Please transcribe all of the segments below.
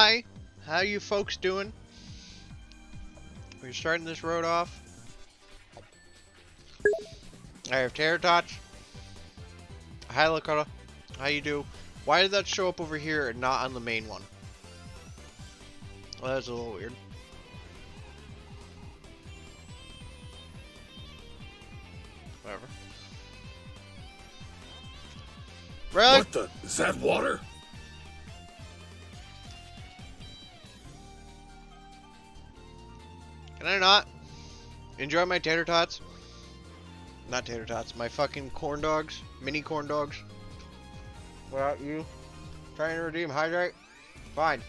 Hi? How you folks doing? We're starting this road off. I have Terror Tots. Hi Lakota. How you do? Why did that show up over here and not on the main one? Well, that's a little weird. Whatever. What the? Is that water? Can I not enjoy my tater tots? Not tater tots, my fucking corn dogs, mini corn dogs. Without you trying to redeem hydrate? Fine.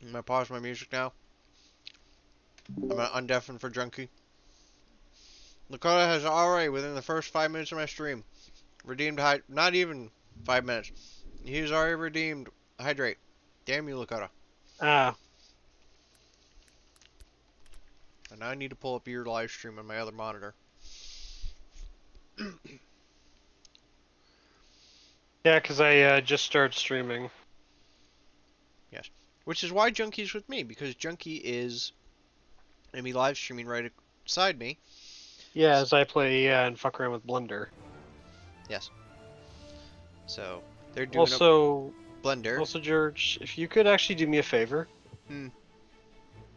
I'm gonna pause my music now. I'm gonna undeafen for Junkie. Lakota has already, within the first five minutes of my stream, redeemed hyd- not even five minutes. He's already redeemed hydrate. Damn you, Lakota. Ah, And now I need to pull up your live stream on my other monitor. yeah, because I uh, just started streaming. Yes. Which is why Junkie's with me, because Junkie is gonna be live streaming right beside me. Yeah, as I play uh, and fuck around with Blender. Yes. So they're doing Also, a blender. also George, if you could actually do me a favor. Hmm.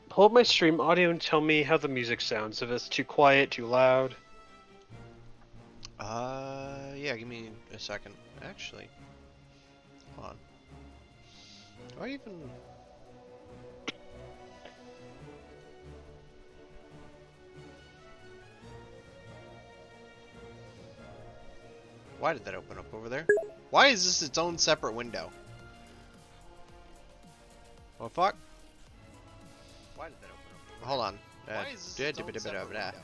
Pull up my stream audio and tell me how the music sounds. If it's too quiet, too loud. Uh, yeah. Give me a second. Actually, hold on. Do I even? Why did that open up over there? Why is this its own separate window? Well, fuck. Why did that open up? Hold on. Uh, Why is this da- its da- own da- da- separate da- da. window?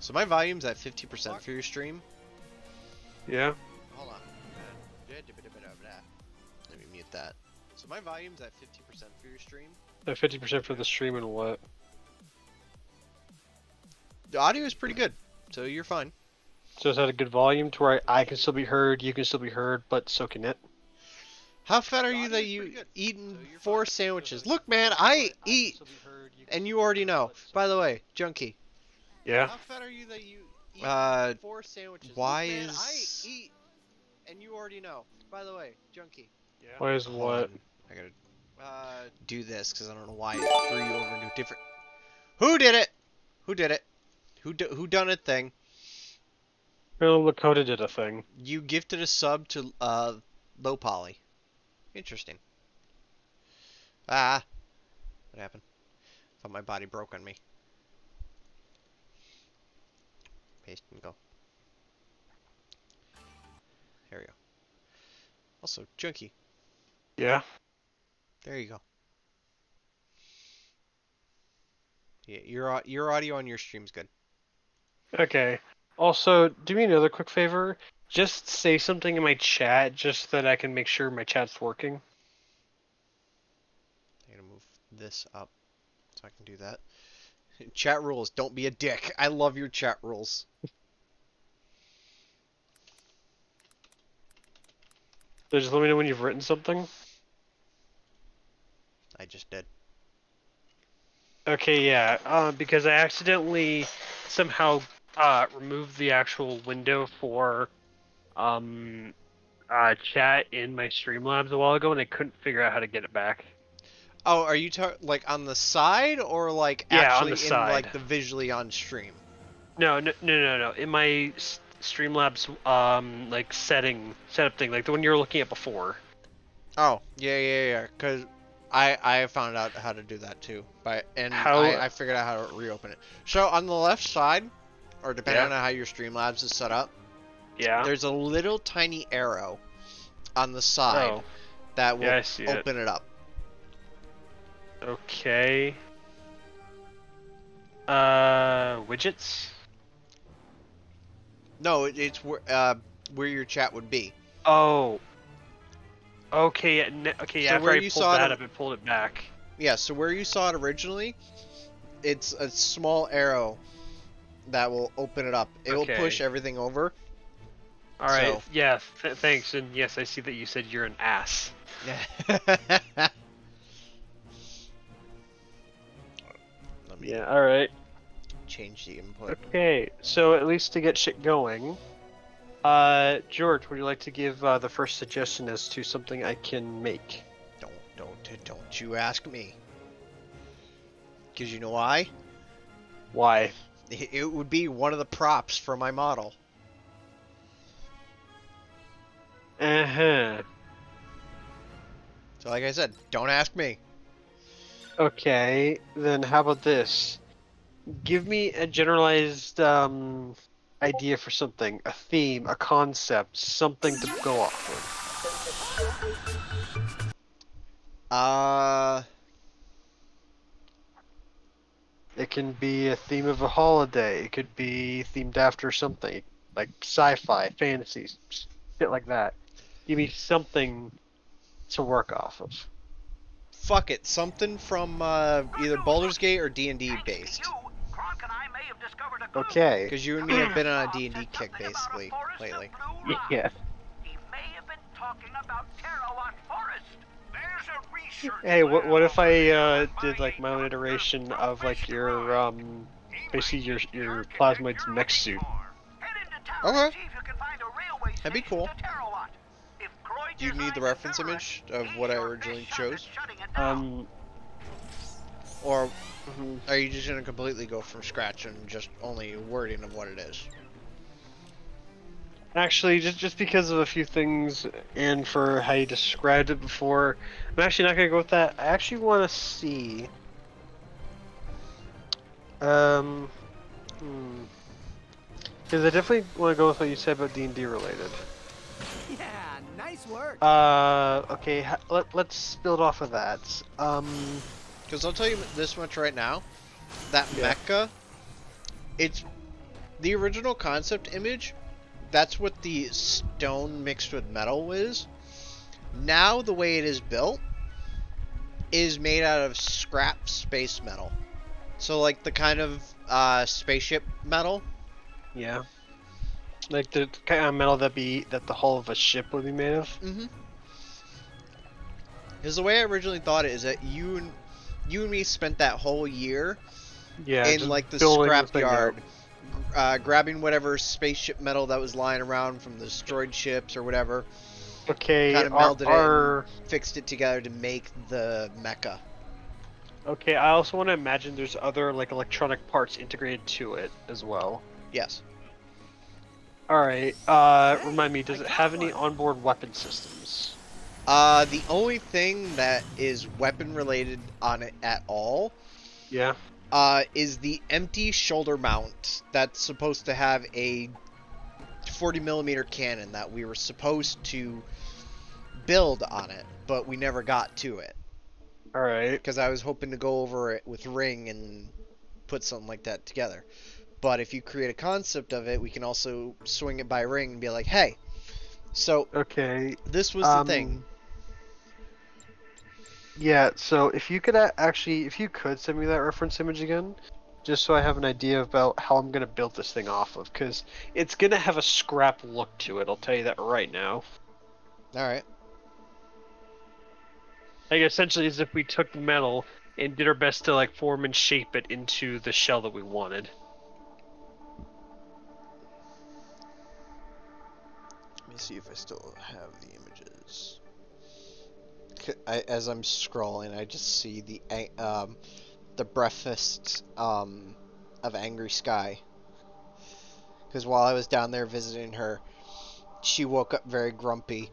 So my volume's at 50% for your stream. Yeah. Hold on. Uh. Let me mute that. So my volume's at 50% for your stream. The fifty percent for the stream and what? The audio is pretty good, so you're fine. So it's at a good volume to where I, I can still be heard, you can still be heard, but so can it. How fat are you that you good, eaten so four fine. sandwiches? Look, man, I eat, and you already know. By the way, Junkie, Yeah. how fat are you that you eat Uh, four sandwiches? why Look, man, is- I eat, and you already know. By the way, Junkie. Yeah. Why is what? I gotta uh, do this because I don't know why it threw you over into a different. Who did it? Who did it? Who do, who done it thing? Well, Lakota did a thing. You gifted a sub to uh low poly. Interesting. Ah, what happened? Thought my body broke on me. Paste and go. There we go. Also, Junkie. Yeah. There you go. Yeah, your your audio on your stream's good. Okay. Also, do me another quick favor. Just say something in my chat, just so that I can make sure my chat's working. I'm gonna move this up so I can do that. Chat rules, don't be a dick. I love your chat rules. So just let me know when you've written something. I just did. Okay, yeah. Uh, because I accidentally somehow uh, removed the actual window for um, uh, chat in my Streamlabs a while ago, and I couldn't figure out how to get it back. Oh, are you ta- like on the side or like Yeah, actually in side. like the visually on stream? No, no, no, no, no. In my Streamlabs um like setting setup thing, like the one you were looking at before. Oh, yeah, yeah, yeah. Cause I I found out how to do that too. But and How- I, I figured out how to reopen it. So on the left side, or depending Yeah. on how your Streamlabs is set up, Yeah. there's a little tiny arrow on the side Oh, that will yeah, see it. open it up. Okay. Uh, widgets. No, it, it's where uh where your chat would be. Oh. Okay. Okay. Yeah. So where you pulled saw it that on- up, it pulled it back. Yeah, so where you saw it originally, it's a small arrow that will open it up. It will push everything over. All right. So- Yeah. Th- thanks. And yes, I see that you said you're an ass. Let me Yeah. All right. change the input. Okay. So at least to get shit going, uh, George, would you like to give uh, the first suggestion as to something I can make? Don't don't don't you ask me. Cause you know why? Why? It would be one of the props for my model. Uh huh. So like I said, don't ask me. Okay. Then how about this? Give me a generalized um, idea for something, a theme, a concept, something to go off with. Uh, It can be a theme of a holiday. It could be themed after something like sci-fi, fantasy, shit like that. Give me something to work off of. fuck it, something from uh, either Baldur's Gate or D and D based. Okay. Because you and me have been on a D and D kick basically lately. Yeah. Hey, what what if I uh, did like my own iteration of like your um basically your your plasmoid's mech suit? Okay. That'd be cool. Do you need the reference image of what I originally chose? Um. Or mhm. are you just gonna completely go from scratch and just only wording of what it is? Actually, just just because of a few things and for how you described it before, I'm actually not gonna go with that. I actually want to see. Um. Because I definitely want to go with what you said about D and D related. Yeah, nice work. Uh. Okay. ha- Let Let's build off of that. Um. Because I'll tell you this much right now, that Yeah. mecha, it's the original concept image. That's what the stone mixed with metal is. Now the way it is built is made out of scrap space metal. So like the kind of uh, spaceship metal. Yeah. Like the kind of metal that be that the hull of a ship would be made of. Mm-hmm. Because the way I originally thought it is that you and you and me spent that whole year Yeah. in like the building scrap yard, uh, grabbing whatever spaceship metal that was lying around from the destroyed ships or whatever, Okay. kinda are- melded it are- fixed it together to make the mecha. Okay, I also want to imagine there's other like electronic parts integrated to it as well. Yes. All right. Uh, remind me, does it have any onboard weapon systems? Uh, the only thing that is weapon related on it at all Yeah. uh, is the empty shoulder mount that's supposed to have a 40 millimeter cannon that we were supposed to build on it, but we never got to it. All right. because I was hoping to go over it with Ring and put something like that together. But if you create a concept of it, we can also swing it by Ring and be like, hey, so Okay. this was um, the thing. Yeah. So if you could actually, if you could send me that reference image again, just so I have an idea about how I'm gonna build this thing off of, because it's gonna have a scrap look to it. I'll tell you that right now. All right. Like essentially, as if we took metal and did our best to like form and shape it into the shell that we wanted. Let me see if I still have the images. I, as I'm scrolling, I just see the um, the breakfast um, of Angry Sky. Because while I was down there visiting her, she woke up very grumpy.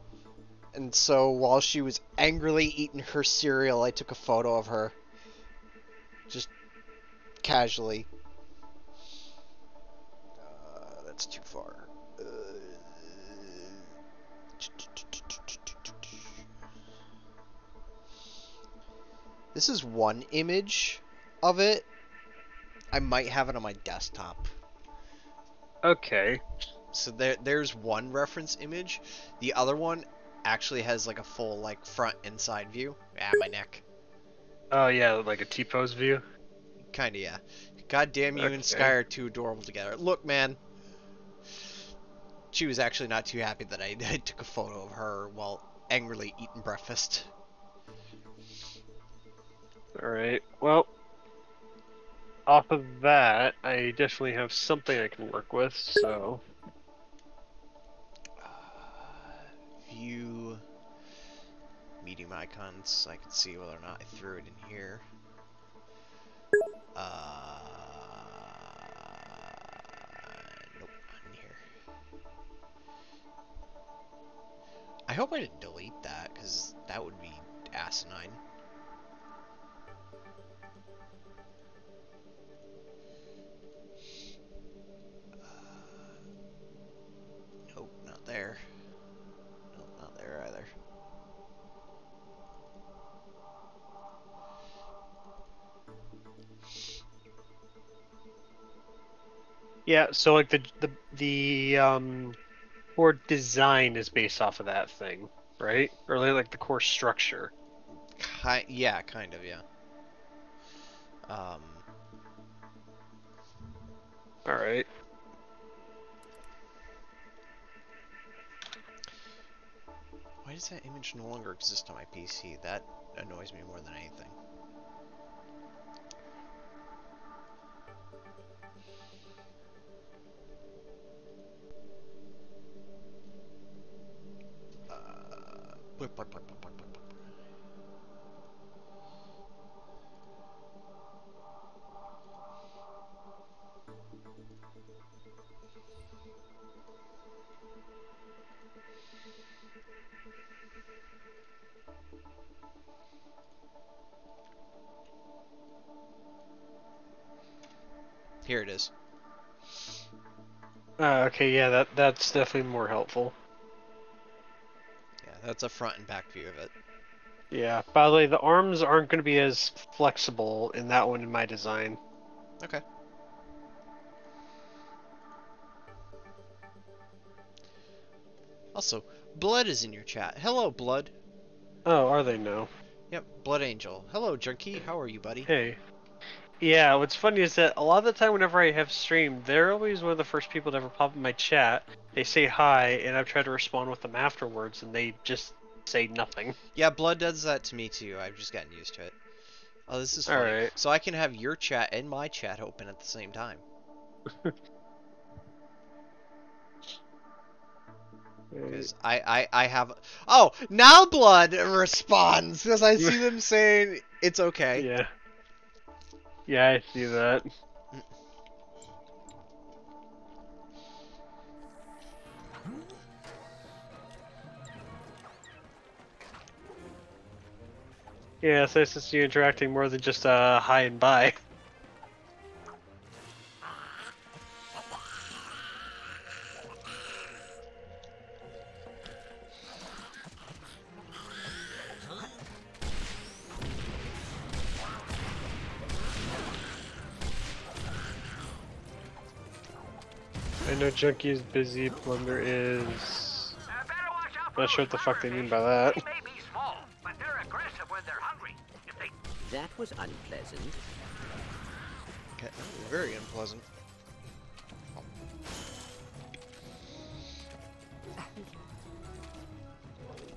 And so while she was angrily eating her cereal, I took a photo of her. Just casually. Uh, that's too far. Uh, this is one image of it. I might have it on my desktop. Okay. So there, there's one reference image. The other one actually has like a full like front and side view. Ah, my neck. Oh yeah, like a T-pose view. Kinda yeah. God damn you and Sky are too adorable together. Look, man. She was actually not too happy that I, I took a photo of her while angrily eating breakfast. Alright, well. Off of that, I definitely have something I can work with, so. View medium icons so I can see whether or not I threw it in here. Uh, nope, in here. I hope I didn't delete that because that would be asinine. Nope, not there. Yeah, so like the the the um core design is based off of that thing, right? Or like the core structure. Ki- yeah, kind of, yeah. Um, Alright. why does that image no longer exist on my PC? That annoys me more than anything. Here it is. Uh, okay, yeah, that that's definitely more helpful. That's a front and back view of it. Yeah. By the way, the arms aren't going to be as flexible in that one in my design. Okay. Also, Blood is in your chat. Hello, Blood. Oh, are they no? Yep, Blood Angel. Hello, Junkie. How are you, buddy? Hey. Yeah, what's funny is that a lot of the time whenever I have streamed, they're always one of the first people to ever pop in my chat. They say hi, and I've tried to respond with them afterwards, and they just say nothing. Yeah, Blood does that to me too. I've just gotten used to it. Oh, this is funny. So I can have your chat and my chat open at the same time. Because I, I, I have. Oh, now Blood responds because I see them saying it's okay. Yeah. Yeah, I see that. Yeah, nice to see you interacting more than just uh, hi and bye. I know Junkie is busy, Blunder is. Uh, better watch out for Not sure what the fuck they mean by that. They may be small, but they're aggressive when they're hungry. If they That was unpleasant. Okay, Very unpleasant.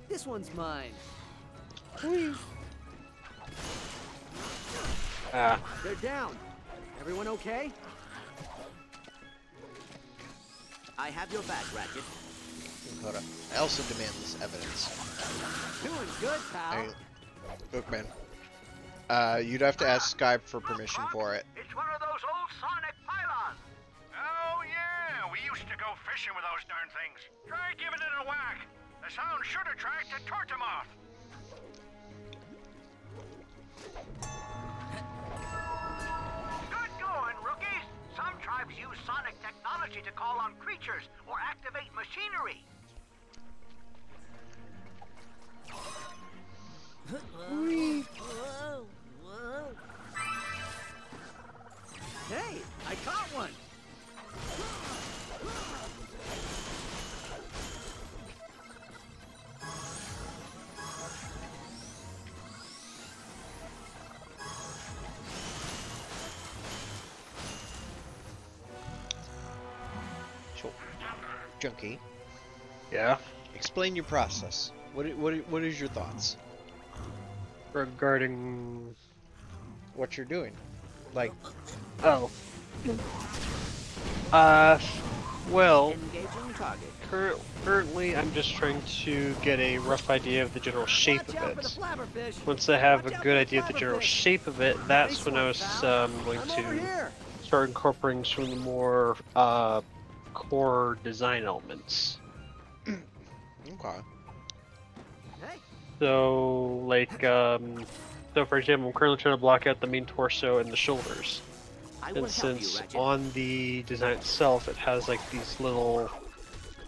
This one's mine. Please. Ah, They're down. Everyone okay? I have your back, Ratchet. Hold up. I also demand this evidence. Doing good, pal. Hey, Bookman. Uh, you'd have to ask Skype for permission for it. It's one of those old sonic pylons. Oh, yeah. We used to go fishing with those darn things. Try giving it a whack. The sound should attract a tortomoth. Some tribes use sonic technology to call on creatures or activate machinery. Junkie, Yeah. explain your process. What what what is your thoughts? Regarding. What you're doing? Like, Oh. Uh. Well, cur- currently I'm just trying to get a rough idea of the general shape Watch of out for the it. Once I have a Watch out good idea of the general shape of it, that's when I was um, going I'm to start incorporating some of the more uh, core design elements. okay. So, like, um, so for example, I'm currently trying to block out the main torso and the shoulders. I will And help you, since on the design itself, it has like these little,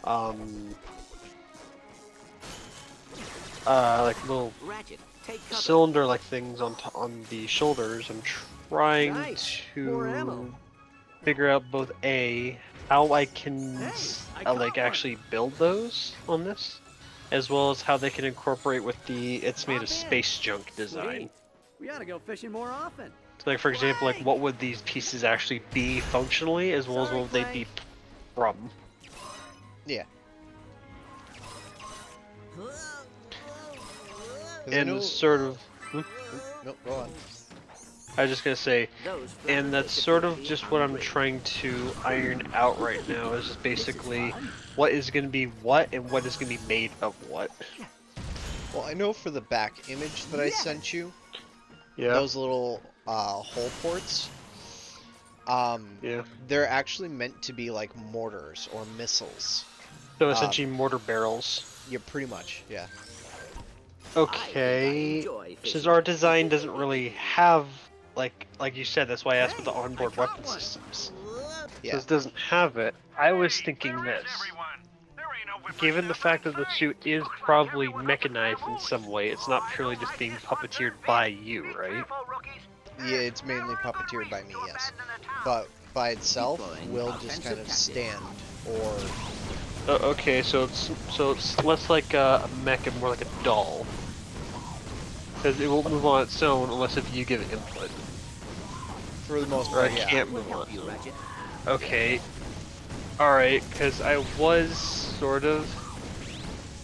um, uh, like little Ratchet, take cover. cylinder-like things on t- on the shoulders. I'm trying Nice. More ammo. to figure out both a how I can Hey, s- I uh, like one. actually build those on this, as well as how they can incorporate with the it's made of space junk design. We ought to go fishing more often. So like for example, like what would these pieces actually be functionally, as well as Sorry, what would they be from? Yeah. And know- sort of, No, go on. I was just gonna say, and that's sort of just what I'm trying to iron out right now. Is just basically what is gonna be what and what is gonna be made of what. Well, I know for the back image that I sent you, Yeah. those little uh, hole ports, um, Yeah. they're actually meant to be like mortars or missiles. So um, essentially mortar barrels. Yeah, pretty much. Yeah. Okay. enjoy Since our design doesn't really have like like you said, that's why I asked about the onboard weapon one. systems. Yeah. This doesn't have it. I was thinking this. everyone? There ain't no whippers Given the fact that the suit is probably mechanized in some way, it's not purely just being puppeteered by you, right? Yeah, it's mainly puppeteered by me, yes. abandoning the town. But by itself Deploying will just kind of stand or Uh, okay, so it's so it's less like a, a mech and more like a doll. Because it won't move on its own unless if you give it input. For the most Or I part, yeah. can't I move on help its you, own. Ratchet. Okay. Alright, because I was sort of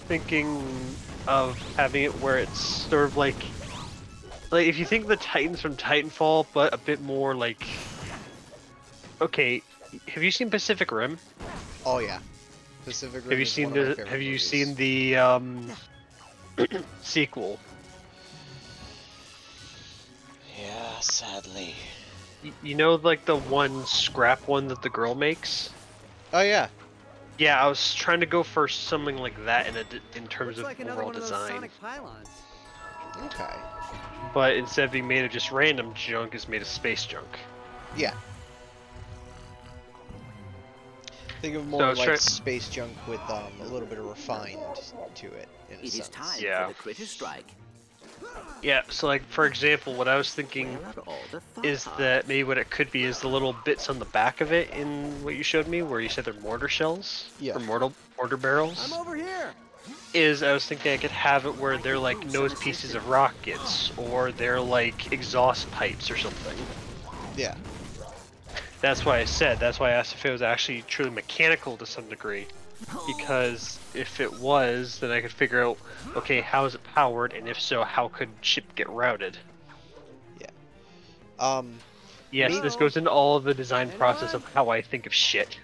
thinking of having it where it's sort of like. Like, if you think of the Titans from Titanfall, but a bit more like. Okay, have you seen Pacific Rim? Oh yeah. Pacific Rim Have you is seen one of my the favorite Have you seen the um sequel? Yeah, sadly. Y- You know, like the one scrap one that the girl makes. Oh yeah. Yeah, I was trying to go for something like that in a d in terms Looks of like another overall one of design. sonic pylons. Okay. But instead of being made of just random junk, it's made of space junk. Yeah. Think of more So like try- space junk with um, a little bit of refined to it, in a It is sense. time Yeah. for the critter strike. Yeah, so like for example, what I was thinking Where are all the fun is that maybe what it could be is the little bits on the back of it in what you showed me, where you said they're mortar shells Yeah. or mortar mortar barrels. I'm over here. is I was thinking I could have it where they're like nose pieces of rockets or they're like exhaust pipes or something. Yeah. That's why I said, that's why I asked if it was actually truly mechanical to some degree. Because if it was, then I could figure out, okay, how is it powered, and if so, how could ship get routed? Yeah. Um, Yes, Me- this goes into all of the design process of how I think of shit.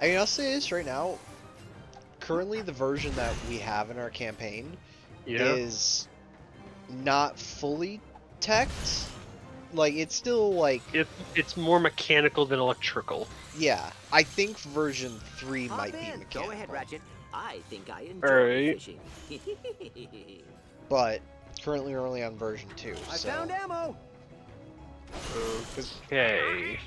I mean, I'll say this right now. Currently, the version that we have in our campaign Yeah. is not fully teched. Like, it's still like, It, it's more mechanical than electrical. yeah. I think version three Hop might be in. mechanical. Go ahead, Ratchet. I think I enjoy Alright. fishing. But currently, we're only on version two. I so found ammo. Okay.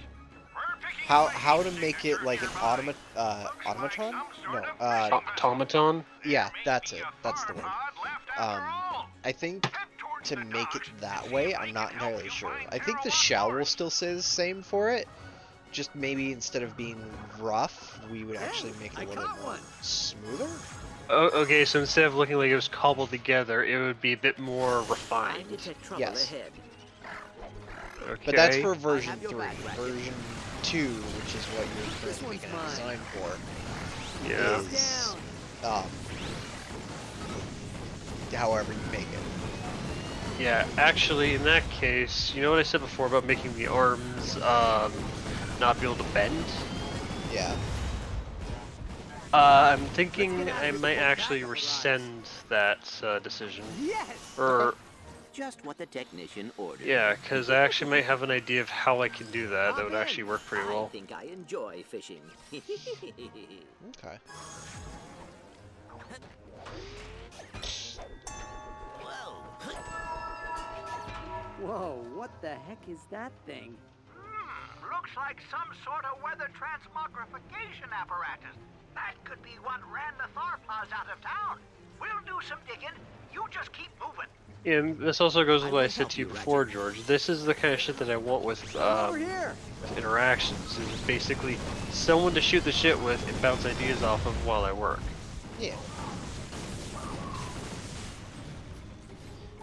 How how to make it like an nearby. automa uh automaton? No, uh, Automaton? yeah, that's it. That's the farm one. pod left after Um. I think to make it that way, I'm not entirely sure. I think the shell will still say the same for it. Just maybe instead of being rough, we would actually make it I a little bit more one. smoother. Oh, okay, so instead of looking like it was cobbled together, it would be a bit more refined. Yes. Okay. But that's for version three. back, Ratchet. Version two, which is what you're This currently one's going to mine. design for, Yeah. is um, however you make it. Yeah, actually, in that case, you know what I said before about making the arms um, not be able to bend? Yeah. Uh, I'm thinking I might actually rescind that uh, decision. Yes. Or, Just what the technician ordered. yeah, because I actually might have an idea of how I can do that. That would actually work pretty well. I think I enjoy fishing. Okay. Whoa, what the heck is that thing? Looks like some sort of weather transmogrification apparatus. That could be what ran the Tharplaws out of town. We'll do some digging. You just keep moving. And this also goes with what I said to you you, before, Ratchet. George. This is the kind of shit that I want with Over uh, here. interactions. Is basically someone to shoot the shit with and bounce ideas off of while I work. Yeah.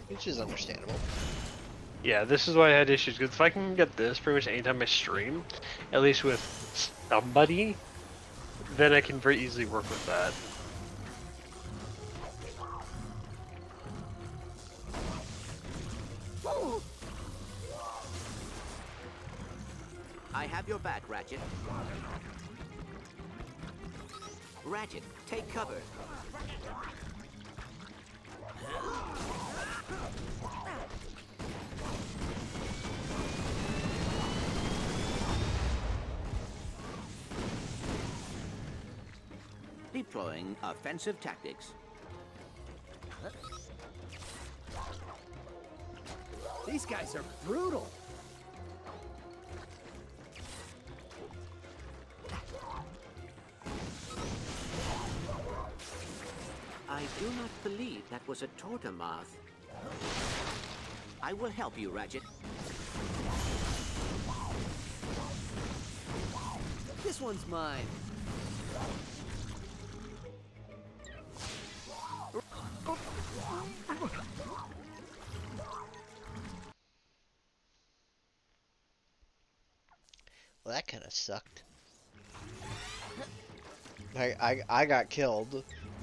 Which is understandable. Yeah, this is why I had issues. Because if I can get this pretty much anytime I stream, at least with somebody, then I can very easily work with that. I have your back, Ratchet. Ratchet, take cover. Deploying offensive tactics. These guys are brutal. I do not believe that was a Tortomoth. I will help you, Ratchet. This one's mine. Well, that kind of sucked. I, I I got killed,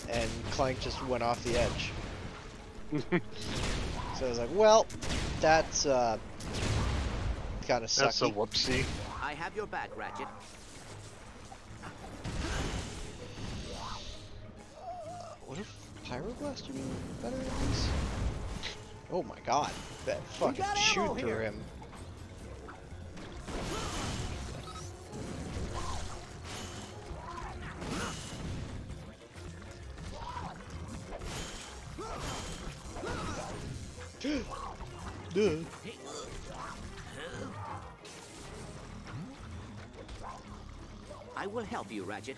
and Clank just went off the edge. so I was like, well, that's uh, kind of sucky. That's a sucky. whoopsie. I have your back, Ratchet. What if Pyroblast would be better at this? Oh my god, that fucking got shoot through here. him. Duh. I will help you, Ratchet.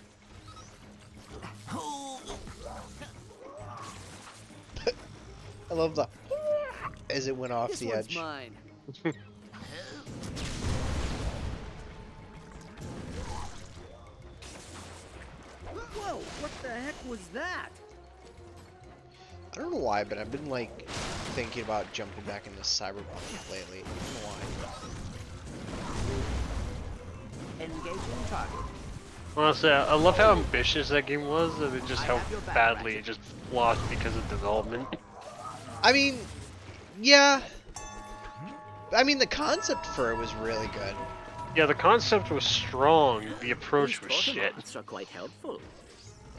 I love the as it went off This the edge. mine. Whoa, what the heck was that? I don't know why, but I've been like thinking about jumping back into Cyberpunk lately. I don't know why. Engaging target. Honestly, I I love how ambitious that game was, and it just how have your back, badly it just lost because of development. I mean, yeah. I mean, the concept for it was really good. Yeah, the concept was strong, the approach was shit. Tortomoths are quite helpful.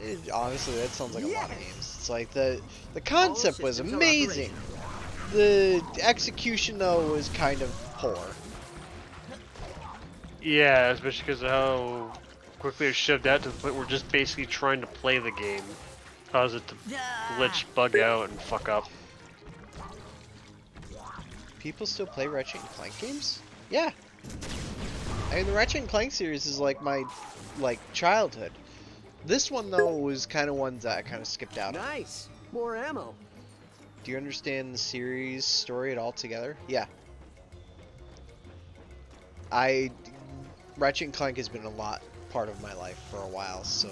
It, honestly, that sounds like a lot of games. It's like the the concept was amazing. The execution though was kind of poor. Yeah, especially because of how quickly it shoved out to the point where we're just basically trying to play the game caused it to glitch, bug out, and fuck up. People still play Ratchet and Clank games? Yeah. I mean, the Ratchet and Clank series is like my like childhood. This one though was kind of one that I kind of skipped out on. Nice. More ammo. Do you understand the series story at all together? Yeah. I Ratchet and Clank has been a lot part of my life for a while, so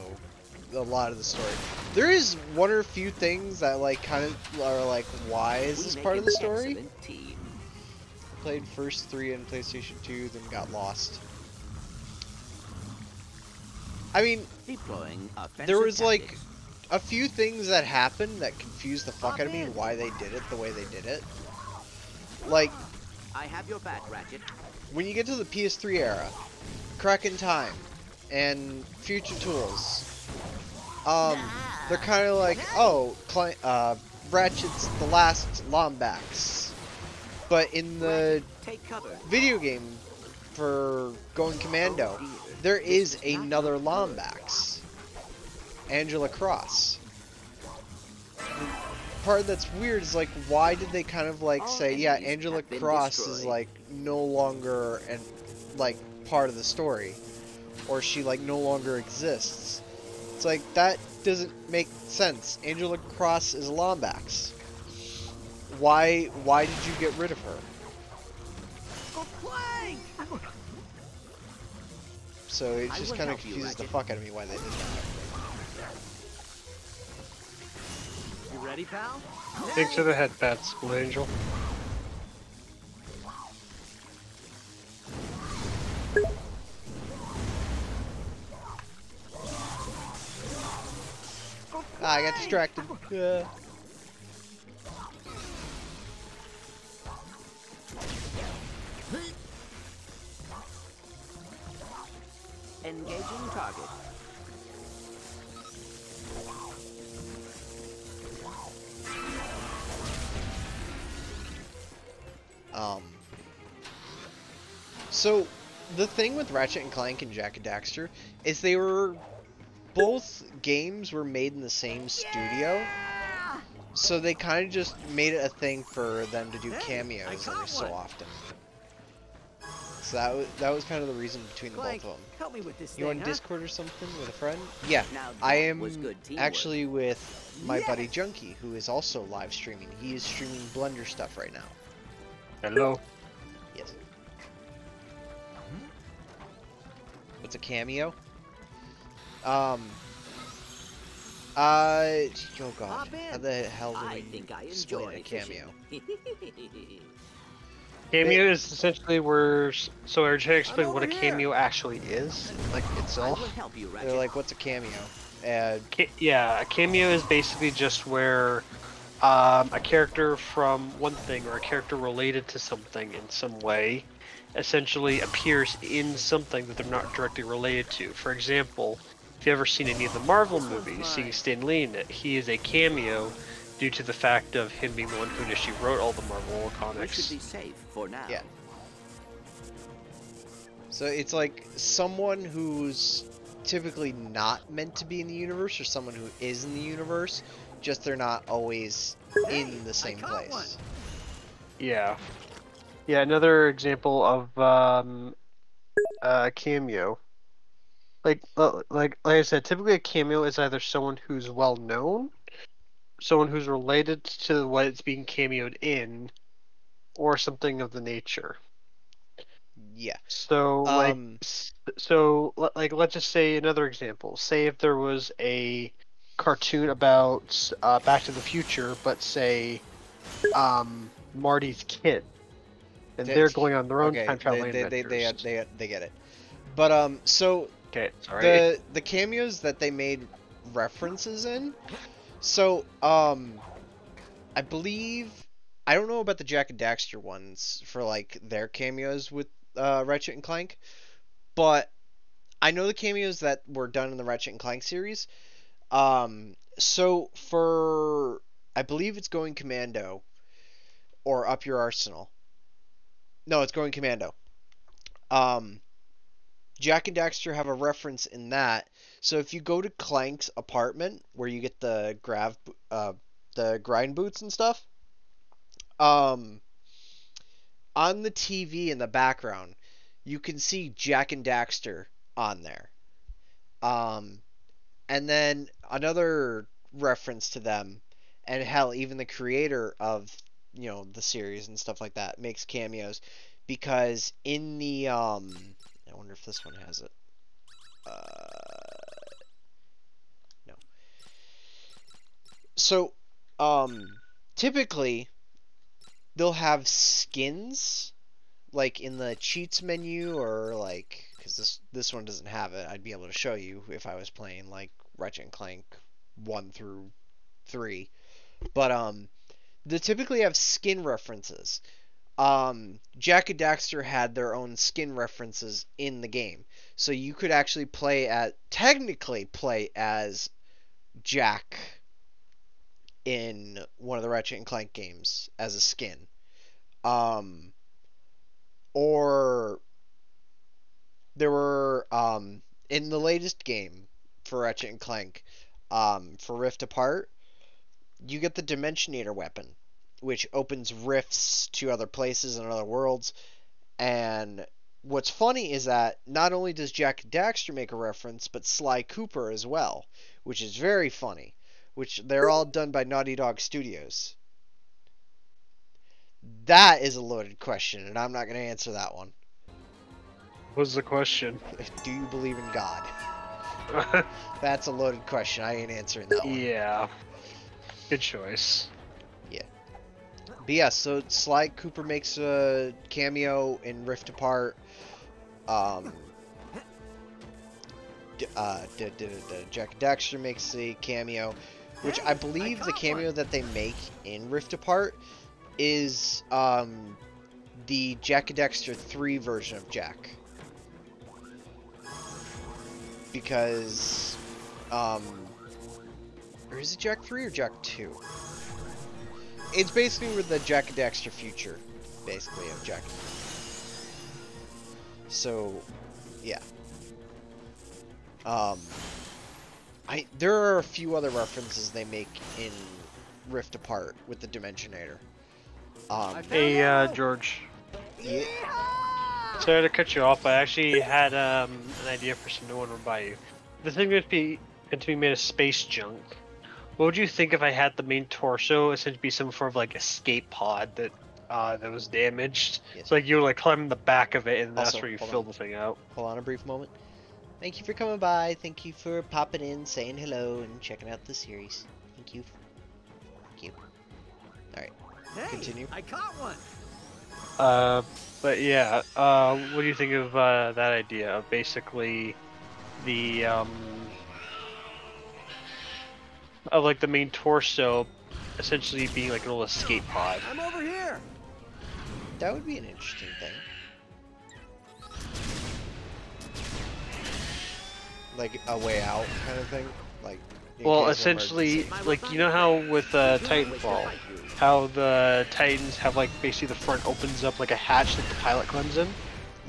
a lot of the story. There is one or a few things that like kind of are like, why is this part of the story? Played first three on PlayStation 2, then got lost. I mean, Deploying There was, like, a few things that happened that confused the fuck out of me and why they did it the way they did it. Like, I have your back, Ratchet. when you get to the PS3 era, Crack in Time, and Future Tools, um, they're kind of like, oh, uh, Ratchet's the last Lombax. But in the video game for Going Commando, there is This is not another. Lombax. Angela Cross. The part that's weird is like, why did they kind of like say, yeah, Angela Cross is like no longer and like part of the story, or she like no longer exists. It's like that doesn't make sense. Angela Cross is a Lombax. Why? Why did you get rid of her? So it just kind of help you, confuses the Ratchet. fuck out of me why they did that. You ready, pal? Thanks for the head pats, Blue Angel. Ah, I got distracted. Yeah. Engaging target. Um. So, the thing with Ratchet and Clank and Jak and Daxter is they were both games were made in the same studio. So they kind of just made it a thing for them to do cameos every so often. So that was, that was kind of the reason between the Clank, both of them. help me with this You thing, on huh? Discord or something with a friend? Yeah, Now I am was good actually with my buddy Junkie, who is also live streaming. He is streaming Blender stuff right now. Hello. Yes. What's a cameo? Um. Uh. Oh god. Hop How the hell do I think I explain enjoy a cameo? fishing. Cameo is essentially where. So I trying to explain what a over here. cameo actually is, like itself. help you, They're like, what's a cameo? And Ca- yeah, a cameo is basically just where um, a character from one thing or a character related to something in some way essentially appears in something that they're not directly related to. For example, if you've ever seen any of the Marvel movies, seeing. Stan Lee in it, he is a cameo due to the fact of him being the one who initially wrote all the Marvel we should comics. be safe for now. Yeah. so it's like someone who's typically not meant to be in the universe or someone who is in the universe, just they're not always in the same place. one. Yeah. Yeah, another example of um, a cameo. Like, uh, like, like I said, typically a cameo is either someone who's well known, someone who's related to what it's being cameoed in, or something of the nature. Yeah. So, like, Um, s- so like, let's just say another example. Say if there was a cartoon about uh, Back to the Future, but say, um, Marty's kid, and They- they're going on their own okay, time traveling they, they, they, adventures. they, they, they get it. But um, so okay, sorry. the the cameos that they made references in. So um, I believe I don't know about the Jak and Daxter ones for like their cameos with uh, Ratchet and Clank, but I know the cameos that were done in the Ratchet and Clank series. Um, so for I believe it's Going Commando or Up Your Arsenal. No, it's Going Commando. Um, Jak and Daxter have a reference in that. So if you go to Clank's apartment where you get the grav uh the grind boots and stuff, um on the TV in the background, you can see Jak and Daxter on there. Um and then another reference to them and hell even the creator of you know the series and stuff like that makes cameos because in the um I wonder if this one has it. Uh, no. So, um, typically they'll have skins, like in the cheats menu or like because this this one doesn't have it. I'd be able to show you if I was playing like Ratchet and Clank one through three, but um, they typically have skin references. Um, Jak and Daxter had their own skin references in the game, so you could actually play at technically play as Jak in one of the Ratchet and Clank games as a skin. Um, or there were um, in the latest game for Ratchet and Clank um, for Rift Apart, you get the Dimensionator weapon, which opens rifts to other places and other worlds. And what's funny is that not only does Jak Daxter make a reference, but Sly Cooper as well, which is very funny. Which they're all done by Naughty Dog Studios. That is a loaded question, and I'm not going to answer that one. What's the question? Do you believe in God? That's a loaded question. I ain't answering that one. yeah. Good choice. But yeah, so Sly Cooper makes a cameo in Rift Apart. Um, d- uh, d- d- d- Jak Daxter makes a cameo, which I believe the cameo that they make in Rift Apart is um, the Jak Daxter 3 version of Jak. Because, um, or is it Jak 3 or Jak 2? It's basically with the Jak and Daxter future, basically, of Jak. So, yeah. Um, I there are a few other references they make in Rift Apart with the Dimensionator. Um, Hey, uh, George. yeah, Sorry to cut you off, but I actually had um, an idea for some new one to run by you. The thing would be going to be made of space junk. What would you think if I had the main torso essentially be some form of like escape pod that uh, that was damaged? Yes. So like you would like climbing the back of it, and that's Also, where you hold fill on. the thing out. hold on a brief moment. Thank you for coming by. Thank you for popping in, saying hello, and checking out the series. Thank you. Thank you. Hey, Continue. I caught one. Uh, but yeah, uh, what do you think of uh, that idea of basically the um, of like the main torso essentially being like a little escape pod? I'm over here. That would be an interesting thing. Like a way out kind of thing. Like. Well, essentially, like you know how with uh, Titanfall, how the Titans have like basically the front opens up like a hatch that the pilot climbs in.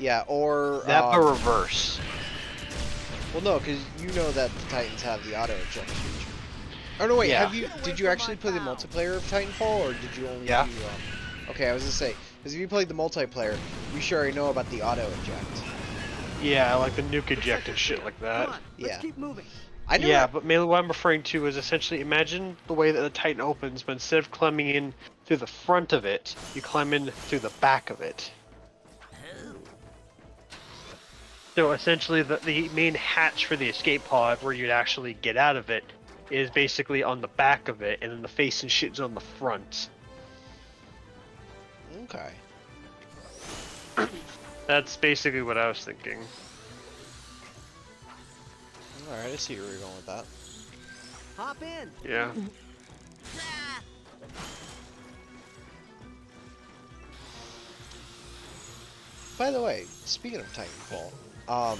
Yeah, or That um, but reverse. well, no, because you know that the Titans have the auto eject feature. Oh no, wait. Yeah. Have you? Did you actually play the multiplayer of Titanfall, or did you only Yeah. do? Um, okay, I was gonna say, because if you played the multiplayer, you sure already know about the auto eject. Yeah, like the nuke eject and shit like that. Come on, let's yeah. keep moving. I know. Yeah, but mainly what I'm referring to is essentially imagine the way that the Titan opens, but instead of climbing in through the front of it, you climb in through the back of it. So essentially, the, the main hatch for the escape pod, where you'd actually get out of it, is basically on the back of it, and then the face and shit's on the front. Okay. That's basically what I was thinking. All right, I see where you're going with that. Hop in. Yeah. By the way, speaking of Titanfall, um,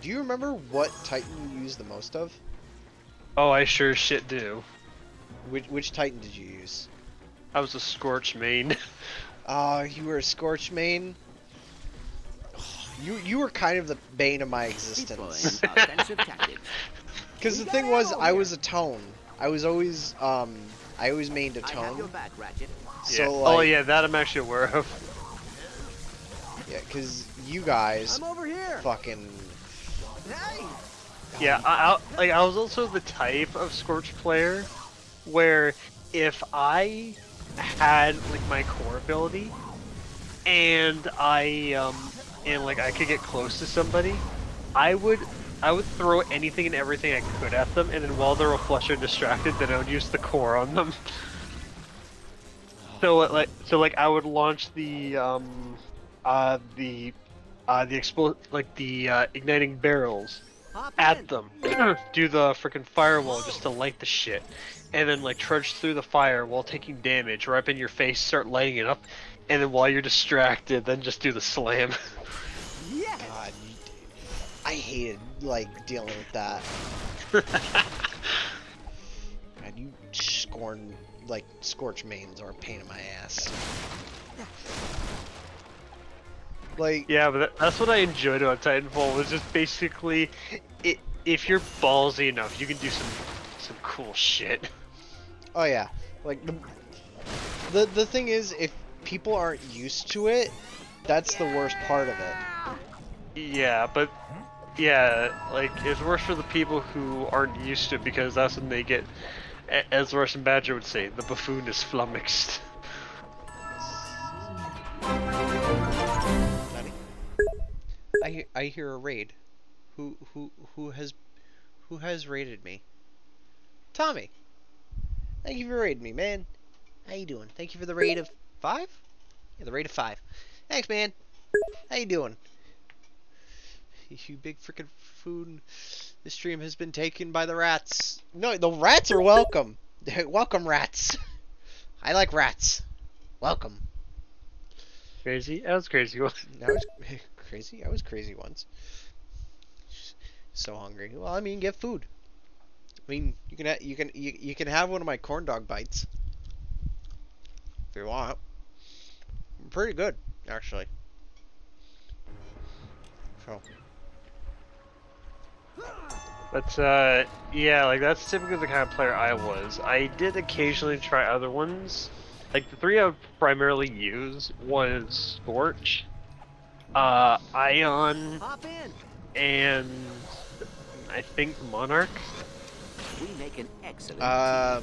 do you remember what Titan you used the most of? Oh, I sure shit do. Which which Titan did you use? I was a Scorch main. Uh, you were a Scorch main. You you were kind of the bane of my existence. Because the thing was, I was a tone. I was always um, I always mained a I have your tone. back, Ratchet. So yeah. like, oh yeah, that I'm actually aware of. yeah, because you guys I'm over here. fucking Hey. Yeah, I, I like I was also the type of Scorch player where if I had like my core ability and I um and like I could get close to somebody, I would I would throw anything and everything I could at them, and then while they're all flustered and distracted, then I would use the core on them. So like so like I would launch the um uh the uh, the expl like the uh, igniting barrels Hop at in. them, do the freaking firewall just to light the shit, and then like trudge through the fire while taking damage right up in your face, start lighting it up, and then while you're distracted, then just do the slam. Yes. God, I hated like dealing with that. God, you scorn like scorch mains are a pain in my ass. Like, yeah, but that's what I enjoyed about Titanfall was just basically, it, if you're ballsy enough, you can do some some cool shit. oh yeah, like the the the thing is, if people aren't used to it, that's the worst part of it. Yeah, but yeah, like it's worse for the people who aren't used to it because that's when they get, as Russian Badger would say, the buffoon is flummoxed. I I hear a raid. Who who who has who has raided me? Tommy. Thank you for raiding me, man. How you doing? Thank you for the raid of five. Yeah, the raid of five. Thanks, man. How you doing? You big freaking food. This stream has been taken by the rats. No, the rats are welcome. welcome, rats. I like rats. Welcome. Crazy? That was crazy. I was crazy. I was crazy once. So hungry. Well, I mean, get food. I mean, you can you can you, you can have one of my corn dog bites if you want. Pretty good, actually. So But uh, yeah, like that's typically the kind of player I was. I did occasionally try other ones. Like the three I would primarily use was Scorch, uh, Ion, and I think Monarch. We make an excellent Uh,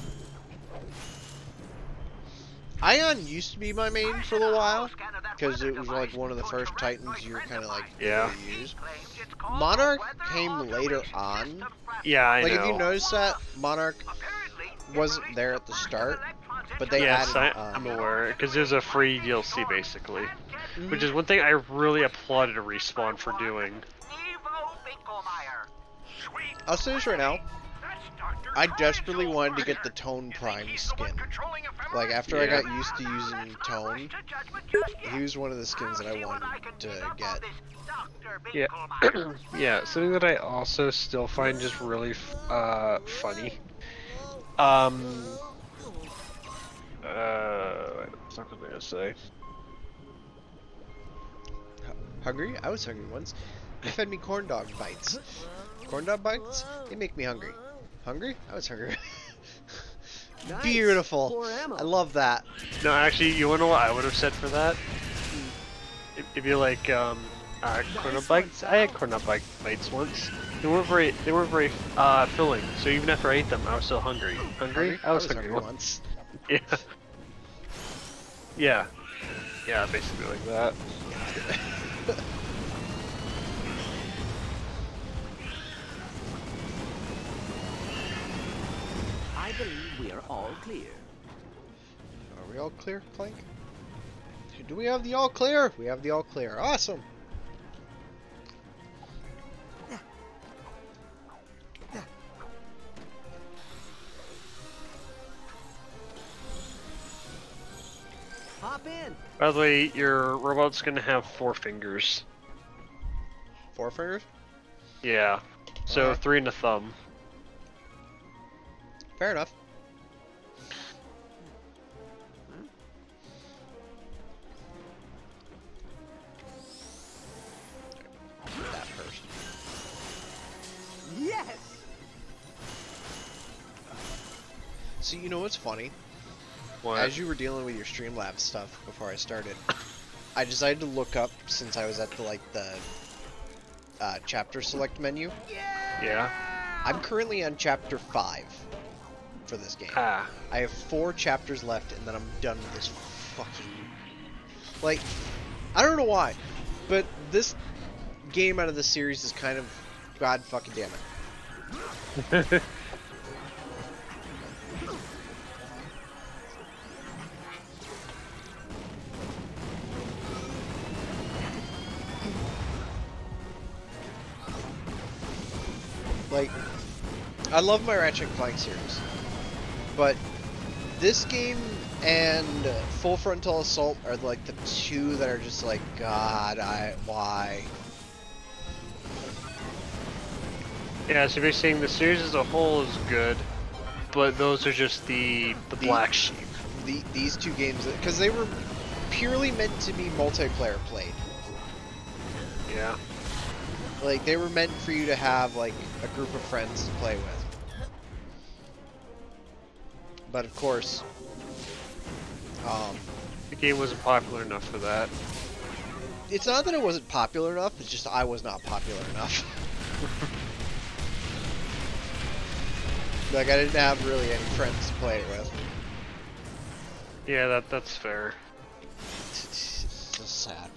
Ion used to be my main for a little while because it was like one of the first Titans you were kind of like Yeah. use. Monarch came later on. Yeah, I like know. if you notice that Monarch wasn't there at the start, but they yes, I, added. I'm um, aware because there's a free DLC basically, mhm. which is one thing I really applauded respawn for doing. I'll say this right now. I desperately wanted to get the Tone Prime skin. Like after I got used to using Tone, he was one of the skins that I wanted to get. Yeah, yeah. Something that I also still find just really uh, funny. Um. Uh, what's I gonna say? Hungry? I was hungry once. They fed me corn dog bites. Corn dog bites? They make me hungry. Hungry? I was hungry. Nice. Beautiful. I love that. No, actually, you wanna know what I would have said for that? If, if you like, um, uh, corn dog bites. I had corn dog bite- bites once. They weren't very, they weren't very uh, filling. So even after I ate them, I was still hungry. Hungry? I was, hungry. once. once. Yeah. Yeah. Yeah, basically like that. I believe we are all clear. Are we all clear, Clank? Do we have the all clear? We have the all clear. Awesome. Hop in. By the way, your robot's gonna have four fingers. Four fingers? Yeah. So Alright. three and a thumb. Fair enough. That first. Yes. See, you know what's funny? What? As you were dealing with your Streamlabs stuff before I started, I decided to look up since I was at the like the uh, chapter select menu. yeah. I'm currently on chapter five for this game. Ah. I have four chapters left, and then I'm done with this fucking. Like, I don't know why, but this game out of the series is kind of god fucking damn it. I love my Ratchet and Clank series, but this game and Full Frontal Assault are like the two that are just like, God, I why? Yeah, so you're saying the series as a whole is good, but those are just the the The- black sheep. The, these two games, because they were purely meant to be multiplayer played. Yeah. Like they were meant for you to have like a group of friends to play with. But of course, um, The game wasn't popular enough for that. it's not that it wasn't popular enough. It's just I was not popular enough. like I didn't have really any friends to play it with. Yeah, that that's fair. It's a sad.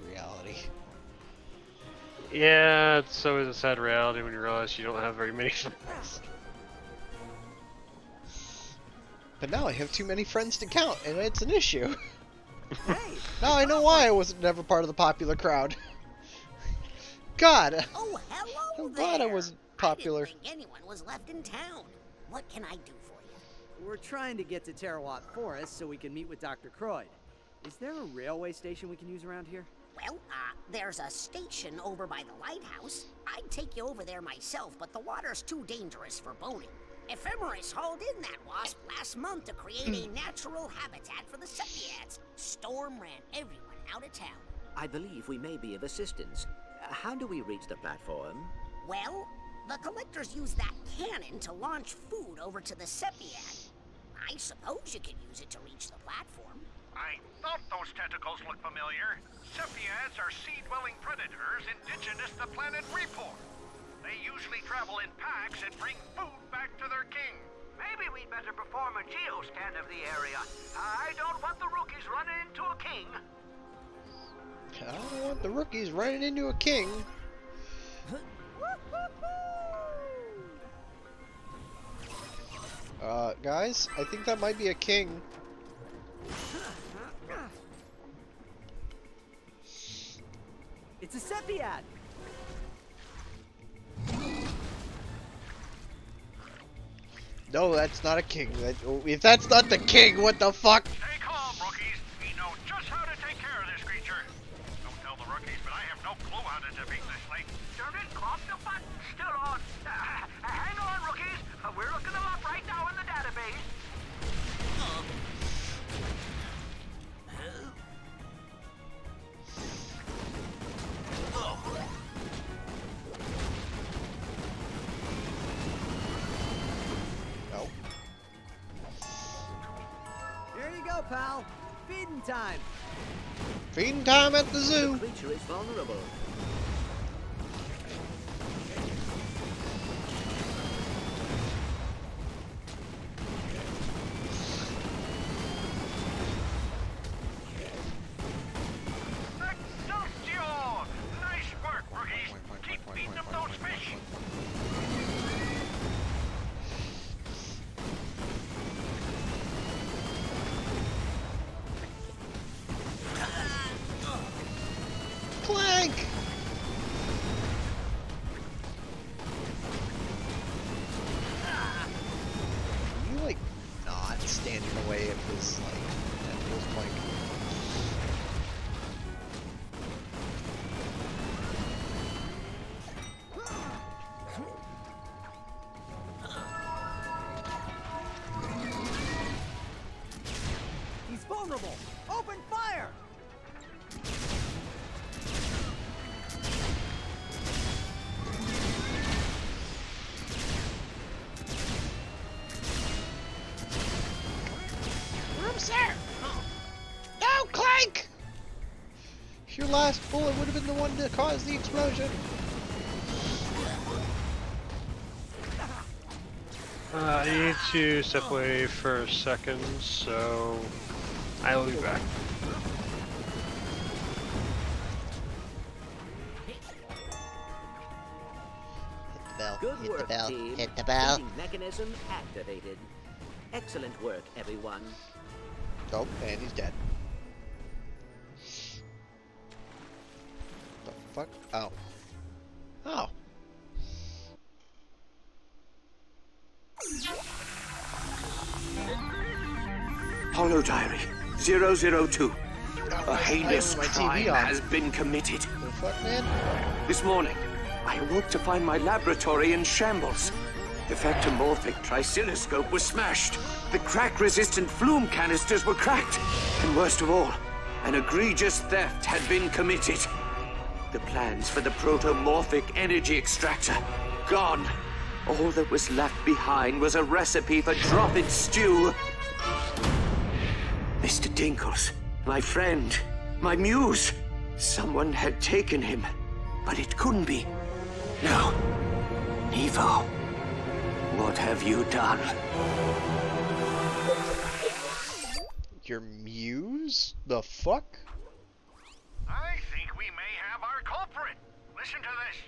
Yeah, it's always a sad reality when you realize you don't have very many friends. But now I have too many friends to count, and it's an issue. Hey, now I know why I was never part of the popular crowd. God, Oh, hello I'm glad I there. wasn't popular. I didn't think anyone was left in town. What can I do for you? we're trying to get to Terawatt Forest so we can meet with Dr. Croyd. Is there a railway station we can use around here? Well, uh, there's a station over by the lighthouse. I'd take you over there myself, but the water's too dangerous for boating. Ephemeris hauled in that wasp last month to create a natural habitat for the Sepiads. Storm ran everyone out of town. I believe we may be of assistance. How do we reach the platform? Well, the collectors use that cannon to launch food over to the Sepiad. I suppose you could use it to reach the platform. I thought those tentacles looked familiar. Sepiads are sea-dwelling predators indigenous to the planet Repor. They usually travel in packs and bring food back to their king. Maybe we'd better perform a geoscan of the area. I don't want the rookies running into a king. I don't want the rookies running into a king. Uh, guys, I think that might be a king. It's a Sepiad! No, that's not a king. That, if that's not the king, what the fuck? Pal. Feeding time. Feeding time at the The zoo. creature is vulnerable. Your last bullet would have been the one to cause the explosion. Uh, I need to step away for a second, so I will be back. Hit the bell. Good hit work, the bell. team. Hit the bell. Feeding mechanism activated. Excellent work, everyone. Oh, and he's dead. Fuck? Oh. Oh. Hollow Diary 002. A heinous crime has been committed. Fuck. This morning, I awoke to find my laboratory in shambles. The factomorphic tricilloscope was smashed. The crack-resistant flume canisters were cracked. And worst of all, an egregious theft had been committed. The plans for the protomorphic energy extractor, gone. All that was left behind was a recipe for drop-it stew. Mr. Dinkles, my friend, my muse. Someone had taken him, but it couldn't be. No. Nevo, what have you done? Your muse? The fuck? I think we may have our culprit. Listen to this.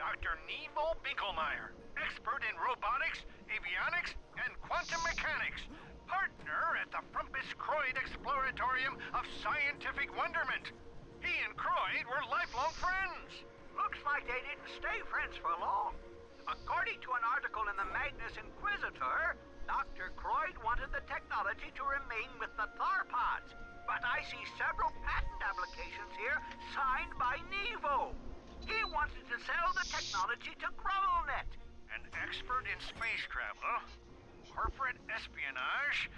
Dr. Nevo Binkelmeyer, expert in robotics, avionics, and quantum mechanics. Partner at the Frumpus Croyd Exploratorium of Scientific Wonderment. He and Croyd were lifelong friends. Looks like they didn't stay friends for long. According to an article in the Magnus Inquisitor, Dr. Croyd wanted the technology to remain with the Tharpods. But I see several patent applications here signed by Nevo. He wanted to sell the technology to Grummelnet. An expert in space travel, corporate espionage.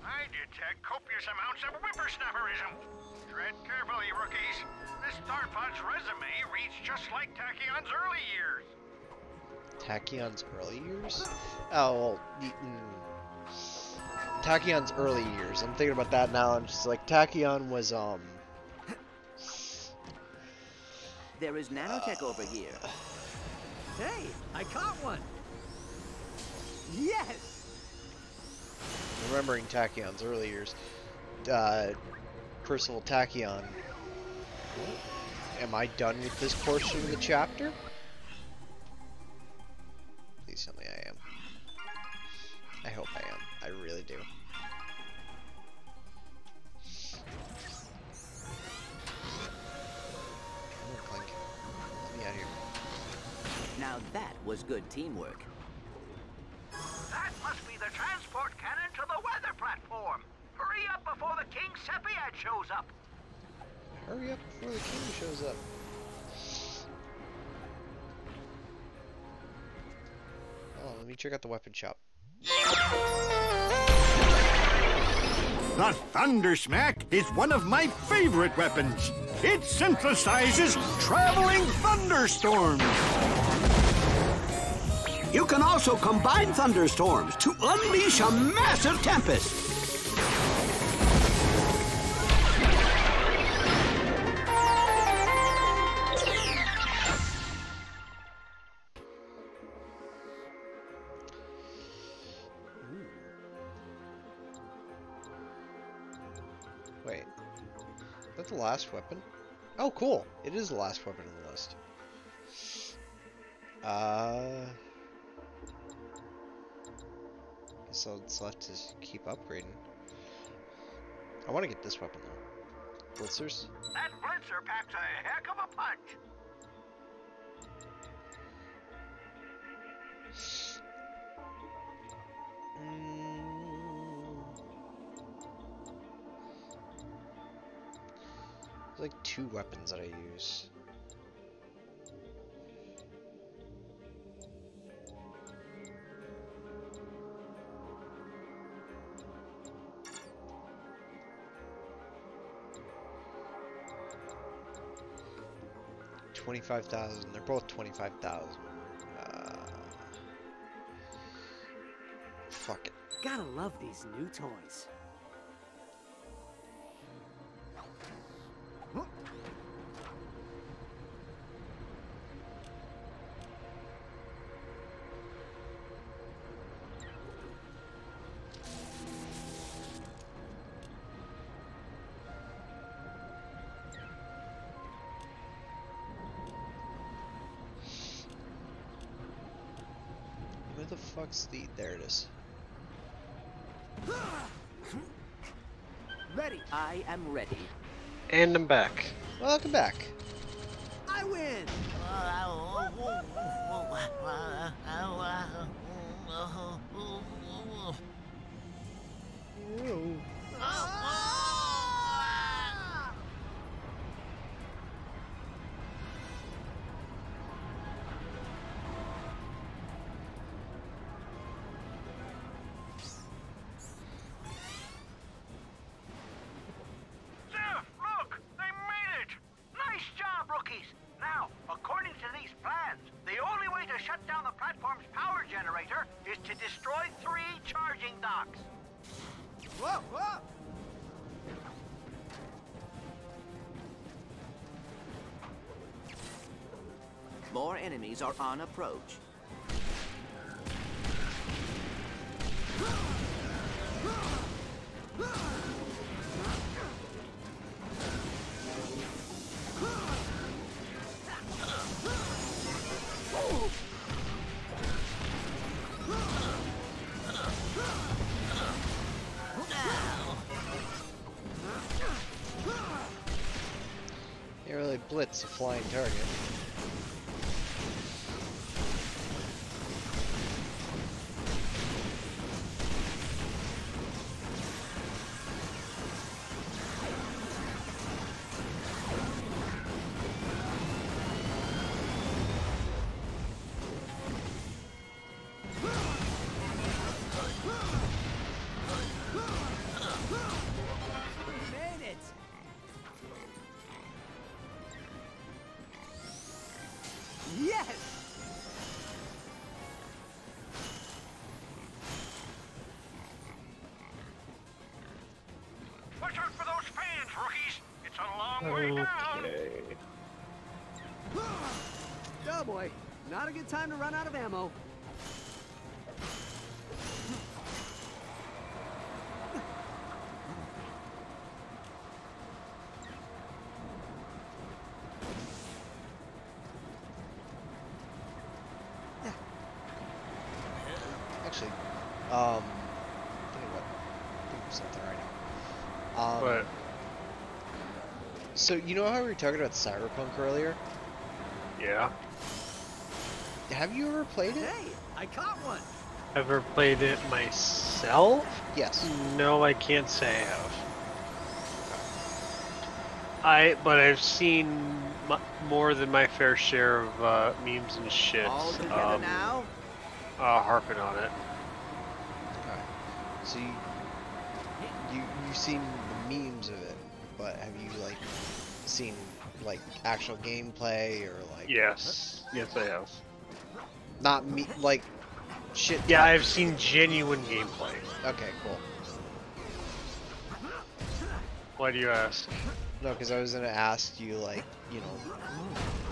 I detect copious amounts of whippersnapperism. Tread carefully, rookies. This Tharpod's resume reads just like Tachyon's early years. Tachyon's early years? Oh, well, mm. Tachyon's early years. I'm thinking about that now. I'm just like, Tachyon was, um, There is nanotech over here. Hey, I caught one. Yes. remembering Tachyon's early years. Uh, Percival Tachyon. Am I done with this portion of the chapter? Please tell me I am. I hope I am. I really do. Now that was good teamwork. That must be the transport cannon to the weather platform. Hurry up before the King Sepiad shows up. Hurry up before the king shows up. Oh, let me check out the weapon shop. The Thunder Thundersmack is one of my favorite weapons. It synthesizes traveling thunderstorms. You can also combine thunderstorms to unleash a massive tempest. Wait. Is that the last weapon? Oh, cool. It is the last weapon on the list. Uh... Guess I'll have to keep upgrading. I want to get this weapon though. Blitzers? That blitzer packs a heck of a punch. Mm. There's like two weapons that I use. Twenty-five thousand. They're both twenty-five thousand. Uh, fuck it. Gotta love these new toys. Where the fuck's the? There it is. Ready. I am ready. And I'm back. Welcome back. Are on approach. You really blitz a flying target. Okay. Oh boy, not a good time to run out of ammo. Actually, um, tell you what, think of something right now. Um, But So you know how we were talking about Cyberpunk earlier? yeah, Have you ever played it? Hey, I caught one! ever played it myself? Yes. No, I can't say I have. I, but I've seen m- more than my fair share of uh, memes and shit. All together um, now? uh, harping on it. Okay. So you, you you've seen the memes of it, but have you like seen like actual gameplay or like Yes, yes, I have. not me like shit? Yeah, I've seen genuine gameplay. Okay, cool. Why do you ask? No, because I was gonna ask you like you know,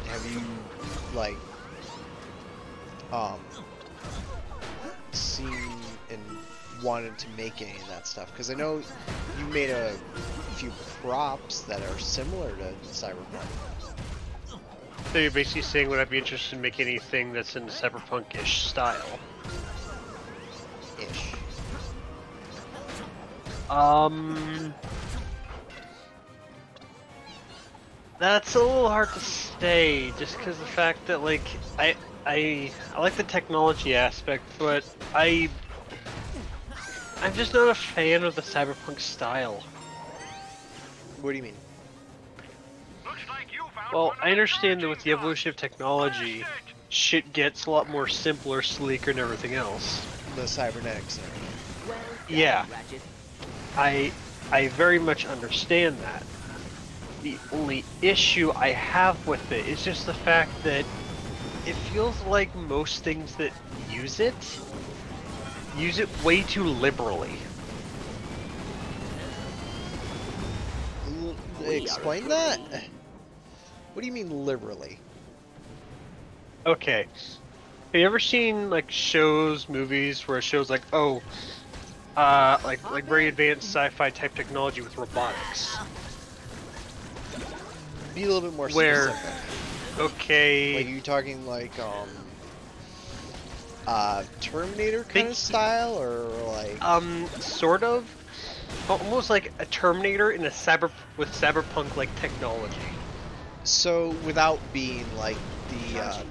have you like um seen and wanted to make any of that stuff? Because I know you made a few props that are similar to Cyberpunk. So you're basically saying would I be interested in making anything that's in cyberpunk-ish style? Ish. Um, that's a little hard to say, just because the fact that like I I I like the technology aspect, but I I'm just not a fan of the cyberpunk style. What do you mean? Looks like you found Well, I understand that with the evolution of technology, shit gets a lot more simpler, sleeker, and everything else. The cybernetics. Well done, Yeah. Ratchet. I I very much understand that. The only issue I have with it is just the fact that it feels like most things that use it use it way too liberally. Explain that? What do you mean liberally? Okay. Have you ever seen like shows, movies where shows like, oh, uh, like like very advanced sci-fi type technology with robotics? Be a little bit more specific. Where- Okay. Like you talking like um uh Terminator kind of style or like Um, sort of. Almost like a Terminator in a cyber with cyberpunk like technology. so without being like the uh,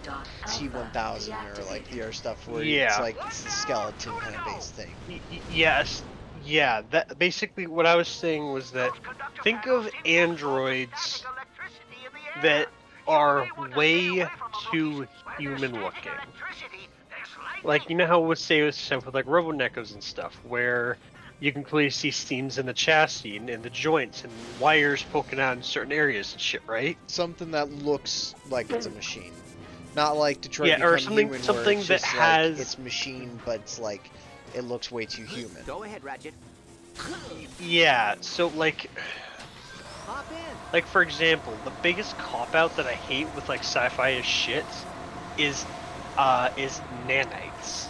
T1000 or like the other stuff where it's Yeah. like it's the skeleton kind of based thing. Y- yes. Yeah, that basically what I was saying was that think of androids that are way too human looking. Like you know how we say with stuff with like Robonekos and stuff, where you can clearly see seams in the chassis and in the joints and wires poking out in certain areas and shit, right? Something that looks like it's a machine. Not like Detroit Yeah, or something- Human, where something it's that just has- like, it's machine, but it's like it looks way too human. Go ahead, Ratchet. Yeah, so like Hop in. like for example, the biggest cop out that I hate with like sci-fi is shit is uh is nanites.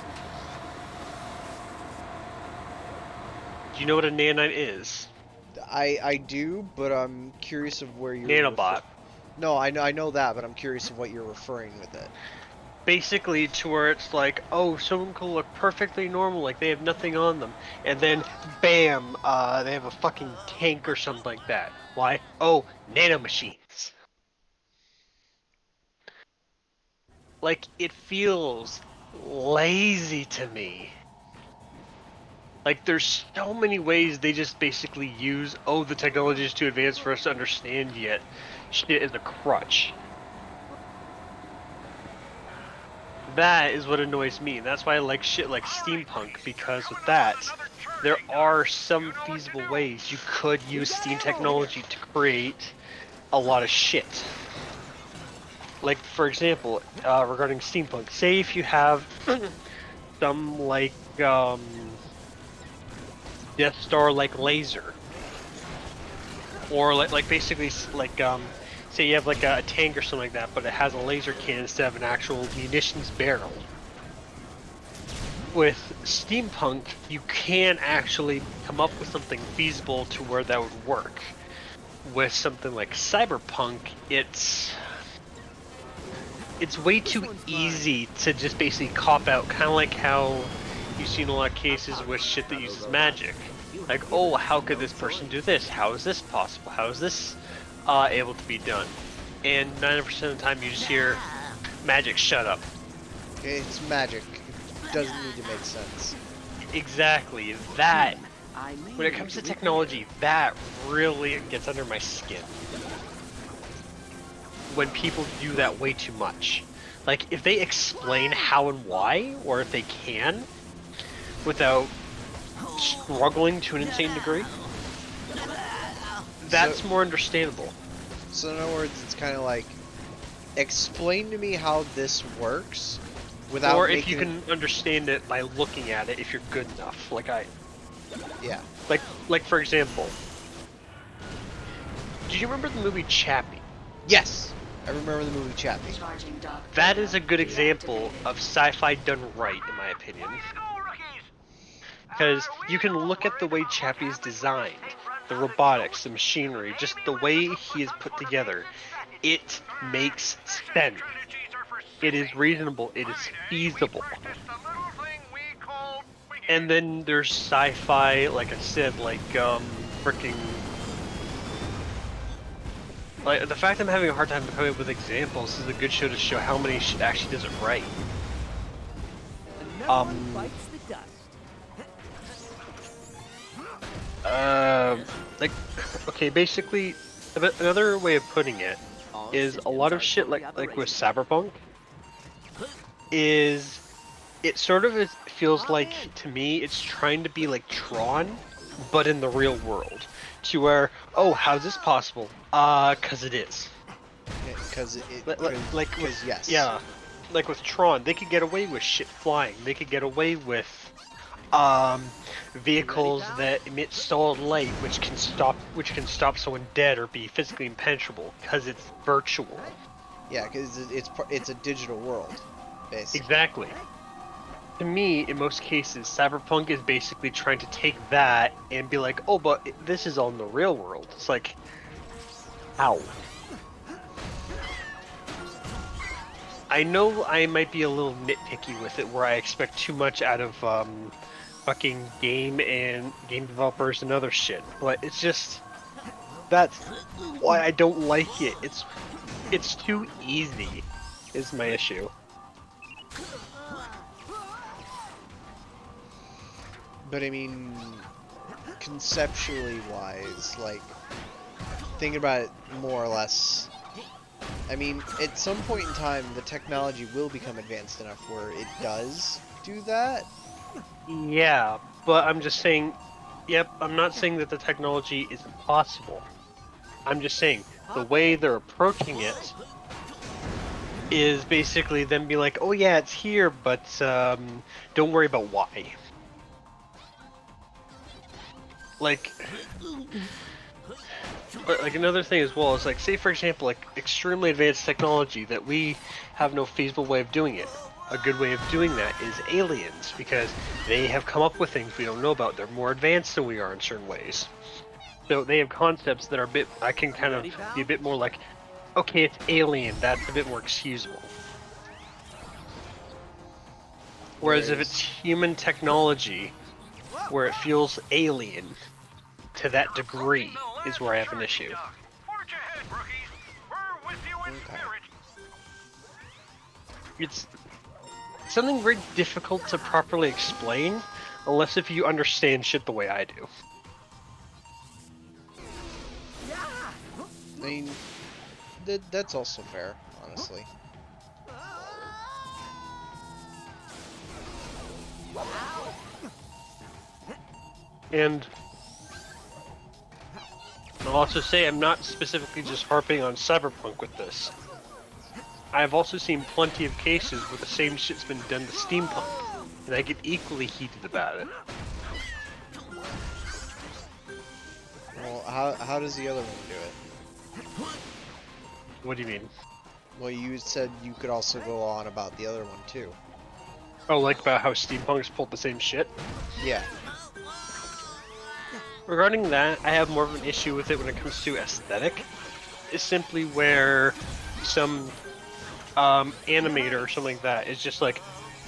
Do you know what a nanite is? I I do, but I'm curious of where you're. Nanobot. No, I know I know that, but I'm curious of what you're referring with it. Basically to where it's like, oh, someone could look perfectly normal, like they have nothing on them, and then bam, uh, they have a fucking tank or something like that. Why? Oh, nanomachines. Like it feels lazy to me. Like there's so many ways they just basically use oh the technology is too advanced for us to understand yet. Shit is a crutch. That is what annoys me. That's why I like shit like steampunk because with that, there are some feasible ways you could use steam technology to create a lot of shit. Like for example, uh, regarding steampunk, say if you have some like um, Death Star like laser, or like like basically like um, say you have like a, a tank or something like that, but it has a laser cannon instead of an actual munitions barrel. With steampunk, you can actually come up with something feasible to where that would work. With something like cyberpunk, it's it's way too easy to just basically cop out, kind of like how you've seen a lot of cases with shit that uses magic. Like, oh, how could this person do this? How is this possible? How is this uh, able to be done? And 90% of the time you just hear, magic, shut up. It's magic. It doesn't need to make sense. Exactly. That, I may when it comes to to technology, that really gets under my skin. When people do that way too much. Like, if they explain how and why, or if they can, without struggling to an insane degree, that's So- more understandable. So in other words, it's kind of like, explain to me how this works, without or if you can understand it by looking at it, if you're good enough, like I, yeah. like, like for example, do you remember the movie Chappie? Yes, I remember the movie Chappie. That is a good example of sci-fi done right, in my opinion. Because you can look at the way Chappie is designed, the robotics, the machinery, just the way he is put together. It makes sense. It is reasonable. It is feasible. And then there's sci-fi, like I said, like um, freaking. Like the fact I'm having a hard time coming up with examples is a good show to show how many shit actually does it right. No Um, bites the dust. Um, like, okay, basically, another way of putting it is a lot of shit like like with. Cyberpunk is it sort of is, feels like to me it's trying to be like Tron, but in the real world, to where oh how's this possible? Uh, cause it is. Because it, it Like, cause, like 'cause with, yes. yeah, like with Tron, they could get away with shit flying. They could get away with um, vehicles that emit solid light, which can stop, which can stop someone dead or be physically impenetrable because it's virtual. Yeah, because it's it's a digital world, basically. Exactly. To me, in most cases, Cyberpunk is basically trying to take that and be like, oh, but this is all in the real world. It's like, how? I know I might be a little nitpicky with it, where I expect too much out of um, fucking game and game developers and other shit, but it's just that's why I don't like it. It's it's too easy, is my issue. But I mean, conceptually wise, like thinking about it more or less. I mean, at some point in time, the technology will become advanced enough where it does do that. Yeah, but I'm just saying, yep, I'm not saying that the technology is impossible. I'm just saying, the way they're approaching it is basically them be like, oh yeah, it's here, but um, don't worry about why. Like, like another thing as well is like, say for example, like extremely advanced technology that we have no feasible way of doing it. A good way of doing that is aliens because they have come up with things we don't know about. They're more advanced than we are in certain ways. So they have concepts that are a bit. I can kind of be a bit more like, okay, it's alien. That's a bit more excusable. Whereas if it's human technology, where it feels alien to that degree, is where I have an issue. Forge ahead, rookies. We're with you in spirit. It's something very difficult to properly explain, unless if you understand shit the way I do. I mean, th- that's also fair, honestly. And I'll also say I'm not specifically just harping on Cyberpunk with this. I've also seen plenty of cases where the same shit's been done to steampunk, and I get equally heated about it. Well, how, how does the other one do it? What do you mean? Well, you said you could also go on about the other one too. Oh, like about how steampunk's pulled the same shit? Yeah. Regarding that, I have more of an issue with it when it comes to aesthetic. It's simply where some um, animator or something like that is just like,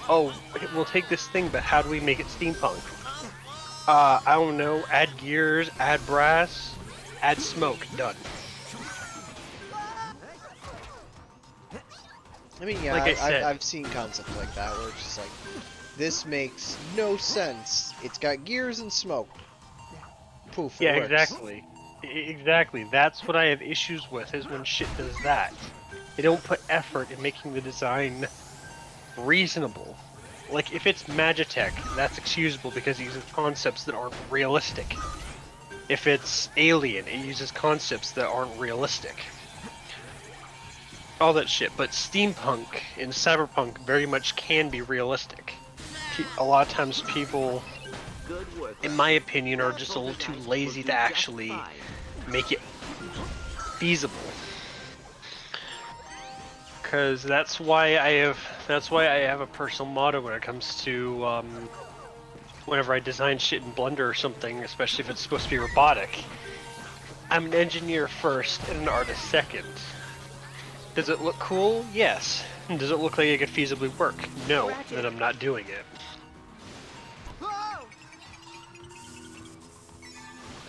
oh, we'll take this thing, but how do we make it steampunk? Uh, I don't know, add gears, add brass, add smoke, done. I mean, yeah, Like I I, said- I, I've seen concepts like that where it's just like, this makes no sense. It's got gears and smoke. Poof. Yeah, exactly. Exactly. That's what I have issues with, is when shit does that. They don't put effort in making the design reasonable. Like, if it's Magitech, that's excusable because it uses concepts that aren't realistic. If it's Alien, it uses concepts that aren't realistic. All that shit, but Steampunk and Cyberpunk very much can be realistic. A lot of times people. In my opinion, are just a little too lazy to actually make it feasible. Because that's why I have that's why I have a personal motto when it comes to um, whenever I design shit in Blender or something, especially if it's supposed to be robotic. I'm an engineer first and an artist second. Does it look cool? Yes. Does it look like it could feasibly work? No. Then I'm not doing it.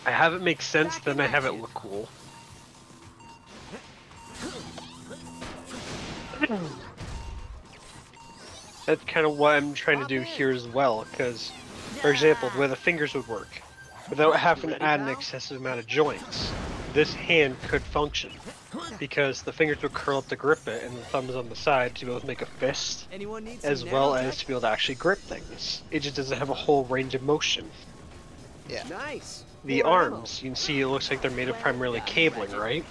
I have it make sense, then I have it look cool. That's kind of what I'm trying to do here as well, because, for example, the way the fingers would work, without having to add an excessive amount of joints, this hand could function, because the fingers would curl up to grip it, and the thumbs on the side to be able to make a fist, as well as to be able to actually grip things. It just doesn't have a whole range of motion. Yeah. Nice. The More ammo. arms, you can see it looks like they're made of primarily cabling, right?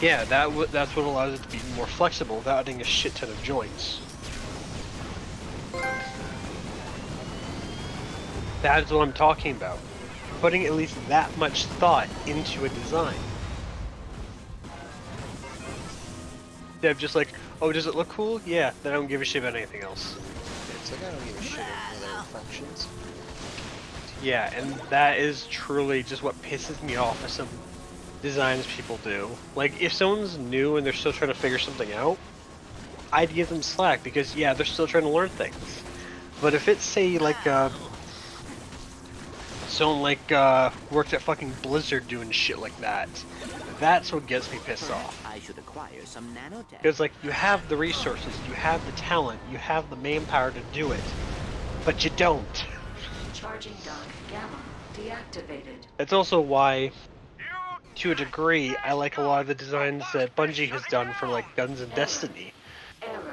Yeah, that w that's what allows it to be more flexible without adding a shit ton of joints. That's what I'm talking about. Putting at least that much thought into a design. Instead of just like, oh, does it look cool? Yeah, then I don't give a shit about anything else. It's like I don't give a shit about other functions. Yeah, and that is truly just what pisses me off with some designs people do. Like, if someone's new and they're still trying to figure something out, I'd give them slack because, yeah, they're still trying to learn things. But if it's, say, like, uh, someone like, uh, worked at fucking Blizzard doing shit like that, that's what gets me pissed off. I should acquire some nanotech. Because, like, you have the resources, you have the talent, you have the manpower to do it, but you don't. Charging dock gamma deactivated. That's also why, to a degree, I like a lot of the designs that Bungie has done for like Guns and Destiny.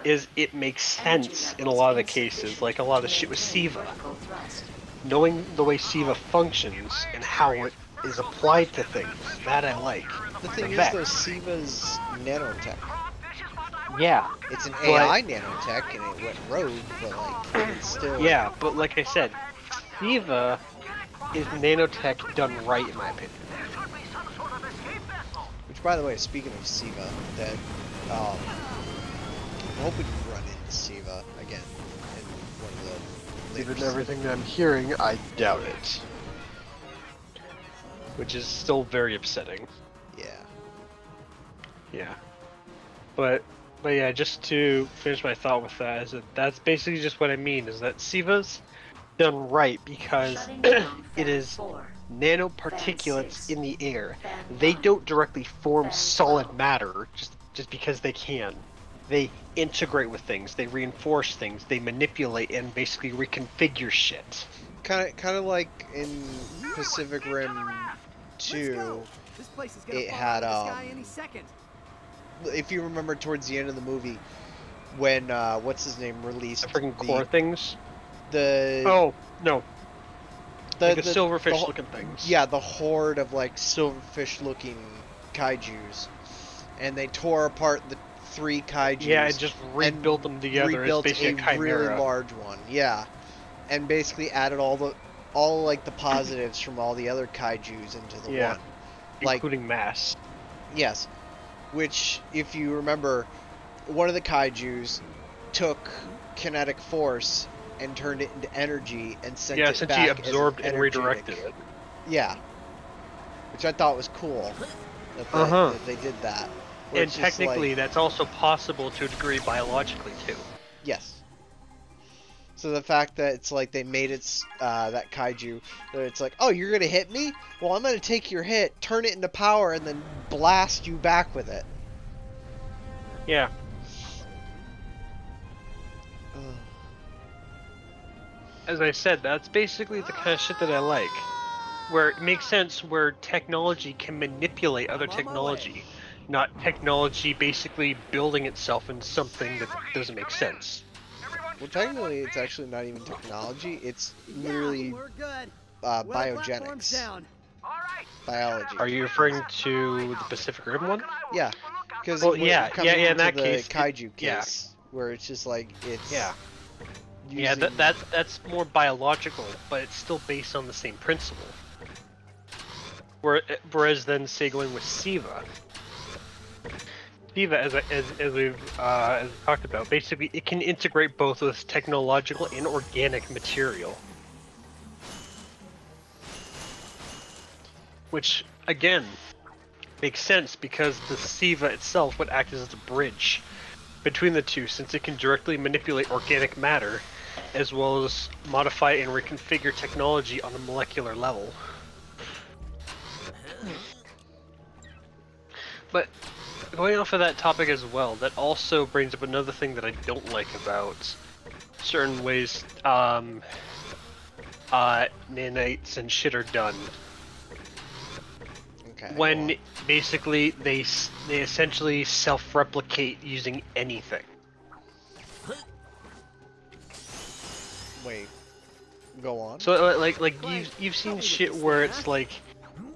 Is it makes sense in a lot of the cases, like a lot of the shit with Siva. Knowing the way Siva functions and how it is applied to things, that I like. The thing is, though, Siva's nanotech. Yeah. It's an But- AI nanotech and it went rogue, but like it's still Yeah, but like I said, Siva is nanotech done right in my opinion. Which, by the way, speaking of Siva, that um, I'm hoping you run into Siva again in one of the later. Given everything that I'm hearing, I doubt it. Which is still very upsetting. Yeah. Yeah. But but yeah, just to finish my thought with that is that that's basically just what I mean is that Siva's done right because it is down it fan is four. nanoparticulates in the air. They don't directly form solid matter just just because they can. They integrate with things, they reinforce things, they manipulate and basically reconfigure shit. Kind of, kind of like in Pacific Rim 2. This place is gonna It had, out of um, any second. If you remember towards the end of the movie, when uh, what's his name released The freaking the, core things. The Oh no, the, like the, the- silverfish the- looking things. Yeah, the horde of like silverfish looking kaiju's, and they tore apart the three kaiju's. Yeah, and just rebuilt them together. It's rebuilt basically a a really large one. Yeah, and basically added all the all like the positives from all the other kaiju's into the Yeah. one. Like including mass. yes, which if you remember, one of the kaiju's took kinetic force and turned it into energy and sent Yeah, it since back an absorbed and redirected it. Yeah, which I thought was cool. That they, Uh-huh. that they did that. And just like- technically, that's also possible to a degree biologically too. Yes. So the fact that it's like they made it uh, that kaiju, that it's like, oh, you're gonna hit me? Well, I'm gonna take your hit, turn it into power, and then blast you back with it. Yeah. As I said, that's basically the kind of shit that I like. Where it makes sense where technology can manipulate other technology, not technology basically building itself into something that doesn't make sense. Well, technically, it's actually not even technology. It's literally uh, biogenics, biology. Are you referring to the Pacific Rim one? Yeah, because Well, yeah, yeah, yeah, in that the case, it- kaiju yeah. case, where it's just like it's Yeah. Yeah, using- that, that that's more biological, but it's still based on the same principle. Where, whereas then, say, going with Siva, Siva, as, I- as, as we've uh, as we talked about, basically it can integrate both with technological and organic material. Which, again, makes sense because the Siva itself would act as a bridge between the two since it can directly manipulate organic matter as well as modify and reconfigure technology on a molecular level. But going off of that topic as well, that also brings up another thing that I don't like about certain ways um, uh, nanites and shit are done. Okay. When basically they they essentially self-replicate using anything. Wait, go on. So uh, like like you've you've seen shit where it's like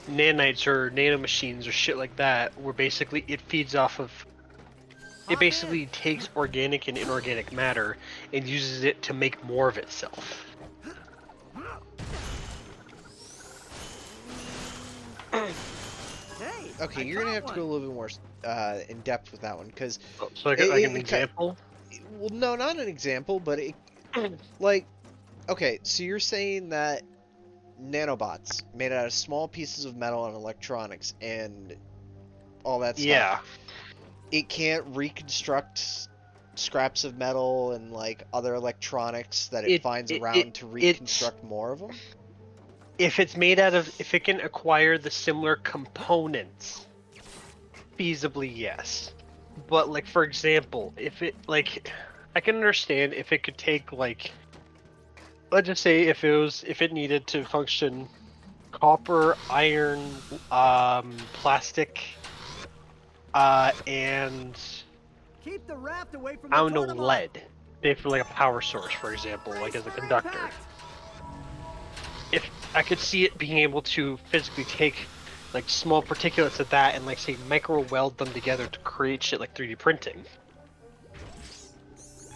nanites or nanomachines or shit like that, where basically it feeds off of. It basically takes organic and inorganic matter and uses it to make more of itself. Okay, you're gonna have to go a little bit more uh, in depth with that one, because So like, It- like it- an it ki- example. well, no, not an example, but it, like, okay, so you're saying that nanobots made out of small pieces of metal and electronics and all that stuff. Yeah. It can't reconstruct scraps of metal and like other electronics that it, It- finds it- around it- to reconstruct more of them. If it's made out of, if it can acquire the similar components, feasibly yes. But like for example, if it like, I can understand if it could take like, let's just say if it was if it needed to function, copper, iron, um, plastic, uh, and Keep the raft away from I don't know lead. For like a power source, for example, like as a conductor. If I could see it being able to physically take like small particulates of that and like say micro weld them together to create shit like 3D printing.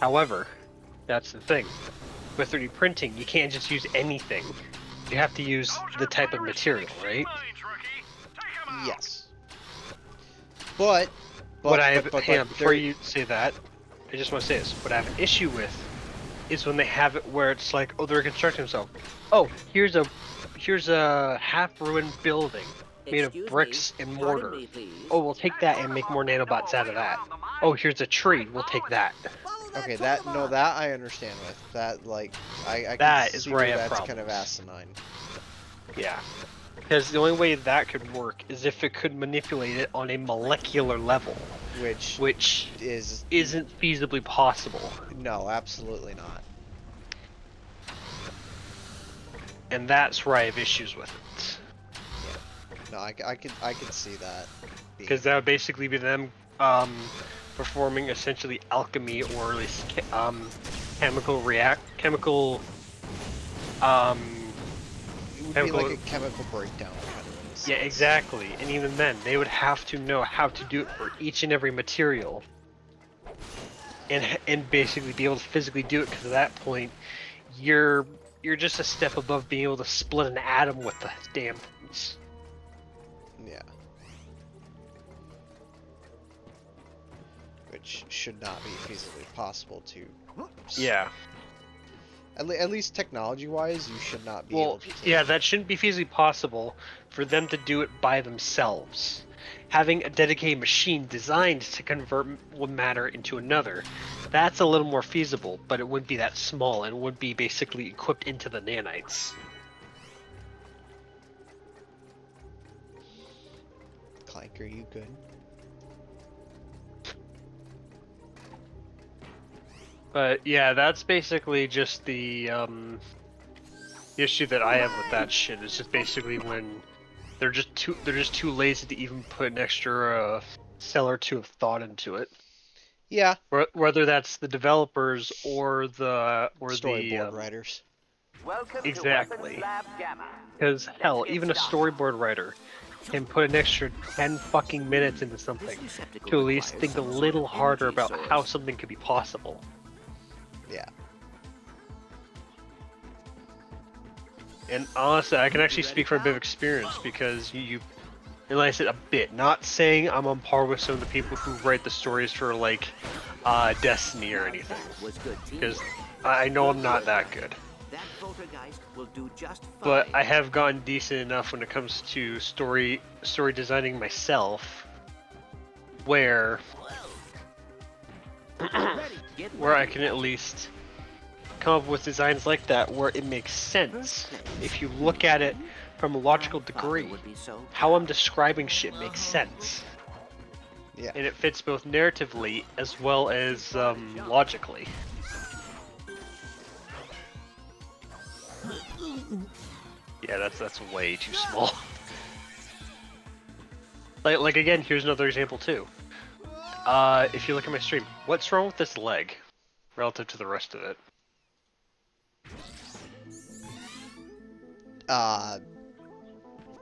However, that's the thing. With 3D printing, you can't just use anything. You have to use the type of material, right? Yes. But, but what I have, but, but, hang on, before there- you say that, I just want to say this. What I have an issue with is when they have it where it's like, oh, they're reconstructing themselves. Oh, here's a here's a half-ruined building made Excuse of me, bricks and mortar. me. Oh, we'll take that and make more nanobots out of that. Oh, here's a tree. We'll take that. Okay, that no, that I understand with that. Like, I, I That can is see where I where have that's kind of asinine. Yeah. Because the only way that could work is if it could manipulate it on a molecular level, Which which is isn't feasibly possible. no, absolutely not. And that's where I have issues with it. No, I, I could I could see that. Because that would basically be them um, performing essentially alchemy or at least um, chemical react chemical um, it would be like a chemical breakdown kind of. yeah exactly and even then they would have to know how to do it for each and every material and and basically be able to physically do it because at that point you're you're just a step above being able to split an atom with the damn. Which should not be feasibly possible to. yeah At, le- at least technology-wise, you should not be Well, yeah, that shouldn't be feasibly possible for them to do it by themselves. Having a dedicated machine designed to convert one matter into another, that's a little more feasible, but it wouldn't be that small and would be basically equipped into the nanites. Clank, are you good? But yeah, that's basically just the um, issue that I have with that shit. Is just basically when they're just too they're just too lazy to even put an extra uh, cell or two of thought into it. Yeah. Whether that's the developers or the or the Storyboard um, writers. Welcome Exactly. to Weapons Lab Gamma. Because hell, even a storyboard writer can put an extra ten fucking minutes into something to at least think a little harder about how something could be possible. Yeah. And honestly, I can actually speak from a bit of experience because you, you and like I said, a bit. Not saying I'm on par with some of the people who write the stories for like uh, Destiny or anything, because. I know I'm not that good. That poltergeist will do just fine. But I have gotten decent enough when it comes to story story designing myself, where where I can at least come up with designs like that where it makes sense if you look at it from a logical degree. would be so How I'm describing shit makes sense. Yeah. And it fits both narratively as well as um, logically. Yeah, that's that's way too small. like, like again, here's another example too. Uh, if you look at my stream, what's wrong with this leg relative to the rest of it? Uh,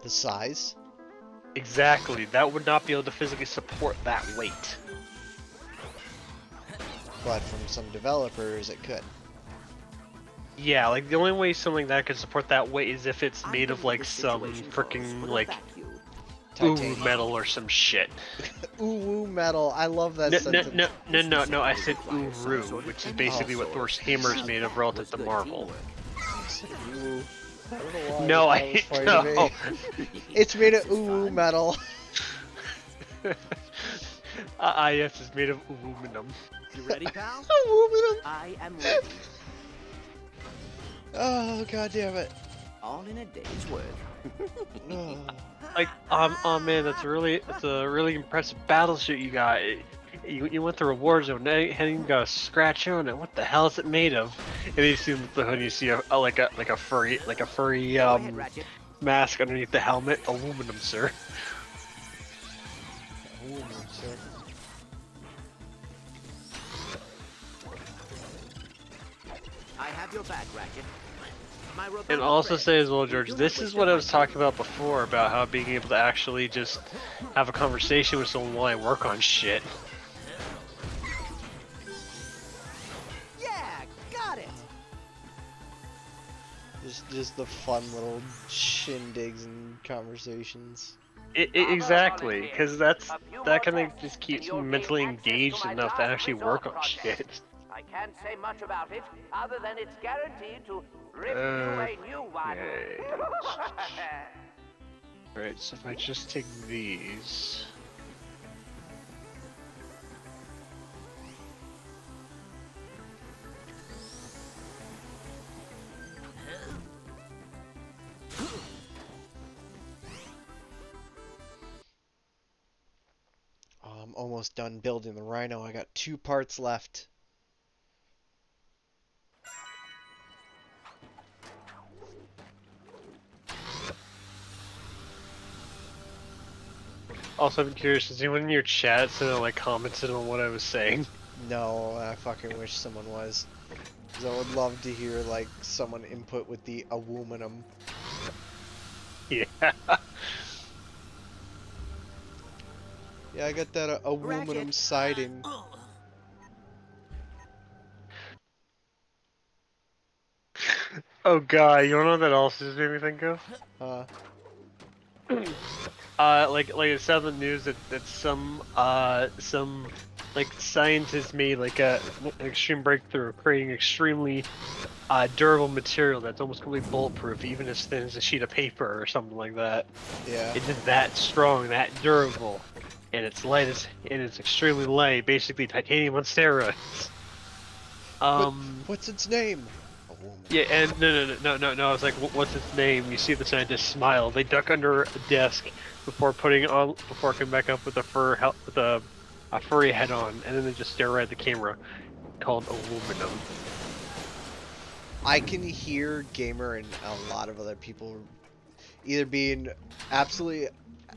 the size. Exactly, that would not be able to physically support that weight. But from some developers, it could. Yeah, like the only way something that could support that weight is if it's made of like some freaking for a like vacuum. ooh Titanium. metal or some shit. Ooh, ooh, metal. I love that No, no, sentence. no, no, no, no, I said Uru, which is basically what. Thor's hammer is made of relative Was to good Marvel. I don't know why No, that I was no. It's made of ooh, ooh metal. uh, ah, yes, it's made of aluminum. You ready, pal? Aluminum. I am ready. Oh god damn it. All in a day's work. Like, um, oh man, that's a really, that's a really impressive battle suit you got. You, you went through a war zone, now you hadn't even got a scratch on it. What the hell is it made of? And you see the hood, you see a, a like a like a furry like a furry Go ahead, um mask underneath the helmet. Aluminum, sir. Aluminum, sir. I have your back, Ratchet and also say as well, George, this is what I was talking about before about how being able to actually just have a conversation with someone while I work on shit. Yeah, got it. Just, just the fun little shindigs and conversations. It, it, exactly, because that's that kind of just keeps me mentally engaged enough to actually work on shit. I can't say much about it, other than it's guaranteed to rip Uh, you a new one. Right, so if I just take these. I'm almost done building the Rhino. I got two parts left. Also, I'm curious, has anyone in your chat said like commented on what I was saying? No, I fucking wish someone was. 'Cause I would love to hear like someone input with the aluminum. Yeah. Yeah, I got that uh, aluminum siding. Oh god, you wanna know what that else just made me think of? Uh, Uh, like like it said on the news that, that some uh some like scientists made like a an extreme breakthrough creating extremely uh, durable material that's almost completely bulletproof, even as thin as a sheet of paper or something like that. yeah. It's just that strong, that durable, and it's light as and it's extremely light, basically titanium on steroids. Um. What's its name? Yeah, and no, no, no, no, no, no. I was like, what's its name? You see the scientist smile. They duck under a desk before putting on, before coming back up with a fur, with a, a furry head on, and then they just stare right at the camera. Called aluminum. I can hear Gamer and a lot of other people either being absolutely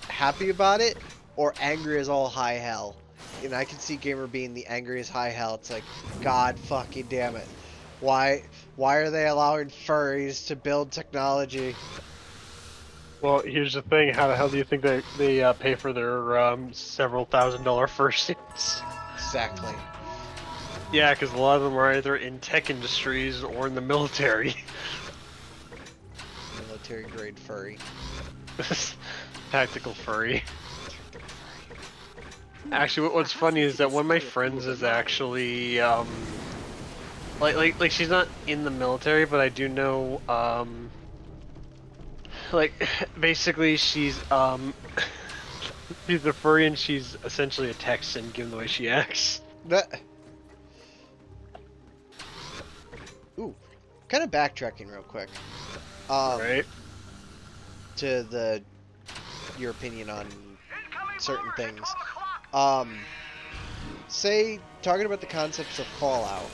happy about it or angry as all high hell. And I can see Gamer being the angry as high hell. It's like, God fucking damn it. Why why are they allowing furries to build technology? Well, here's the thing. How the hell do you think they they uh, pay for their um, several thousand dollar fursuits? Exactly. Yeah, because a lot of them are either in tech industries or in the military. Military grade furry. Tactical furry. Actually, what- what's funny is that one of my friends is actually, um, like, like, like she's not in the military, but I do know, um, like, basically she's, um, she's a furry and she's essentially a Texan, given the way she acts. That. Ooh, kind of backtracking real quick. Um, right. To the your opinion on certain things. Um, say talking about the concepts of Fallout,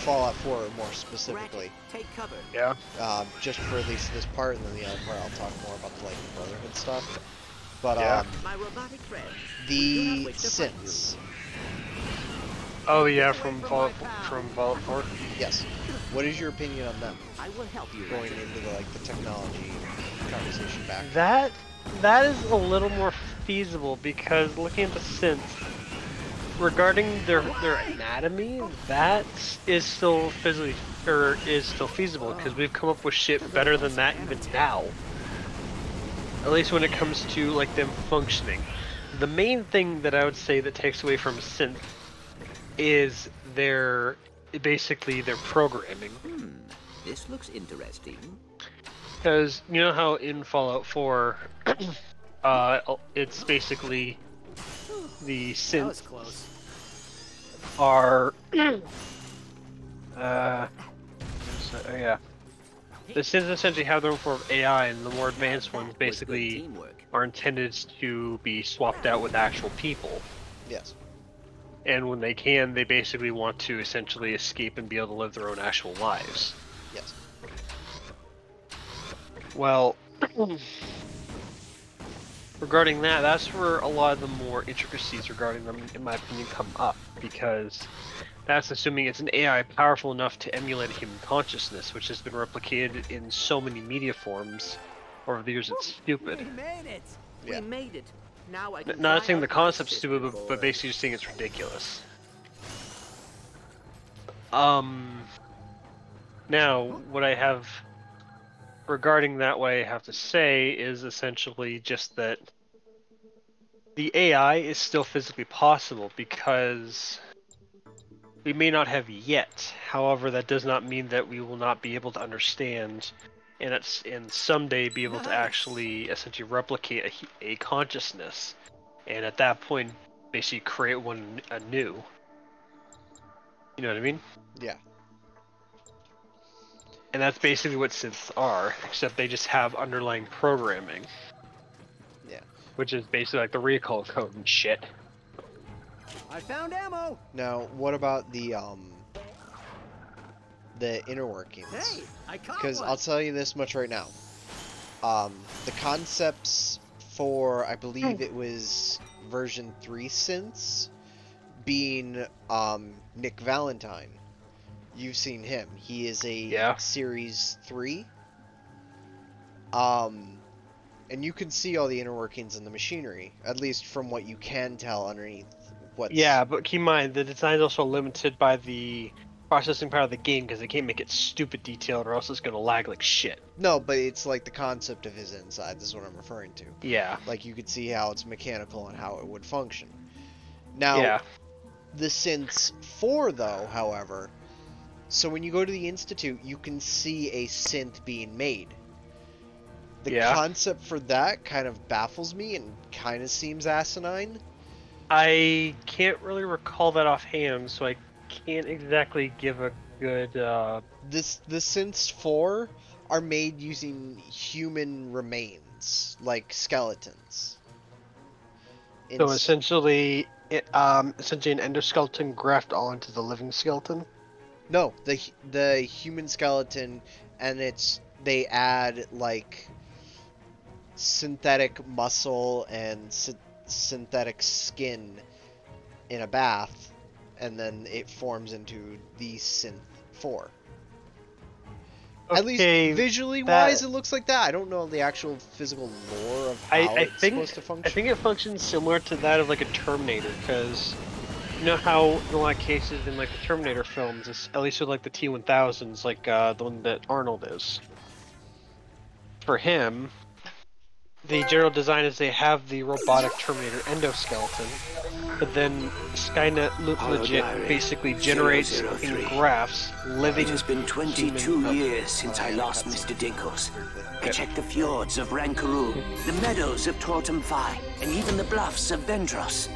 Fallout 4 more specifically. Take cover. Yeah. Um, just for at least this part, and then the other part I'll talk more about the Lightning Brotherhood stuff. But Yeah. um, My robotic friend. the wish to fight you. synths. Oh yeah, from Fallout, from Fallout 4. Yes. What is your opinion on them? I will help you. Going into the like the technology conversation back. That that is a little more feasible because looking at the synths, regarding their their anatomy, that is still physically or is still feasible because we've come up with shit better than that even now. At least when it comes to like them functioning. The main thing that I would say that takes away from synth is their basically their programming. Hmm. This looks interesting. Because you know how in Fallout 4, uh, it's basically the synths close. are, uh, so- yeah, the synths essentially have their own form of AI, and the more advanced ones basically are intended to be swapped out with actual people. Yes. And when they can, they basically want to essentially escape and be able to live their own actual lives. Yes. Well, regarding that, that's where a lot of the more intricacies regarding them, in my opinion, come up because that's assuming it's an AI powerful enough to emulate human consciousness, which has been replicated in so many media forms over the years. It's stupid. We made it. Yeah. We made it. Now I can Not saying the concept's stupid, but, but basically just saying it's ridiculous. Um. Now, what I have regarding that, what I have to say is essentially just that the AI is still physically possible because we may not have yet. However, that does not mean that we will not be able to understand and it's and someday be able to actually essentially replicate a, a consciousness and at that point basically create one anew. You know what I mean? Yeah. And that's basically what synths are, except they just have underlying programming. Yeah. Which is basically like the recall code and shit. I found ammo. Now, what about the um the inner workings? Hey, I caught Because. I'll tell you this much right now. Um, the concepts for I believe it was version three synths being um Nick Valentine. You've seen him. He is a Yeah. series three. Um and you can see all the inner workings in the machinery, at least from what you can tell underneath What? Yeah, but keep in mind the design is also limited by the processing power of the game because they can't make it stupid detailed or else it's gonna lag like shit. No, but it's like the concept of his inside. This is what I'm referring to. Yeah. Like you could see how it's mechanical and how it would function. Now, Yeah. the synths 4 though, however, so when you go to the institute, you can see a synth being made. The Yeah. concept for that kind of baffles me and kind of seems asinine. I can't really recall that offhand, so I can't exactly give a good uh This the synths 4 are made using human remains, like skeletons. so essentially it, um essentially an endoskeleton graft onto the living skeleton. No, the the human skeleton, and it's they add like synthetic muscle and sy- synthetic skin in a bath, and then it forms into the synth four. At least visually that- wise, it looks like that. I don't know the actual physical lore of how I, I it's think supposed to function. I think it functions similar to that of like a Terminator, because you know how in a lot of cases in like the Terminator films, at least with like the T1000s, like uh, the one that Arnold is. For him, the general design is they have the robotic Terminator endoskeleton, but then Skynet le- legit Diary, basically generates in graphs living. It has been 22 years since I lost Mr. Dinkles. I checked the fjords of Rankaroo, the meadows of Tortumfi, and even the bluffs of Vendros.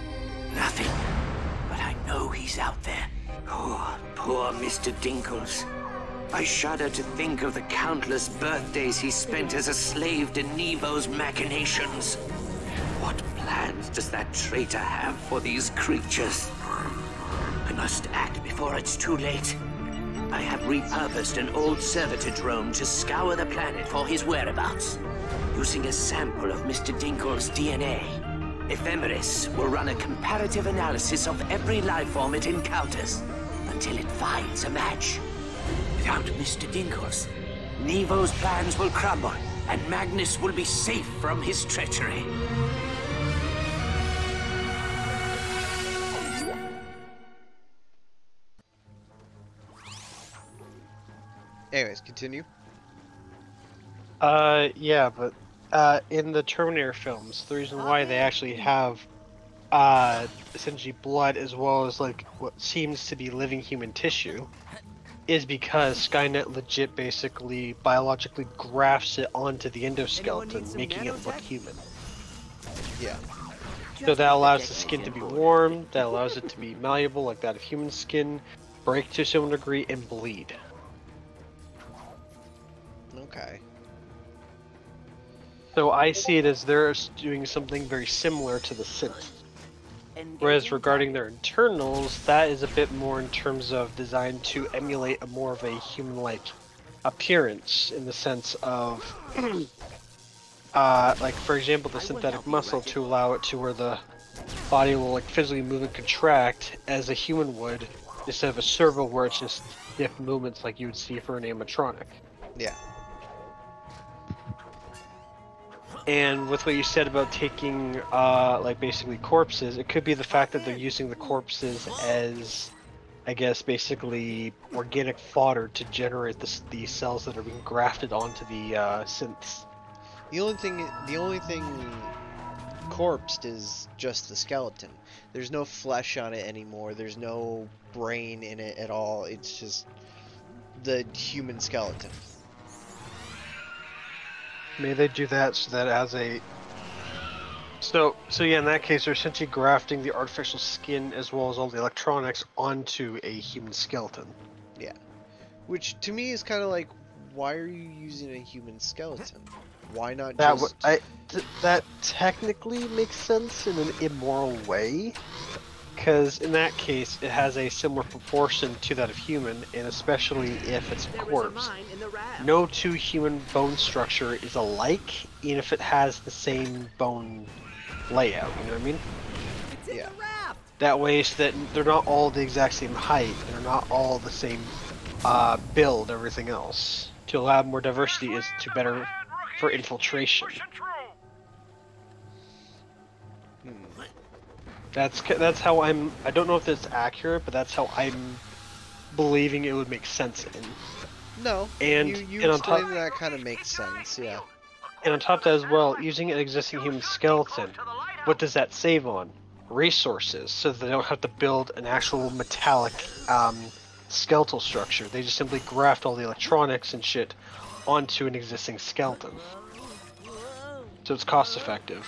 Nothing. Know he's out there. Poor, poor Mr. Dinkles. I shudder to think of the countless birthdays he spent as a slave to Nevo's machinations. What plans does that traitor have for these creatures? I must act before it's too late. I have repurposed an old servitor drone to scour the planet for his whereabouts. Using a sample of Mr. Dinkle's DNA, Ephemeris will run a comparative analysis of every life form it encounters until it finds a match. Without Mr. Dinkles, Nevo's plans will crumble and Magnus will be safe from his treachery. Anyways, continue. Uh, yeah, but uh, in the Terminator films, the reason why they actually have uh, essentially blood as well as like what seems to be living human tissue is because Skynet legit basically biologically grafts it onto the endoskeleton, making it look human. Yeah. So that allows the skin to be warm, that allows it to be malleable like that of human skin, break to some degree, and bleed. Okay. So I see it as they're doing something very similar to the synth. Whereas regarding their internals, that is a bit more in terms of designed to emulate a more of a human-like appearance in the sense of, uh, like for example, the synthetic muscle to allow it to where the body will like physically move and contract as a human would, instead of a servo where it's just stiff movements like you would see for an animatronic. Yeah. And with what you said about taking, uh, like basically corpses, it could be the fact that they're using the corpses as I guess, basically organic fodder to generate the, the cells that are being grafted onto the uh, synths. The only thing, the only thing corpsed is just the skeleton. There's no flesh on it anymore. There's no brain in it at all. It's just the human skeleton. May they do that so that as a. So, so yeah, in that case, they're essentially grafting the artificial skin as well as all the electronics onto a human skeleton. Yeah. Which to me is kind of like, why are you using a human skeleton? Why not That just? I, th- that technically makes sense in an immoral way, because in that case, it has a similar proportion to that of human, and especially if it's a There was a corpse. mine in the raft. No two human bone structure is alike, even if it has the same bone layout. You know what I mean? Yeah. That way, so that they're not all the exact same height, they're not all the same uh, build, everything else. To allow more diversity is to better for infiltration. That's that's how I'm. I don't know if that's accurate, but that's how I'm believing it would make sense in. No. And- you, you and on top- explaining that kind of makes sense. Yeah. And on top of that as well, using an existing human skeleton, what does that save on? Resources, so they don't have to build an actual metallic um, skeletal structure. They just simply graft all the electronics and shit onto an existing skeleton. So it's cost effective.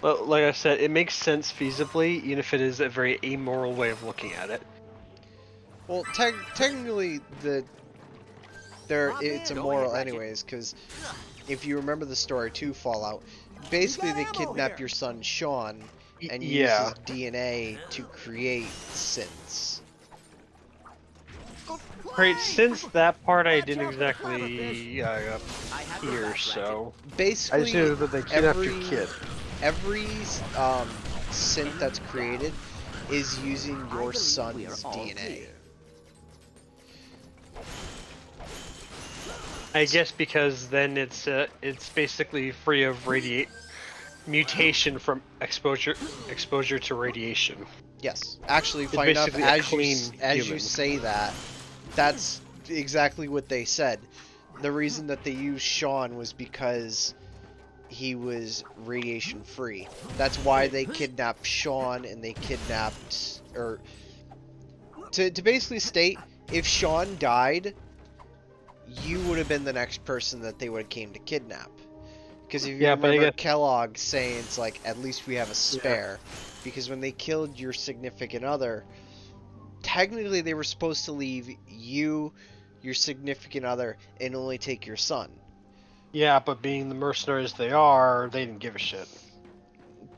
But like I said, it makes sense feasibly, even if it is a very amoral way of looking at it. Well, tec- technically, the there Come it's immoral anyways, because if you remember the story to Fallout, basically they kidnap here. your son Sean Y- and yeah. use his DNA to create synths. Great, since that part I didn't exactly uh, I have your hear, back, Ratchet. so I Basically, just knew that they kidnapped your kid. Every um, synth that's created is using your son's DNA. I guess because then it's uh, it's basically free of radiate mutation from exposure exposure to radiation. Yes, actually, It's funny enough, as you clean s- as you say that, that's exactly what they said. The reason that they used Sean was because he was radiation free. That's why they kidnapped Sean and they kidnapped or to to basically state if Sean died, you would have been the next person that they would have came to kidnap. Because if you Yeah, remember guess- Kellogg saying it's like at least we have a spare. Because when they killed your significant other, technically they were supposed to leave you, your significant other, and only take your son. Yeah, but being the mercenaries they are, they didn't give a shit.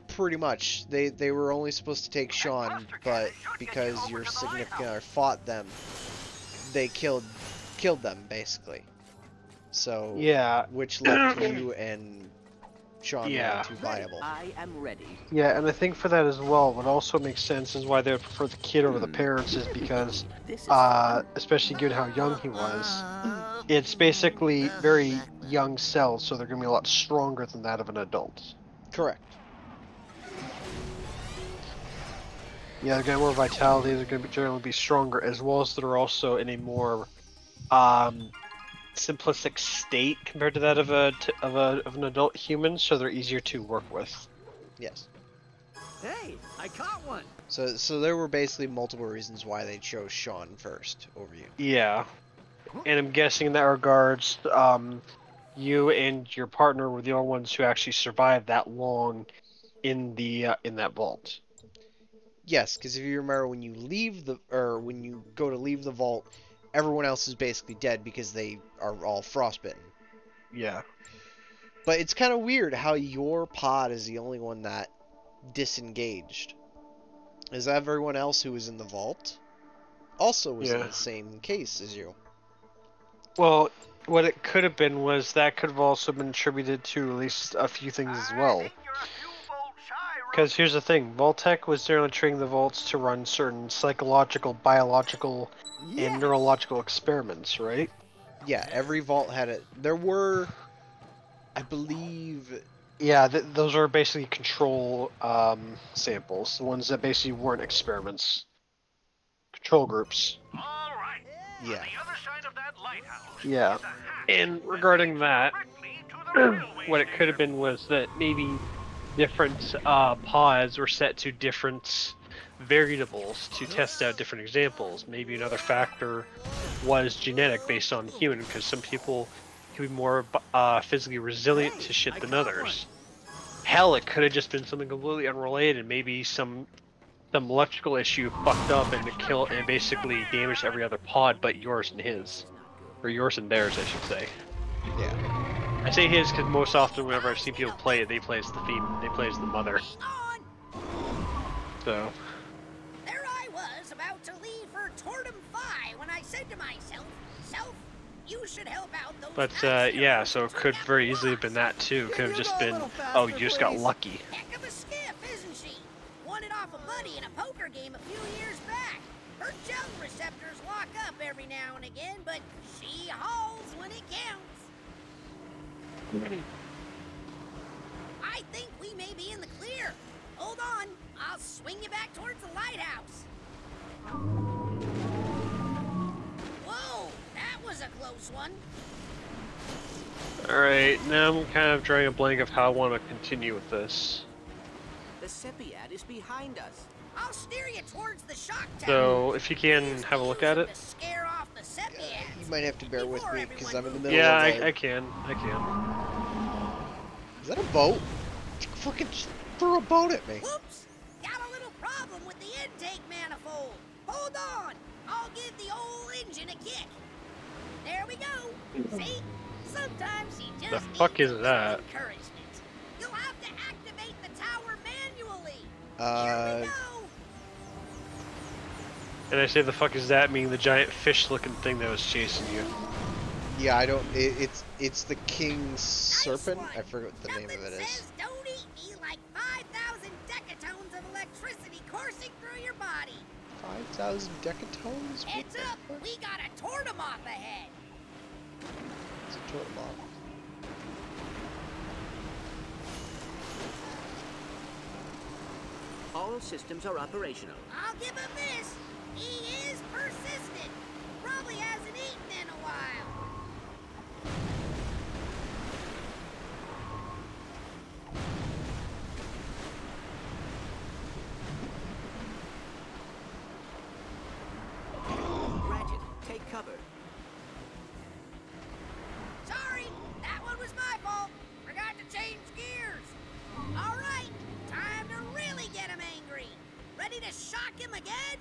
Pretty much. They they were only supposed to take Sean, but because your significant other fought them, they killed killed them basically. So Yeah, which left you and Sean Yeah. yeah. too viable. I am ready. yeah, and I think for that as well, what also makes sense is why they would prefer the kid over the Hmm. parents is because, uh, especially given how young he was, it's basically very young cells, so they're gonna be a lot stronger than that of an adult. Correct. Yeah, they're gonna have more vitality. They're gonna be generally be stronger, as well as they're also in a more um, simplistic state compared to that of a t- of a of an adult human. So they're easier to work with. Yes. Hey, I caught one. So so there were basically multiple reasons why they chose Sean first over you. Yeah, and I'm guessing in that regards, um, you and your partner were the only ones who actually survived that long in the uh, in that vault. Yes, because if you remember when you leave the or when you go to leave the vault, everyone else is basically dead because they are all frostbitten. Yeah. But it's kind of weird how your pod is the only one that disengaged. Is everyone else who was in the vault also was in the same case as you? Well, what it could have been was that could have also been attributed to at least a few things as well. Because here's the thing, Vault-Tec was generally training the vaults to run certain psychological, biological, and neurological experiments, right? Yeah, every vault had it. There were, I believe, Yeah, th- those are basically control um, samples, the ones that basically weren't experiments. Control groups. All right. Yeah. On the other side of that lighthouse Yeah. is a hatch And regarding that, directly to the railway what it could have been was that maybe different uh, pods were set to different variables to test out different examples. Maybe another factor was genetic based on human, because some people can be more uh, physically resilient to shit than others. Hell, it could have just been something completely unrelated. Maybe some some electrical issue fucked up and kill and basically damaged every other pod but yours and his, or yours and theirs, I should say. Yeah. I say his because most often whenever I've seen people play it, they play as the theme, they play as the mother. So, There I was, about to leave for Tortum Phi when I said to myself, Self, you should help out those but uh, yeah, so it could very easily have been that too. Could have just been, oh, you just got lucky. Heck of a skiff, isn't she? Won it off a buddy in a poker game a few years back. Her gel receptors lock up every now and again, but she hauls when it counts. I think we may be in the clear. Hold on, I'll swing you back towards the lighthouse. Whoa, that was a close one. Alright, now I'm kind of drawing a blank of how I want to continue with this. The Sepiad is behind us. I'll steer you towards the shock tower. So, if you can have a look at it. To scare off the Sepiads. You might have to bear with me because I'm in the middle of Yeah, I, a... I, I can. I can. Is that a boat? Fucking just threw a boat at me. Whoops! Got a little problem with the intake manifold. Hold on. I'll give the old engine a kick. There we go. See? Sometimes you The just fuck is that? encouragement. You'll have to activate the tower manually. Uh, And I say the fuck is that meaning the giant fish looking thing that was chasing you. yeah, I don't. It, it's it's the king's serpent. I forget what the name of it is. Don't eat me like 5,000 decatones of electricity coursing through your body. Five thousand decatones. What Heads up, fuck? we got a tortomoth ahead. It's a tortomoth. All systems are operational. I'll give him this. He is persistent. Probably hasn't eaten in a while. Ratchet, take cover. Sorry, that one was my fault. Forgot to change gears. All right, time to really get him angry. Ready to shock him again?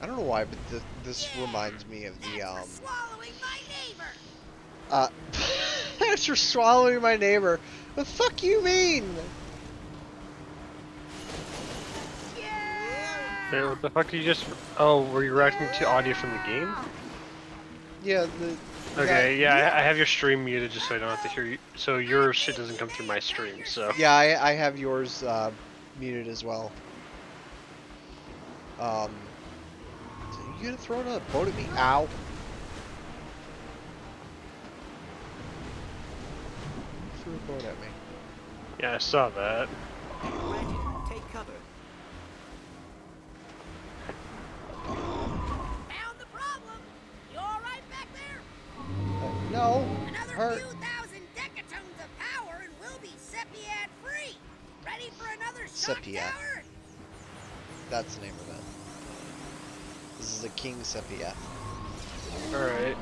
I don't know why, but th this reminds me of the um. Swallowing my neighbor. Uh, that's for swallowing my neighbor. The fuck you mean? Hey, what the fuck did you just? Oh, were you reacting to audio from the game? Yeah, the. Okay, yeah, I, I have your stream muted just so I don't have to hear you. So your shit doesn't come through my stream. So Yeah, I, I have yours uh, muted as well. Um, so you gonna throw another boat at me? Ow! Threw a boat at me. yeah, I saw that. Take cover. Found the problem. You all right back there? Uh, no, Another hurt. few thousand decatones of power and we'll be Sepiad free. Ready for another shock Sepiad. tower? That's the name of it. This is a King Sepia. Alright.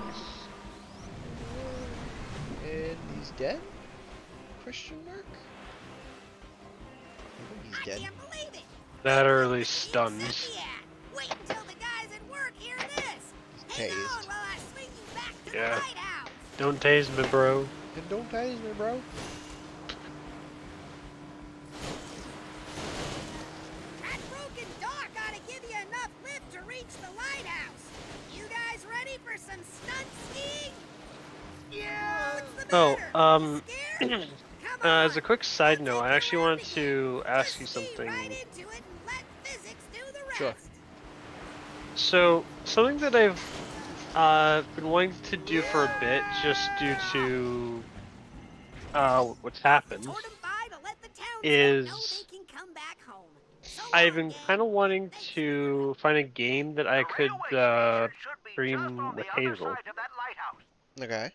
And he's dead? Question mark? I think he's dead. Can't believe it. That early at least stunned. Sepiad. Wait until the guys at work hear this. Hang Tased. while I swing you back to Yeah. Don't tase me, bro. And don't tase me, bro. That broken dock ought to give you enough lift to reach the lighthouse. You guys ready for some stunt skiing? Yeah. Oh, um, uh, as a quick side note, I actually wanted to ask you something. Right into it and let physics do the rest. Sure. so something that I've uh, been wanting to do for a bit, just due to uh, what's happened, is I've been kind of wanting to find a game that I could uh, stream with Hazel. Okay.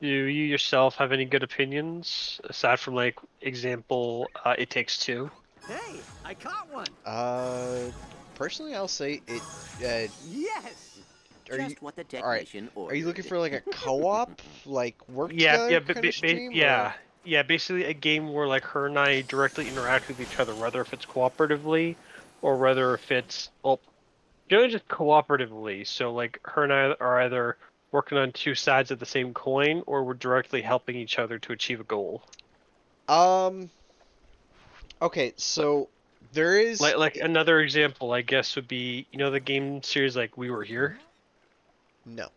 Do you yourself have any good opinions aside from like example, uh, It Takes Two? Hey, I caught one. Uh, personally, I'll say it. Uh, Yes. are Just you, what the all right. technician Are you looking for like a co-op, like work Yeah, together yeah, kind of ba- stream, yeah, or- yeah. Basically, a game where like her and I directly interact with each other, whether if it's cooperatively or whether if it's well, generally just cooperatively. So like her and I are either working on two sides of the same coin, or we're directly helping each other to achieve a goal. Um. Okay, so there is Like like another example, I guess, would be you know the game series like We Were Here. no.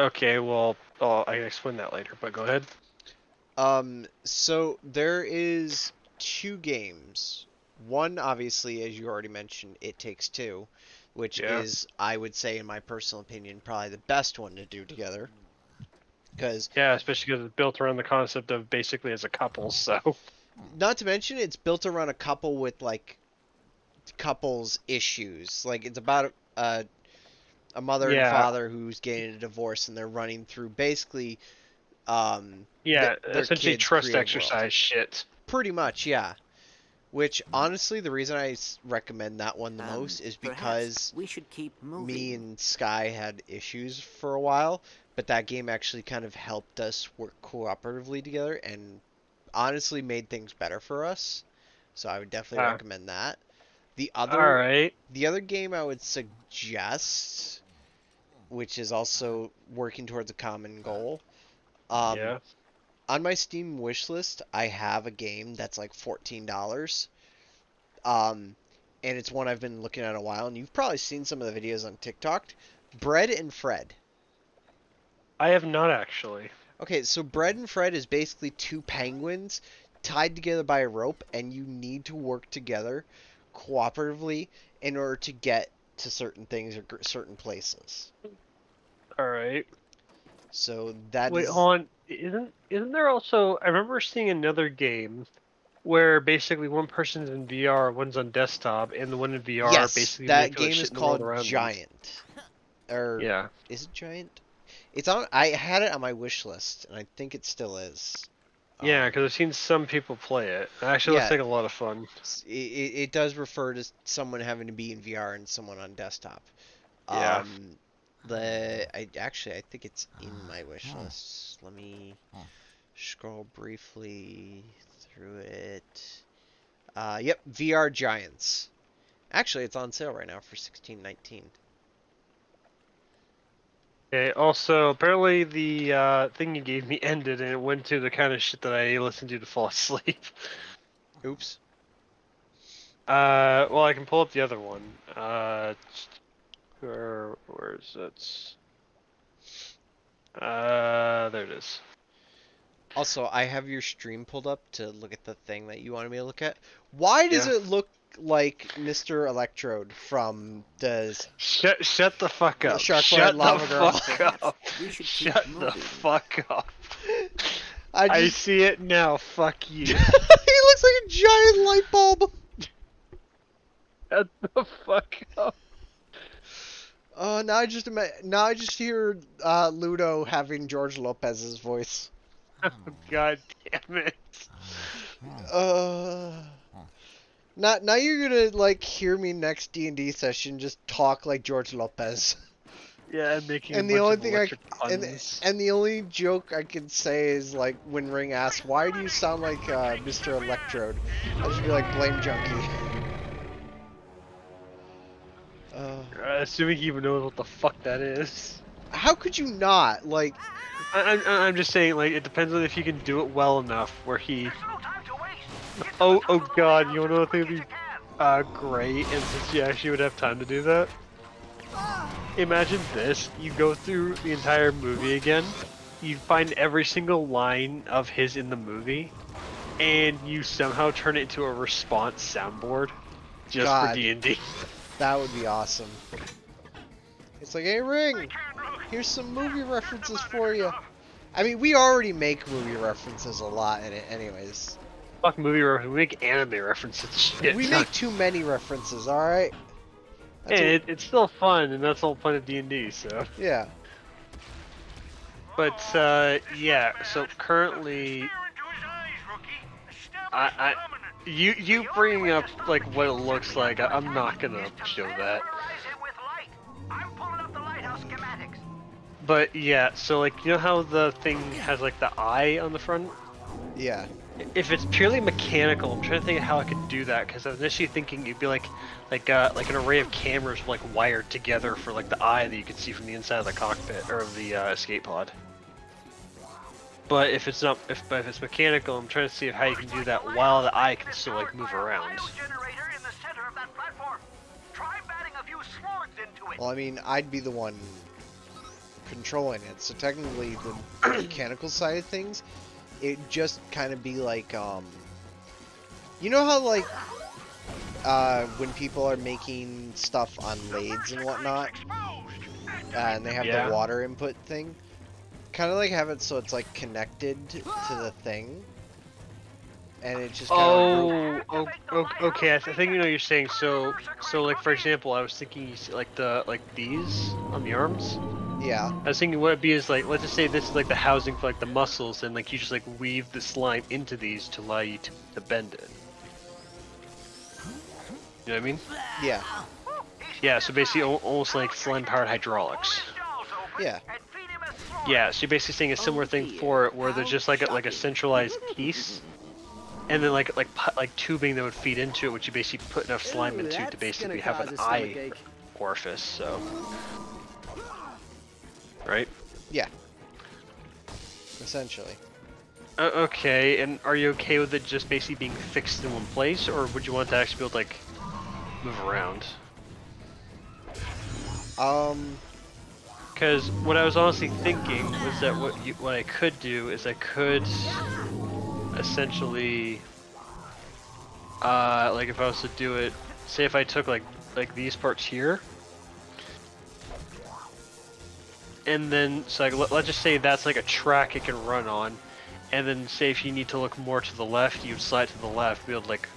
Okay, well, oh, I can explain that later, but go ahead. Um, so there is two games. One, obviously, as you already mentioned, It Takes Two, which Yeah. is, I would say, in my personal opinion, probably the best one to do together. Because, Yeah, especially because it's built around the concept of basically as a couple. So not to mention, it's built around a couple with like couples issues. Like it's about a a mother Yeah. and father who's getting a divorce, and they're running through basically. Um, yeah, th- essentially trust creative world. exercise shit. Pretty much, yeah. Which honestly, the reason I recommend that one the Um, most is because we should keep moving. me and Sky had issues for a while, but that game actually kind of helped us work cooperatively together and honestly made things better for us. So I would definitely Ah. recommend that. The other All right. the other game I would suggest, which is also working towards a common goal. Um, yeah. On my Steam wish list, I have a game that's like fourteen dollars. Um, and it's one I've been looking at a while, and you've probably seen some of the videos on TikTok. Bread and Fred. I have not actually. Okay, so Bread and Fred is basically two penguins tied together by a rope, and you need to work together cooperatively in order to get to certain things or certain places. All right. So that Wait, is- hold on. Isn't isn't there also? I remember seeing another game where basically one person's in VR, one's on desktop, and the one in VR yes, basically that game is in the world called. Giant. Or Yeah. is it Giant? It's on. I had it on my wish list, and I think it still is. Yeah, Um, because I've seen some people play it. It actually looks Yeah. like a lot of fun. It, it, it does refer to someone having to be in VR and someone on desktop. Yeah. Um, the I actually I think it's in my wish list. Let me scroll briefly through it. Uh, yep, VR Giants. Actually, it's on sale right now for sixteen nineteen. Okay. Also, apparently the uh, thing you gave me ended, and it went to the kind of shit that I listen to to fall asleep. Oops. Uh, well, I can pull up the other one. Uh, where, where is it? Uh, there it is. Also, I have your stream pulled up to look at the thing that you wanted me to look at. Why does Yeah. it look like Mr. Electrode from the Shut, shut the fuck up. Shark Boy shut and Lava the Girl. fuck up. We should keep Shut the moving. fuck up. I I, see it now. Fuck you. he looks like a giant light bulb. Shut the fuck up. Oh, now I just now I just hear uh, Ludo having George Lopez's voice. God damn it. Uh, now now you're gonna like hear me next D and D session just talk like George Lopez. Yeah, I'm making And a the only thing I and and the only joke I can say is like when Ring asks, "Why do you sound like uh, Mr. Electrode?" I just be like, "Blame Junkie." Uh, Uh, assuming he even knows what the fuck that is. how could you not like? I, I'm, I'm just saying, like, it depends on if you can do it well enough where he. No time to waste. Oh, oh god, you wanna know what thing would be uh, great, and since you actually would have time to do that? Imagine this, you go through the entire movie again, you find every single line of his in the movie, and you somehow turn it into a response soundboard just God. for D&D. That would be awesome. It's like, hey, Ring, here's some movie references for you. I mean, we already make movie references a lot in it, anyways. Fuck movie references. We make anime references. Shit. We make too many references, alright? Hey, it, it's still fun, and that's all fun of D and D. So. Yeah. But uh, yeah, so currently, I, I, you you bringing up like what it looks like, I'm not gonna show that. But yeah, so like you know how the thing has like the eye on the front? Yeah. If it's purely mechanical, I'm trying to think of how I could do that because I was initially thinking it'd be like like uh, like an array of cameras like wired together for like the eye that you could see from the inside of the cockpit or of the uh, escape pod. But if it's not, if, if it's mechanical, I'm trying to see how you can do that while the eye can still like move around. Well, I mean, I'd be the one controlling it, so technically the mechanical side of things, it just kind of be like, um, you know how like, uh, when people are making stuff on lathes and whatnot, uh, and they have Yeah. the water input thing, kind of like have it so it's like connected to the thing, and it just Oh, oh, oh, okay. I th- I think you know what you're saying. So, so like for example, I was thinking like the like these on the arms. Yeah. I was thinking what it'd be is like let's just say this is like the housing for like the muscles, and like you just like weave the slime into these to allow you to, to bend it. You know what I mean? Yeah. Yeah. So basically, almost like slime powered hydraulics. Yeah. Yeah, so you're basically seeing a similar thing for it, where there's just like a, like a centralized piece, and then like like like tubing that would feed into it, which you basically put enough slime Ooh, into to basically have an cause a stomach eye ache. orifice. So, right? Yeah. Essentially. Uh, okay, and are you okay with it just basically being fixed in one place, or would you want to actually be able to like move around? Um. Because what I was honestly thinking was that what you, what I could do is I could essentially, uh, like if I was to do it, say if I took like like these parts here, and then so like, let, let's just say that's like a track it can run on, and then say if you need to look more to the left, you'd slide to the left, be able to like.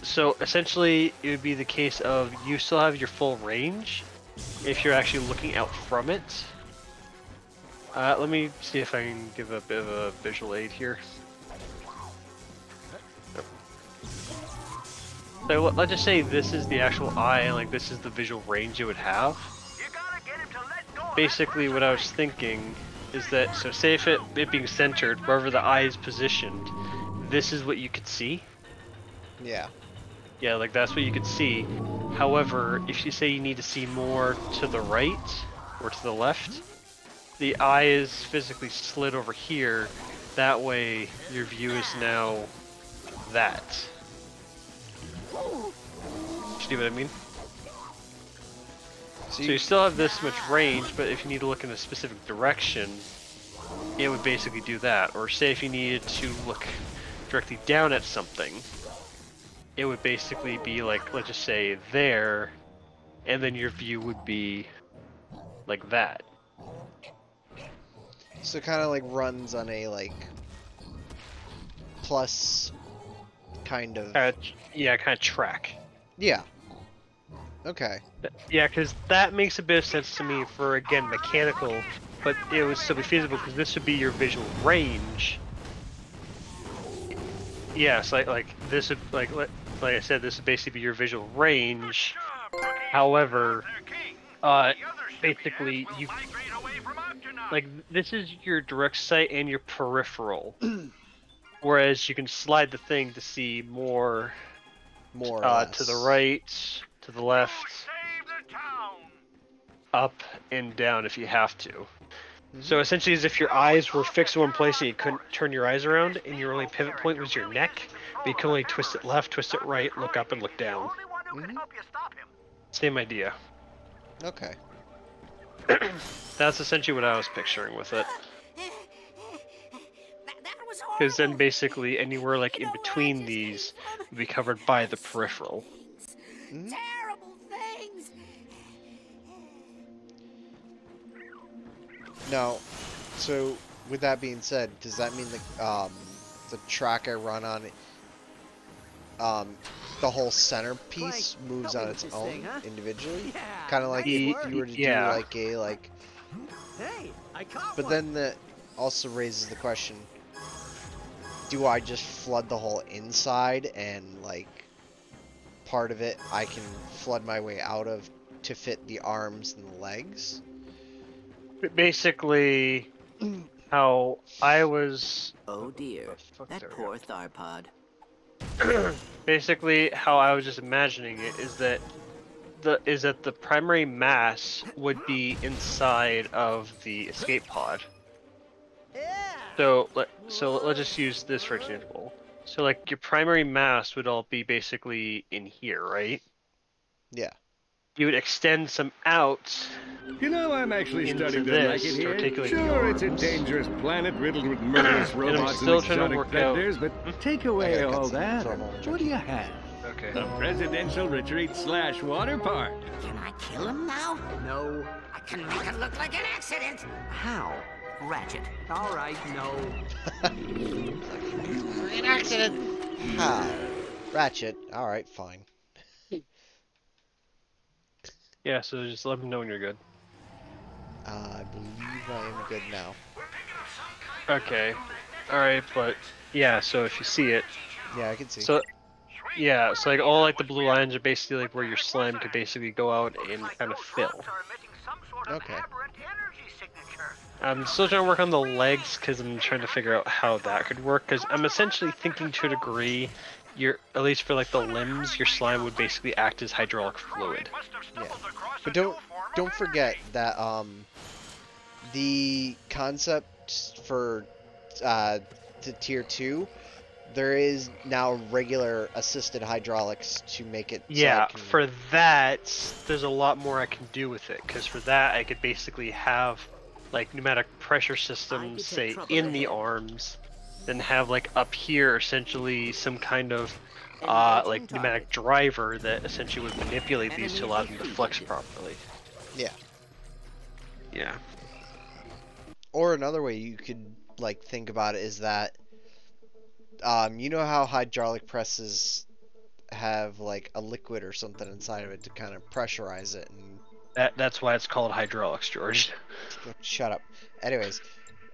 So essentially, it would be the case of you still have your full range, if you're actually looking out from it. Uh, let me see if I can give a bit of a visual aid here. So let- let's just say this is the actual eye, and like this is the visual range it would have. Basically, what I was thinking is that so say if it, it being centered wherever the eye is positioned, this is what you could see. Yeah. Yeah, like that's what you could see. However, if you say you need to see more to the right or to the left, the eye is physically slid over here. That way, your view is now that. See what I mean? So you still have this much range, but if you need to look in a specific direction, it would basically do that. Or say if you needed to look directly down at something, it would basically be like, let's just say there, and then your view would be like that. So kind of like runs on a like plus kind of. Of, yeah, kind of track. Yeah. Okay. Yeah, because that makes a bit of sense to me for again mechanical, but it would still be feasible because this would be your visual range. Yes, like like this would like like I said, this would basically be your visual range. However, uh, basically you like this is your direct sight and your peripheral. Whereas you can slide the thing to see more, more uh, to the right, to the left, up and down if you have to. So essentially, as if your eyes were fixed in one place and you couldn't turn your eyes around, and your only pivot point was your neck, you can only twist it left, twist it right, look up, and look down. Mm-hmm. Same idea. Okay. That's essentially what I was picturing with it. Because then basically anywhere like in between these would be covered by the peripheral. Mm-hmm. Terrible things. Now, so with that being said, does that mean the um, the track I run on um the whole centerpiece moves on its own thing, huh? individually? Yeah, kind of like nice if work. you were to Yeah. do like a like. Hey, I caught But one. then that also raises the question: Do I just flood the whole inside and like part of it I can flood my way out of to fit the arms and the legs? B- Basically, how I was Oh dear, fuck, that poor Tharpod. basically how I was just imagining it is that the is that the primary mass would be inside of the escape pod. So let so let's just use this for example. So like your primary mass would all be basically in here, right? Yeah. You would extend some out. You know, I'm actually Into starting to like this it to here. articulate the Sure, it's a dangerous planet riddled with murderous And I'm robots still and trying to exotic work out- predators, but hmm. take away all that. What do you have? Okay. A presidential retreat slash water park. Can I kill him now? No. I can make it look like an accident. How? Ratchet. All right, no. An accident. How? Ratchet. All right, fine. Yeah, so just let me know when you're good. Uh, I believe I am good now. Okay. Alright, but yeah, so if you see it, Yeah, I can see. so yeah, so like all like the blue lines are basically like where your slime could basically go out and kind of fill. okay. I'm still trying to work on the legs because I'm trying to figure out how that could work. Because I'm essentially thinking to a degree, your at least for like the limbs, your slime would basically act as hydraulic fluid. Yeah. But don't don't forget that um the concept for uh to tier two there is now regular assisted hydraulics to make it so Yeah, can- for that, there's a lot more I can do with it. Because for that, I could basically have like pneumatic pressure systems, say, in the ahead. arms, then have like up here essentially some kind of uh, like pneumatic driver that essentially would manipulate these to allow them to flex properly. yeah Yeah. or another way you could like think about it is that um you know how hydraulic presses have like a liquid or something inside of it to kind of pressurize it and That that's why it's called hydraulics, George. Shut up. Anyways,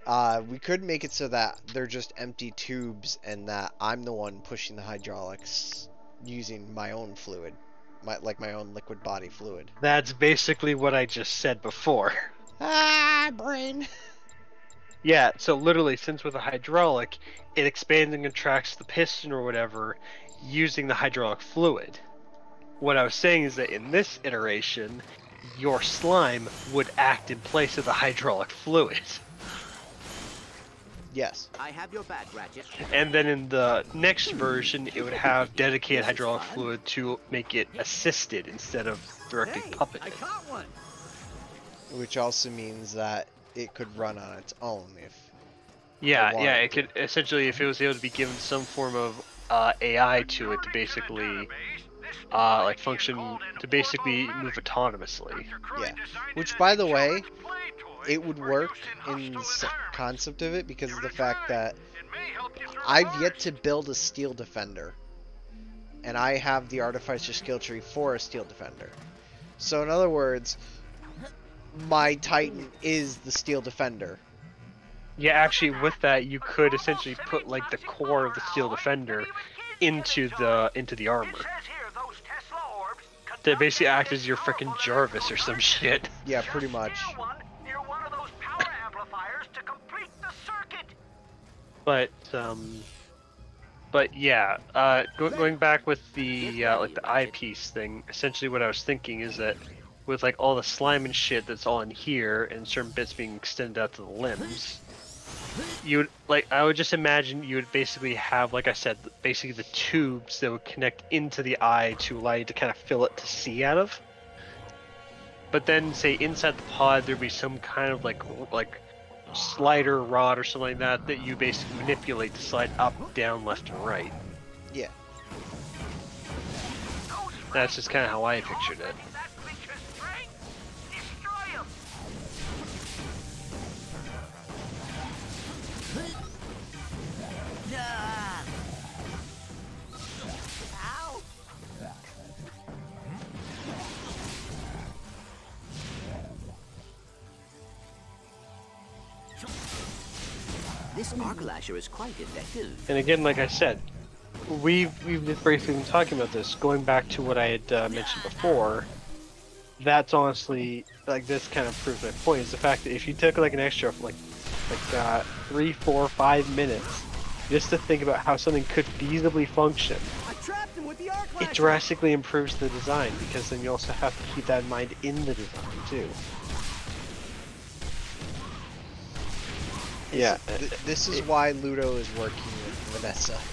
uh, we could make it so that they're just empty tubes and that I'm the one pushing the hydraulics using my own fluid, my like my own liquid body fluid. That's basically what I just said before. Ah, brain. Yeah, so literally, since with a hydraulic, it expands and contracts the piston or whatever using the hydraulic fluid. What I was saying is that in this iteration, your slime would act in place of the hydraulic fluid. Yes. I have your back, Ratchet. And then in the next version, it would have dedicated hydraulic fluid to make it assisted instead of directly Hey, puppeted. I caught one. Which also means that it could run on its own if. Yeah, I yeah, it it could essentially, if it was able to be given some form of uh, AI to it to basically, uh, like function to basically move autonomously. Yeah. Which, by the way, it would work in the concept of it because of the fact that I've yet to build a steel defender. And I have the artificer skill tree for a steel defender. So in other words, my titan is the steel defender. Yeah, actually, with that, you could essentially put like the core of the steel defender into the into the armor. that basically act as your freaking Jarvis or some shit. Yeah, pretty much. But um, but yeah, uh, go, going back with the uh, like the eyepiece thing. Essentially, what I was thinking is that with like all the slime and shit that's all in here, and certain bits being extended out to the limbs, you would like I would just imagine you would basically have, like I said, basically the tubes that would connect into the eye to allow you to kind of fill it to see out of. But then, say inside the pod, there'd be some kind of like like slider rod or something like that that you basically manipulate to slide up, down, left, and right. Yeah. That's just kind of how I pictured it. This arc lasher is quite effective. And again, like I said, we've we've briefly been talking about this. Going back to what I had uh, mentioned before, that's honestly like this kind of proves my point. Is the fact that if you took like an extra like like uh, three, four, five minutes just to think about how something could feasibly function, I trapped him with the arc it drastically improves the design because then you also have to keep that in mind in the design too. Yeah, Th- this is why Ludo is working with Vanessa.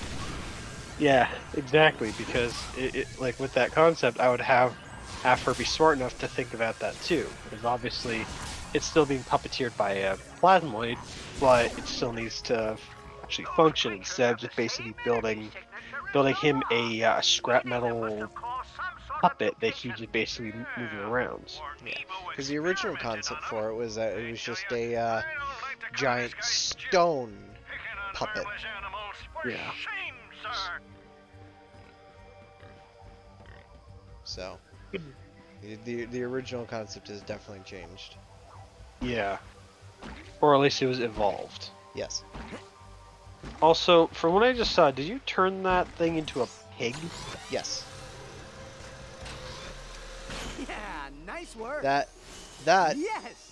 Yeah, exactly. Because it, it, like with that concept, I would have have her be smart enough to think about that too. Because obviously, it's still being puppeteered by a plasmoid, but it still needs to actually function instead of just basically building building him a uh, scrap metal puppet that he's just basically moving around. Yeah, because the original concept for it was that it was just a uh, giant stone puppet. Yeah. So, the, the the original concept has definitely changed. Yeah. Or at least it was evolved. Yes. Also, from what I just saw, did you turn that thing into a pig? Yes. Nice work. That that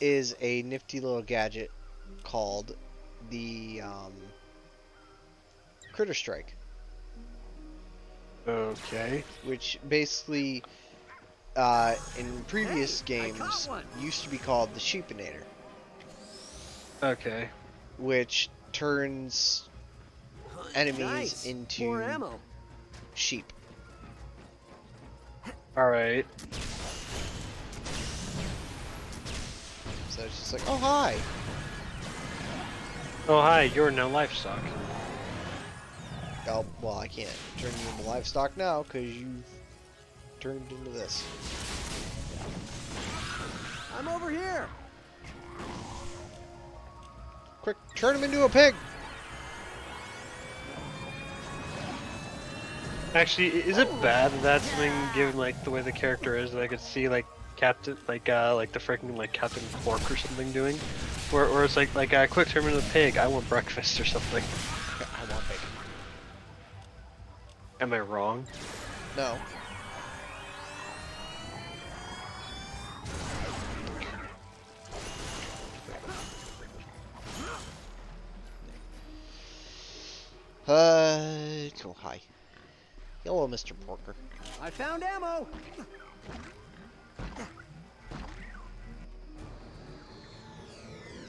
is Yes. a nifty little gadget called the um, Critter Strike, Okay. which basically uh, in previous Hey, games used to be called the Sheepinator, Okay. which turns enemies Nice. into sheep. ammo. sheep. So it's just like, oh hi. Oh, hi, you're no livestock. Oh well, I can't turn you into livestock now because you've turned into this. I'm over here. Quick, turn him into a pig. Actually, is it oh. bad that that's something given like the way the character is that I could see like Captain, like uh, like the freaking like Captain Qwark or something doing, where, where it's like like uh, quick turn into a pig, I want breakfast or something. I want bacon. Am I wrong? No. Uh, oh hi. Hello, Mr. Porker. I found ammo.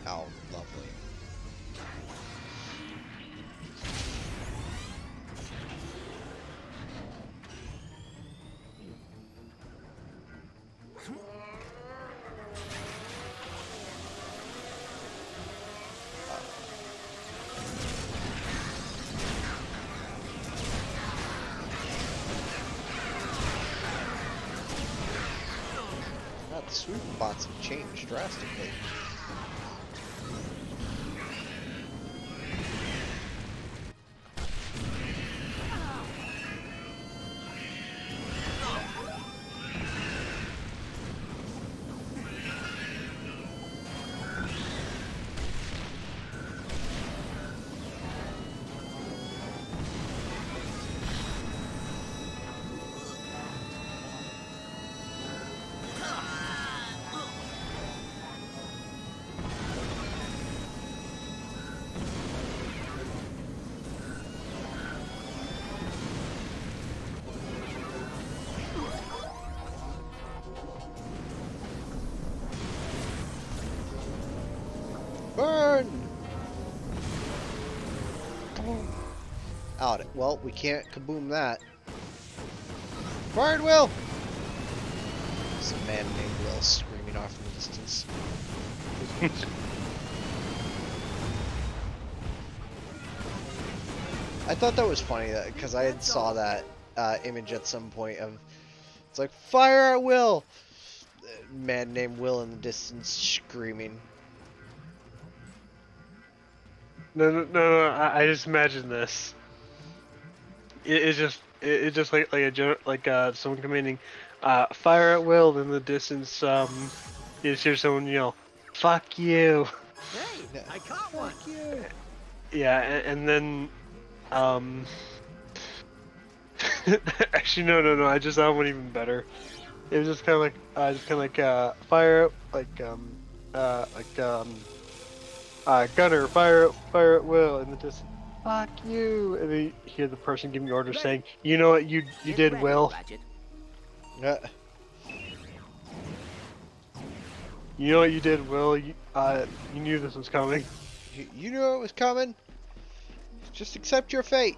Oh, lovely. Drastically. Out it. Well, we can't kaboom that. Burn, Will! Some man named Will screaming off in the distance. I thought that was funny because I had saw that uh, image at some point of it's like fire at Will. Man named Will in the distance screaming. No, no, no, no. I, I just imagine this. It, it's just, it, it's just like like a gen- like uh someone commanding, uh, fire at will in the distance. Um, you just hear someone yell, "Fuck you." Hey, I caught one. yeah, and, and then, um, actually no, no, no. I just have one even better. It was just kind of like, uh, just kind of like uh, fire, like um, uh, like um, uh, gunner, fire, fire at will, in the just fuck you, and then you hear the person giving orders saying, you know what you you did, Will. Uh, You know what you did, Will. You, uh, you knew this was coming. you, you knew it was coming. Just accept your fate.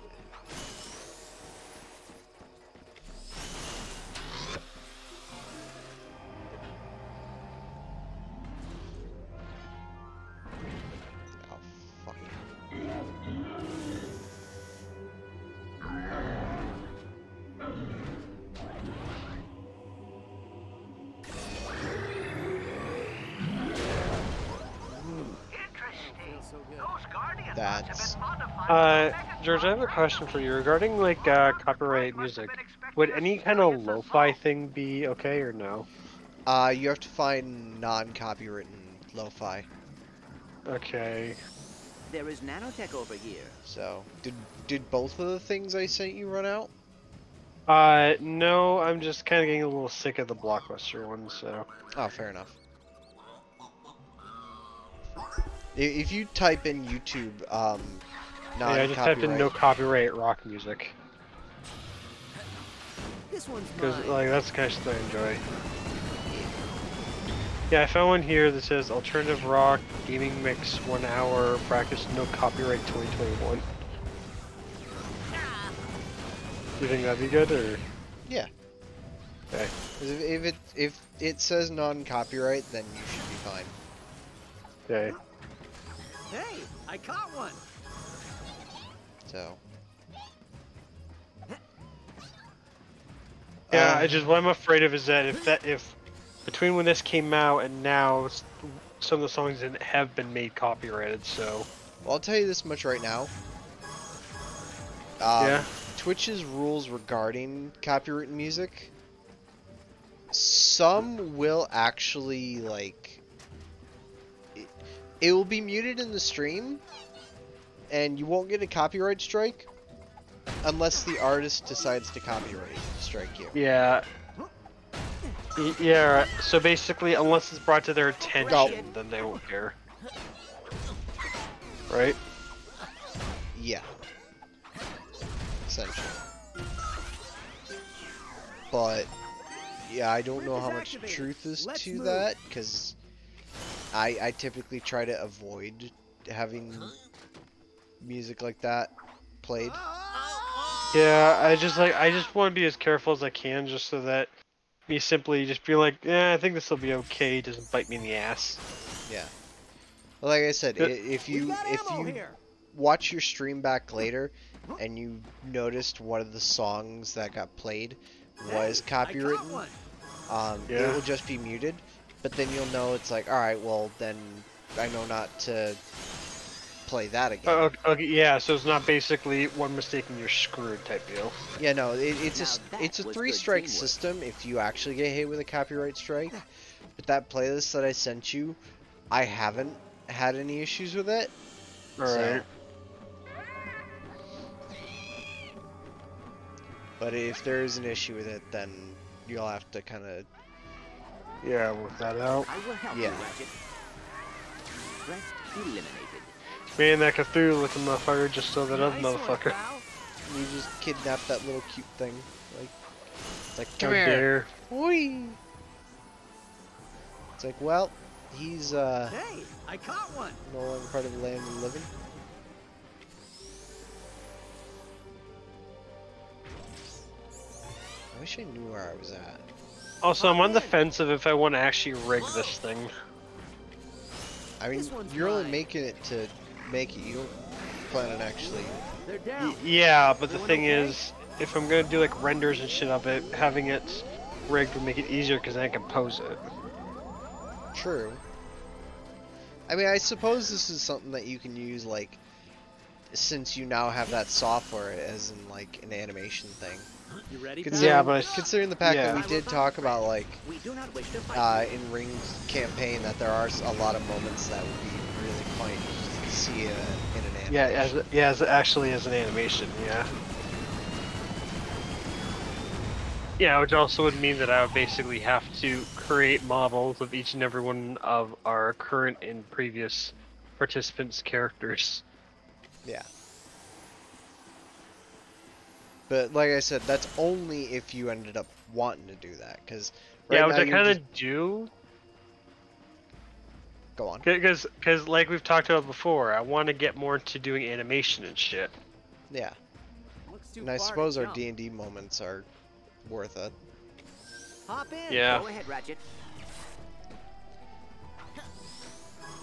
That's Uh, George, I have a question for you regarding like uh, copyright music. Would any kind of lo-fi thing be okay or no? uh, you have to find non-copywritten lo-fi. Okay. There is nanotech over here. So, did did both of the things I sent you run out? Uh, no, I'm just kind of getting a little sick of the blockbuster ones. So. Oh, fair enough. If you type in YouTube, um, yeah, I just typed in no copyright rock music. Because like that's the kind of stuff I enjoy. Yeah, I found one here that says alternative rock gaming mix one hour practice no copyright 2021. You think that'd be good or? Yeah. Okay. 'Cause If, if it if it says non-copyright, then you should be fine. Okay. Hey, I caught one. So. Yeah, Uh, I just what I'm afraid of is that if that if between when this came out and now some of the songs that have been made copyrighted, so Well, I'll tell you this much right now. Um, Yeah. Twitch's rules regarding copyrighted music. Some will actually like. It, it will be muted in the stream, and you won't get a copyright strike unless the artist decides to copyright strike you. yeah. Yeah, so basically, unless it's brought to their attention, then they won't care. Right? Yeah. Essentially. But yeah, I don't know how much truth is to that because I I typically try to avoid having music like that played. Yeah, I just like I just want to be as careful as I can, just so that me simply just be like, yeah, I think this will be okay. It doesn't bite me in the ass. Yeah. Like I said, i- if you if you watch your stream back later and you noticed one of the songs that got played was copywritten, um, it will just be muted. But then you'll know it's like, all right, well then I know not to play that again. Oh, okay, okay, yeah, so it's not basically one mistake and you're screwed type deal. Yeah, no, it, it's a Now s- it's a three strike teamwork. system if you actually get hit with a copyright strike. But that playlist that I sent you, I haven't had any issues with it. so- Alright. But if there is an issue with it, then you'll have to kind of Yeah, work that out. I will help Yeah. you, Ratchet. Threat eliminated. Man, that Cthulhu looking motherfucker just so that other motherfucker. you just kidnapped that little cute thing. Like, it's like How come here. dare. Whee! It's like, well, he's uh Hey, I caught one. no longer part of the land of the living. I wish I knew where I was at. Also, I'm on the fence of if I want to actually rig this thing. I mean, you're only making it to make it. You don't plan on actually. Y- down. yeah, but the thing okay? is, if I'm gonna do like renders and shit of it, having it rigged would make it easier because I can pose it. True. I mean, I suppose this is something that you can use, like, since you now have that software as in, like, an animation thing. You ready? Considering, Yeah, but considering the fact that we did talk about, like, We do not wish to fight uh, in Ring's campaign, that there are a lot of moments that would be really funny to see uh, in an Yeah, as yeah, as actually as an animation, yeah. Yeah, which also would mean that I would basically have to create models of each and every one of our current and previous participants' characters. Yeah. But like I said, that's only if you ended up wanting to do that, because right yeah, which I kind of do. Go on. Because, because like we've talked about before, I want to get more into doing animation and shit. Yeah. And I suppose our D and D moments are worth it. Hop in. Yeah. Go ahead, Ratchet.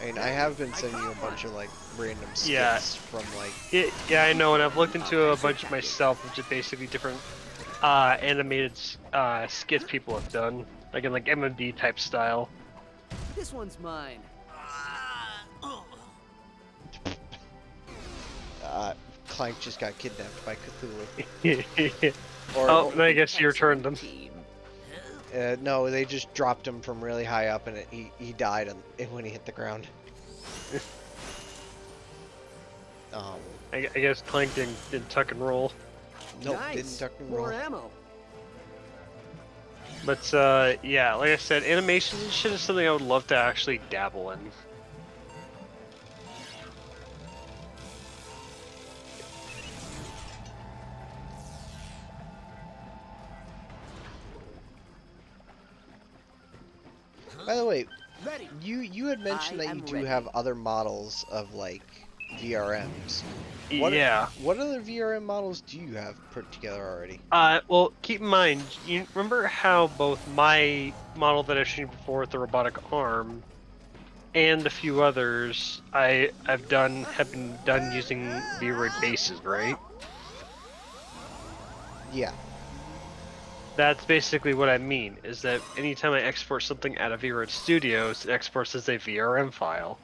I mean, I have been sending you a bunch of like random skits Yeah. from like Yeah, yeah, I know, and I've looked into a bunch myself, which is basically different uh, animated uh, skits people have done, like in like MMD type style. This one's mine. uh, Clank just got kidnapped by Cthulhu. Or- oh, then I guess you returned them. Uh, no, they just dropped him from really high up, and it, he he died on, when he hit the ground. um, I, I guess Clank didn't, didn't tuck and roll. nope, nice. didn't tuck and roll. More ammo. But uh, yeah, like I said, animation and shit is something I would love to actually dabble in. The way, Ready. you you had mentioned I that you do ready. have other models of like VRMs. What, yeah. What other VRM models do you have put together already? Uh, well, keep in mind, you remember how both my model that I showed you before with the robotic arm and a few others I I've done have been done using V-Ray bases, right? Yeah. That's basically what I mean, is that anytime I export something out of VRoid Studios, it exports as a VRM file.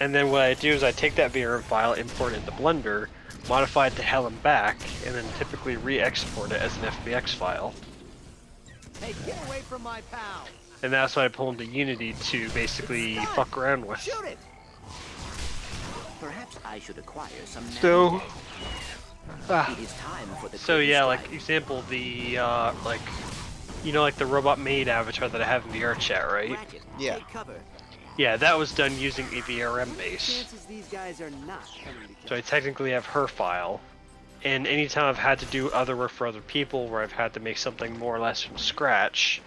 And then what I do is I take that VRM file, import it into Blender, modify it to hell and back, and then typically re-export it as an FBX file. Hey, get away from my pal. And that's what I pull into Unity to basically fuck around with. Shoot it. Perhaps I should acquire some. So- nanotech. Ah. It is time for the So yeah, strike. like example, the uh, like, you know, like the robot maid avatar that I have in VR chat, right? Ratchet, Yeah. Yeah, that was done using a VRM base. These guys are not So I technically have her file. And anytime I've had to do other work for other people where I've had to make something more or less from scratch,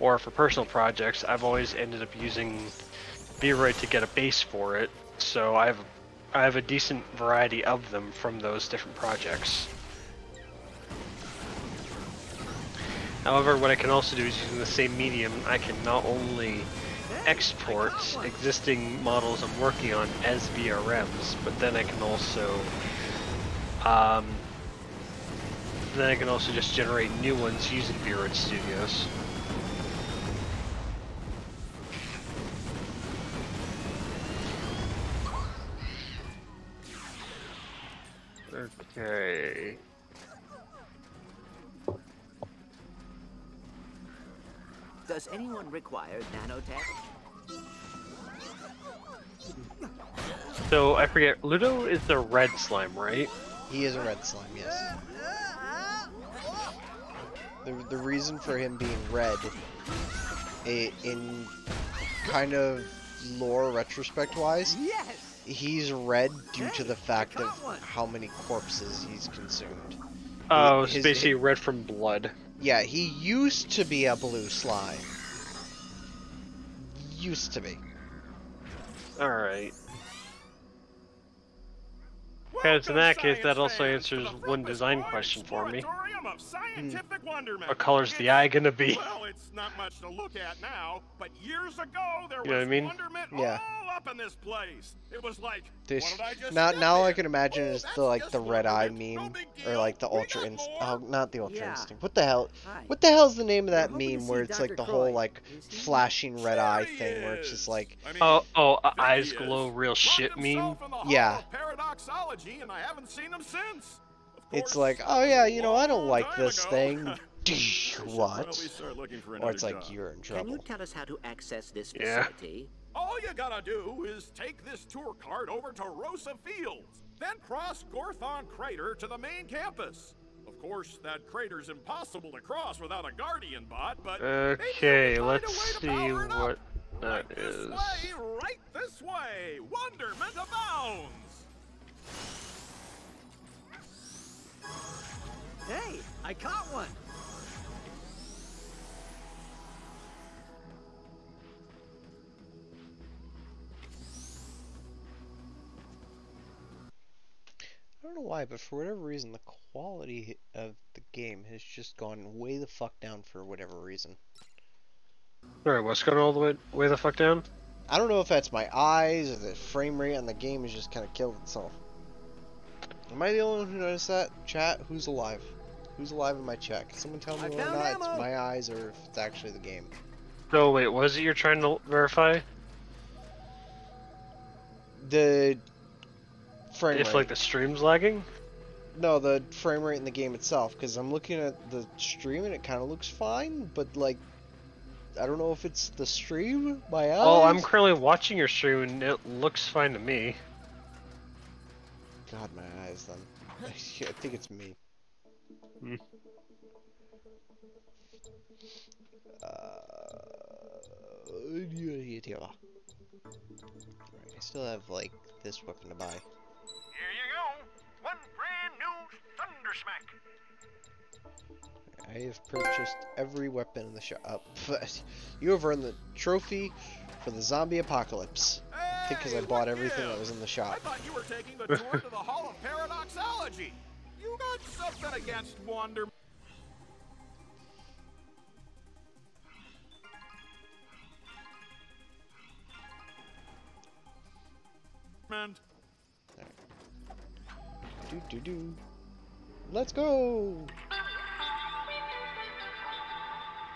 or for personal projects, I've always ended up using VRoid to get a base for it. So I have I have a decent variety of them from those different projects. However, what I can also do is using the same medium, I can not only export existing models I'm working on as VRMs, but then I can also um, then I can also just generate new ones using VRoid Studios. Okay. Does anyone require nanotech? So I forget, Ludo is the red slime, right? He is a red slime, yes. The, the reason for him being red, i in kind of lore retrospect wise, Yes. He's red due to the fact of how many corpses he's consumed. Oh, it's His- basically red from blood. Yeah, he used to be a blue slime. Used to be. Alright. Because in that case, that also answers one design question for me. Hmm. What color's the eye gonna be? Well, it's not much to look at now, but years ago there You know what I was mean? wonderment Yeah. All up in this place. It was like, This what did I just now step now I can imagine Oh, is the like the red eye wonderment. No meme or like the We ultra got inst oh not the ultra Yeah. instinct. What the hell? Hi. What the hell's the name of that meme where it's like Dr. the whole like flashing red eye he thing where it's just like I mean, Oh, oh, uh, eyes glow real shit meme? himself in the hall Yeah. Paradoxology, and I haven't seen him since. It's like oh yeah you know I don't like this thing. What? probably start looking for Or it's like you're in trouble. Can you trouble. tell us how to access this Yeah. Facility? All you gotta do is take this tour card over to Rosa Fields, then cross Gorthon Crater to the main campus. Of course, that crater's impossible to cross without a Guardian bot, but Okay, let's see what that this is. way, right this way. Wonderment abounds. Hey, I caught one! Don't know why, but for whatever reason, the quality of the game has just gone way the fuck down for whatever reason. Alright, what's going all the way, way the fuck down? I don't know if that's my eyes or the frame rate on the game has just kind of killed itself. Am I the only one who noticed that? Chat, who's alive? Who's alive in my chat? Can someone tell me I whether or found not it's my eyes or if it's actually the game? No, wait, what is it you're trying to verify? The frame If, rate. like, the stream's lagging? No, the frame rate in the game itself, because I'm looking at the stream and it kind of looks fine, but like, I don't know if it's the stream, my eyes. Oh, I'm currently watching your stream and it looks fine to me. God, my eyes then. I think it's me. Hmm. Uh, Right, I still have like this weapon to buy. I have purchased every weapon in the shop, oh, but you have earned the trophy for the zombie apocalypse. I think because I bought everything that was in the I shop. thought you were taking the tour to the Hall of Paradoxology. You got something against Wonder. Man. Do do do. Let's go!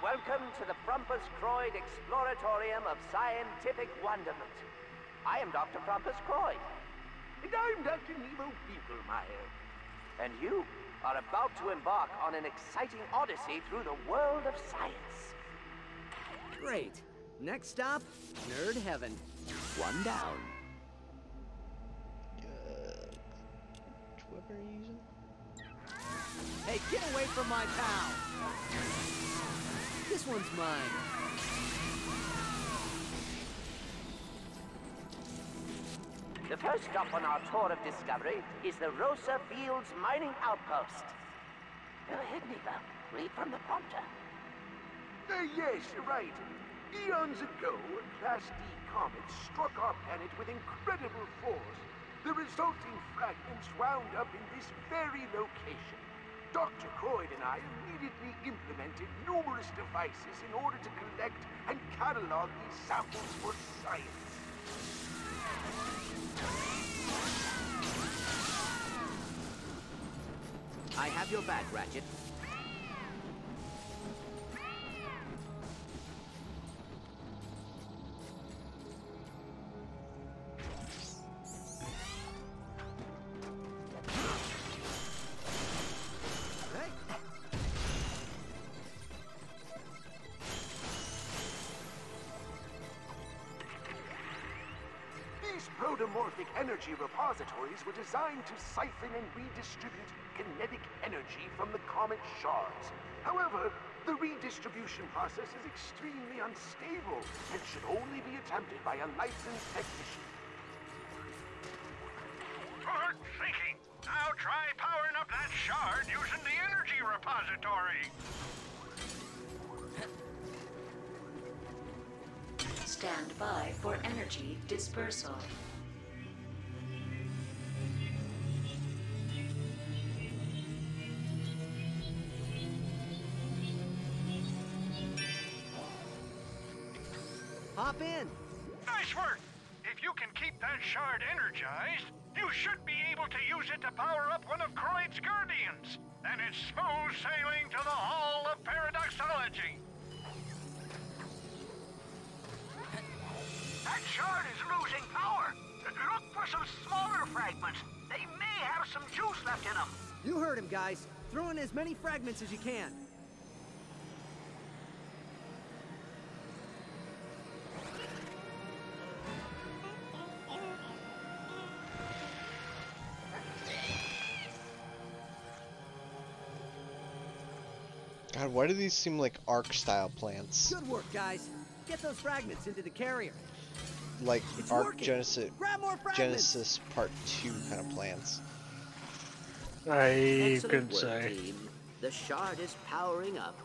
Welcome to the Frumpus Croyd Exploratorium of Scientific Wonderment. I am Dr. Frumpus Croyd. And I'm Dr. Nemo Beaglemeyer. And you are about to embark on an exciting odyssey through the world of science. Great. Next stop, Nerd Heaven. One down. Which weapon are you using? Hey, get away from my pal! This one's mine. The first stop on our tour of discovery is the Rosa Fields Mining Outpost. Go ahead, Nemo. Read from the prompter. Uh, yes, you're right. Eons ago, a Class D comet struck our planet with incredible force. The resulting fragments wound up in this very location. Dr. Croyd and I immediately implemented numerous devices in order to collect and catalog these samples for science. I have your back, Ratchet. These energy repositories were designed to siphon and redistribute kinetic energy from the comet shards. However, the redistribution process is extremely unstable and should only be attempted by a licensed technician. Good thinking. Now try powering up that shard using the energy repository. Stand by for energy dispersal. Hop in. Nice work. If you can keep that shard energized, you should be able to use it to power up one of Croyd's Guardians. Then it's smooth sailing to the Hall of Paradoxology. That shard is losing power. Look for some smaller fragments. They may have some juice left in them. You heard him, guys. Throw in as many fragments as you can. God, why do these seem like Ark style plants? Good work, guys. Get those fragments into the carrier. Like It's Ark working. Genesis Grab more. Genesis Part 2 kind of plants. I Excellent couldn't say. team. The shard is powering up.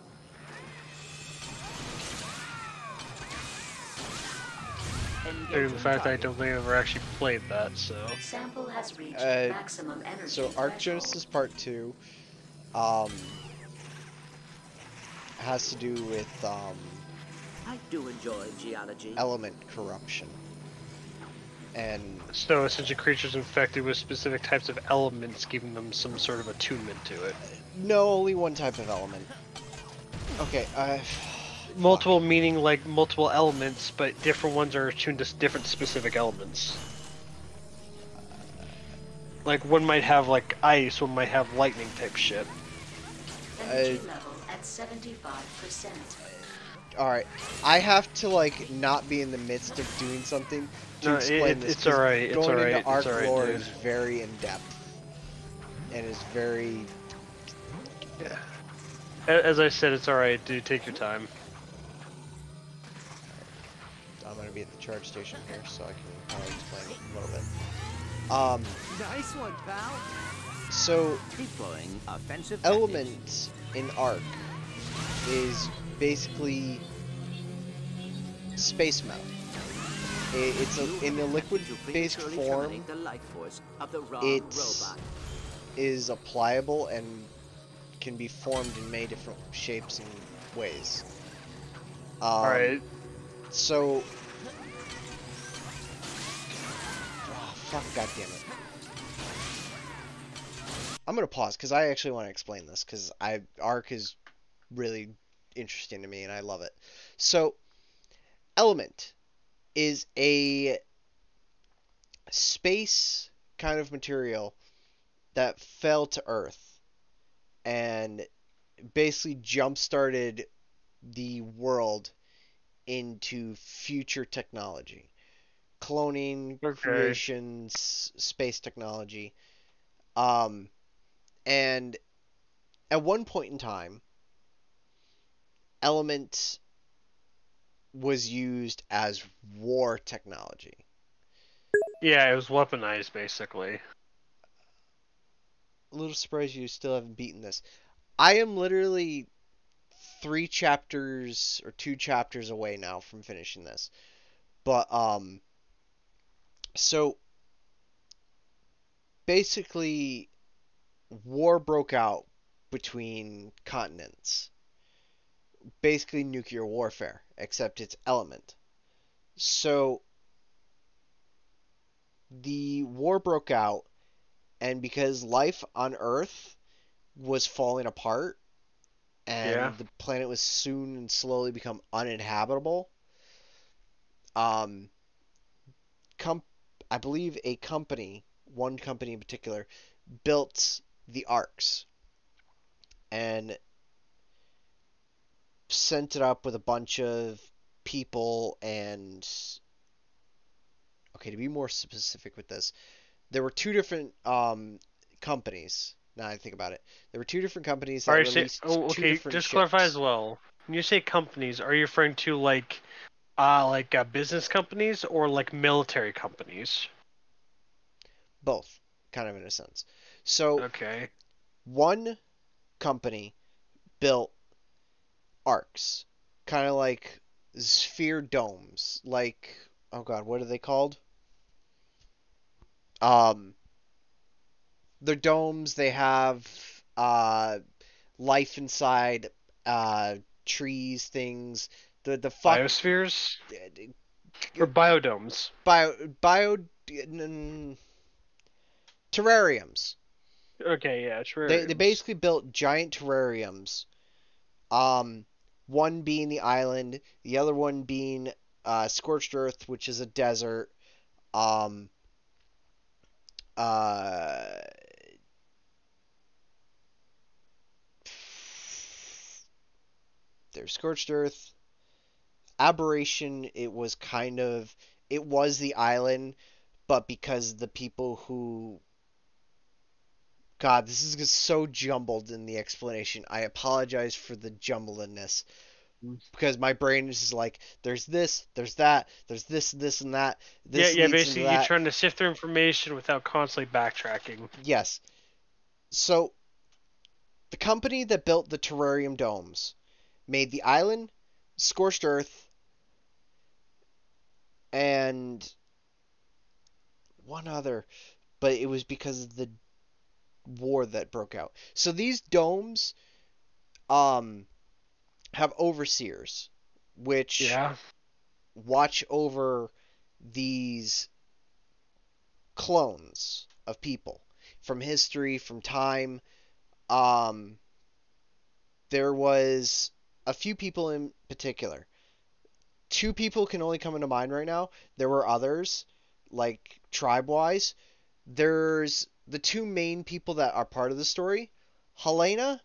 Due to the fact I don't think I've ever actually played that, so. Sample has reached Uh, maximum energy. So Ark. Genesis Part 2 um, has to do with um, I do enjoy geology. element corruption. And So essentially creatures infected with specific types of elements giving them some sort of attunement to it. no, only one type of element. Okay, uh, Multiple meaning like multiple elements, but different ones are attuned to different specific elements. Like one might have like ice, one might have lightning type shit. Energy level at 75%. alright. I have to, like, not be in the midst of doing something to No, explain it- this. it's 'cause alright, it's Going alright, into it's Ark alright, lore dude. is very in-depth. And is very... Yeah. As I said, it's alright, dude. Take your time. I'm gonna be at the charge station here, so I can kind of explain a little bit. Um, Nice one, pal. so Deploying offensive element in Ark is basically space metal. It's a, in a liquid-based form. terminate the life force of the wrong It's robot. is a pliable and can be formed in many different shapes and ways. Um, Alright. So. Oh, fuck, goddamn it. I'm gonna pause because I actually want to explain this because I Ark is really interesting to me and I love it. So, Element is a space kind of material that fell to Earth and basically jump started the world into future technology cloning Okay. creations space technology um and at one point in time element was used as war technology Yeah, it was weaponized basically. a little surprised you still haven't beaten this. I am literally three chapters or two chapters away now from finishing this. But um so basically war broke out between continents. Basically nuclear warfare, except it's element. So the war broke out and because life on Earth was falling apart and Yeah. the planet was soon and slowly become uninhabitable um com- I believe a company one company in particular built the arcs and sent it up with a bunch of people and okay to be more specific with this there were two different um, companies. Now I think about it, there were two different companies that Alright, so, released oh, two okay, just clarify as well. When you say companies, are you referring to like, uh, like uh, business companies or like military companies? Both, kind of in a sense. So Okay. one company built arcs, kind of like sphere domes, like oh god, what are they called? Um, they're domes. They have uh life inside, uh trees, things. The the fuck Biospheres or biodomes? bio bio mm, terrariums. Okay, yeah, true. They they basically built giant terrariums. Um, one being the island, the other one being uh, scorched earth, which is a desert. Um, uh, there's scorched earth. Aberration, it was kind of it was the island, but because the people who God, this is so jumbled in the explanation. I apologize for the jumbledness. Mm. Because my brain is just like, there's this, there's that, there's this, this, and that. This yeah, yeah. Basically, you're trying to sift through information without constantly backtracking. Yes. So, the company that built the terrarium domes made the island, scorched earth, and one other, but it was because of the war that broke out. So these domes um have overseers which Yeah. watch over these clones of people from history, from time. Um, there was a few people in particular. Two people can only come into mind right now. There were others, like tribe wise. There's the two main people that are part of the story Helena,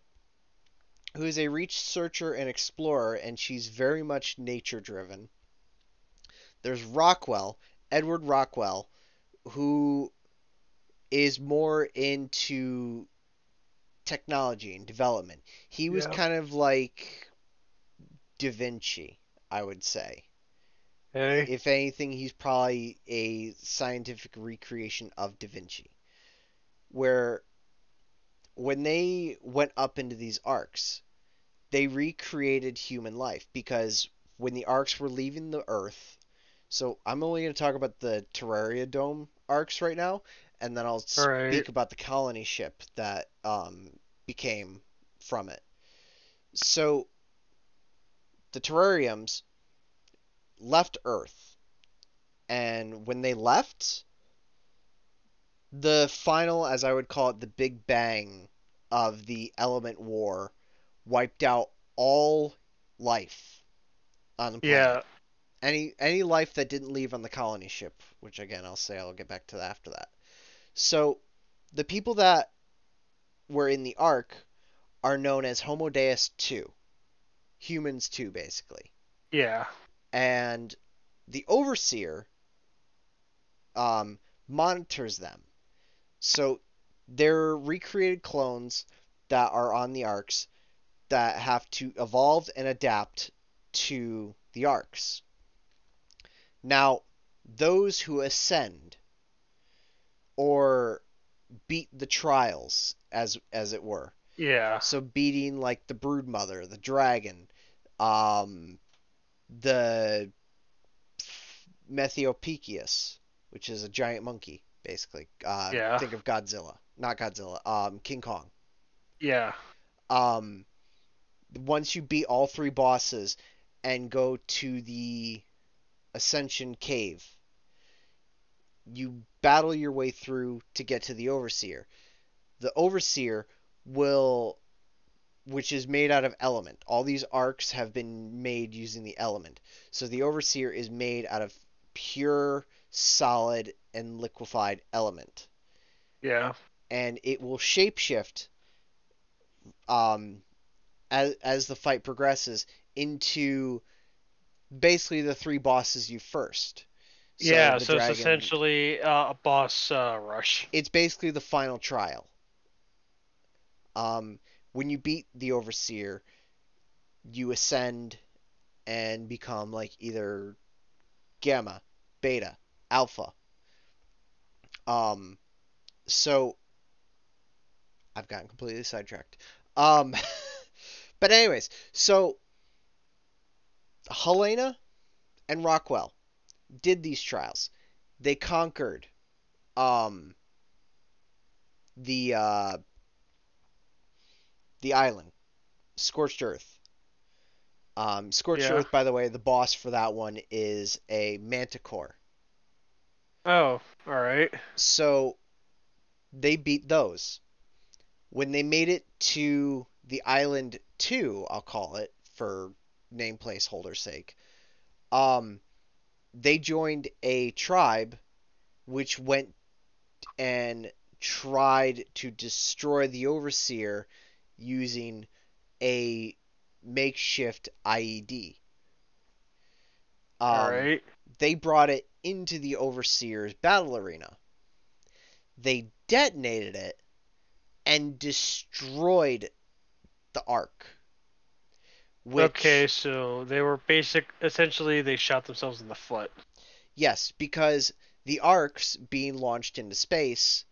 who is a researcher and explorer, and she's very much nature driven. There's Rockwell, Edward Rockwell, who is more into technology and development. He was Yeah. kind of like Da Vinci, I would say. Hey. If anything, he's probably a scientific recreation of Da Vinci. Where when they went up into these arcs, they recreated human life because when the arcs were leaving the Earth, so I'm only going to talk about the Terraria Dome arcs right now, and then I'll speak Alright. about the colony ship that um, became from it. So the terrariums left Earth, and when they left, the final, as I would call it, the Big Bang of the Element War wiped out all life on the planet. Yeah. Any any life that didn't leave on the colony ship, which again I'll say I'll get back to that after that. So the people that were in the Ark are known as Homo Deus 2. Humans 2 basically. Yeah. And the overseer um, monitors them. So they're recreated clones that are on the arcs that have to evolve and adapt to the arcs. Now, those who ascend or beat the trials, as as it were. Yeah. So beating like the brood mother, the dragon, um, the Megapithecus, which is a giant monkey, basically. Uh, Yeah. Think of Godzilla, not Godzilla. Um, King Kong. Yeah. Um, once you beat all three bosses and go to the Ascension Cave, you battle your way through to get to the Overseer. The Overseer will, which is made out of element. All these arcs have been made using the element. So the Overseer is made out of pure, solid, and liquefied element Yeah. and it will shapeshift um, as, as the fight progresses into basically the three bosses you first. So yeah. So dragon- it's essentially uh, a boss uh, rush. it's basically the final trial. Um, when you beat the overseer, you ascend and become like either gamma, beta, alpha. Um, so I've gotten completely sidetracked. Um, but anyways, so Helena and Rockwell did these trials. They conquered um the uh the island scorched earth um scorched Yeah. earth by the way the boss for that one is a manticore Oh, all right. so they beat those when they made it to the island 2 i'll call it for name placeholder's sake um they joined a tribe which went and tried to destroy the overseer using a makeshift IED. Um, Alright. They brought it into the overseer's battle arena. They detonated it, and destroyed the Ark. Which, Okay, so they were basic. Essentially, they shot themselves in the foot. Yes, because the arcs being launched into space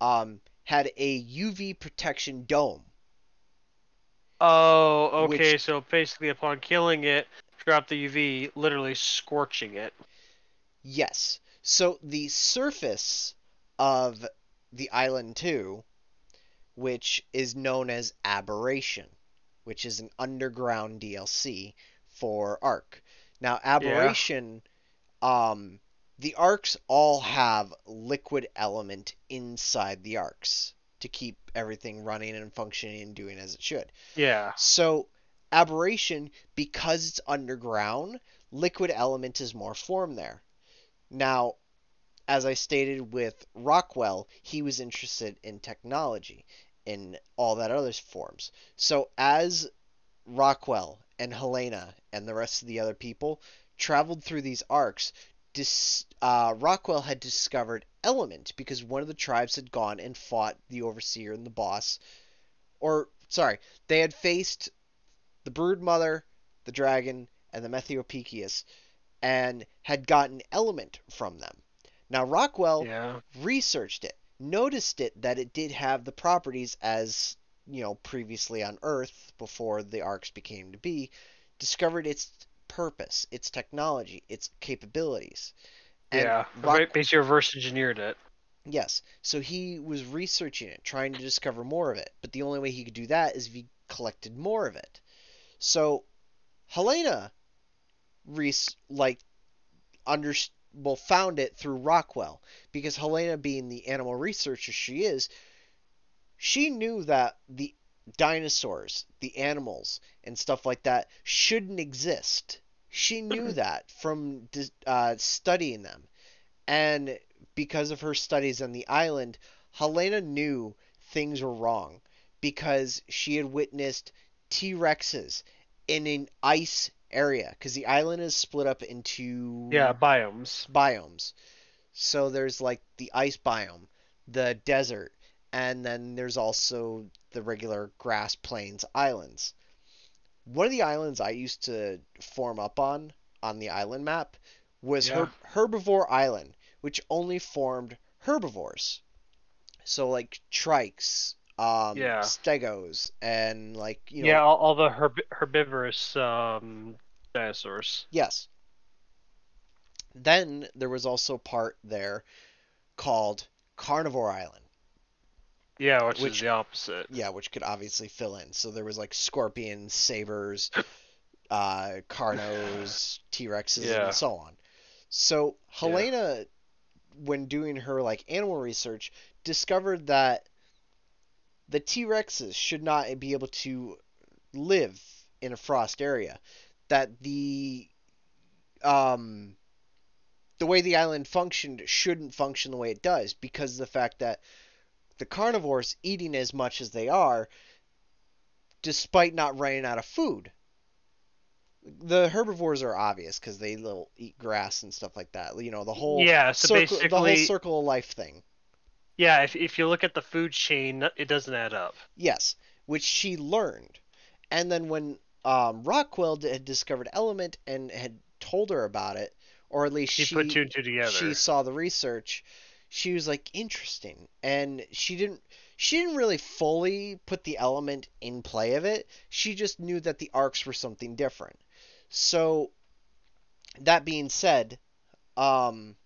um, had a UV protection dome. Oh, okay. Which- So basically, upon killing it, drop the UV, literally scorching it. Yes. So the surface of the island 2, which is known as Aberration, which is an underground DLC for Ark. Now, Aberration, um, the arcs all have liquid element inside the arcs to keep everything running and functioning and doing as it should. Yeah. So, aberration, because it's underground, liquid element is more formed there. Now, as I stated with Rockwell, he was interested in technology in all that other forms. So, as Rockwell and Helena and the rest of the other people traveled through these arcs, dis- uh, Rockwell had discovered element because one of the tribes had gone and fought the overseer and the boss. Or, sorry, they had faced the brood mother, the dragon, and the Megapithecus, and had gotten element from them. Now Rockwell Yeah. researched it, noticed it that it did have the properties as you know previously on Earth before the arcs became to be, discovered its purpose, its technology, its capabilities. And yeah. Rock- Basically, reverse engineered it. Yes. So he was researching it, trying to discover more of it. But the only way he could do that is if he collected more of it. So Helena, res- like, under well found it through Rockwell because Helena, being the animal researcher she is, she knew that the dinosaurs, the animals, and stuff like that shouldn't exist. She knew that from uh, studying them. And because of her studies on the island, Helena knew things were wrong because she had witnessed T Rexes in an ice area because the island is split up into Yeah, biomes. biomes. So there's like the ice biome, the desert, and then there's also the regular grass plains islands. One of the islands I used to form up on on the island map was Yeah. Herb- Herbivore Island, which only formed herbivores. So like trikes, um, Yeah. stegos, and like you know yeah, all, all the herb- herbivorous um, dinosaurs. Yes. Then there was also part there called Carnivore Island. Yeah, which, Which- is the opposite. Yeah, which could obviously fill in. So there was like scorpions, sabers, uh, carnos, T Rexes, Yeah. and so on. So Helena, when doing her like animal research, discovered that the T Rexes should not be able to live in a frost area. That the um the way the island functioned shouldn't function the way it does because of the fact that the carnivores eating as much as they are despite not running out of food. The herbivores are obvious because they will eat grass and stuff like that. You know the whole Yeah, so circle, the whole circle of life thing. Yeah, if, if you look at the food chain, it doesn't add up. Yes, which she learned. And then when um, Rockwell had discovered Element and had told her about it, or at least She she, put two and two together. she saw the research, she was like interesting, and she didn't she didn't really fully put the element in play of it. She just knew that the arcs were something different. So that being said, um,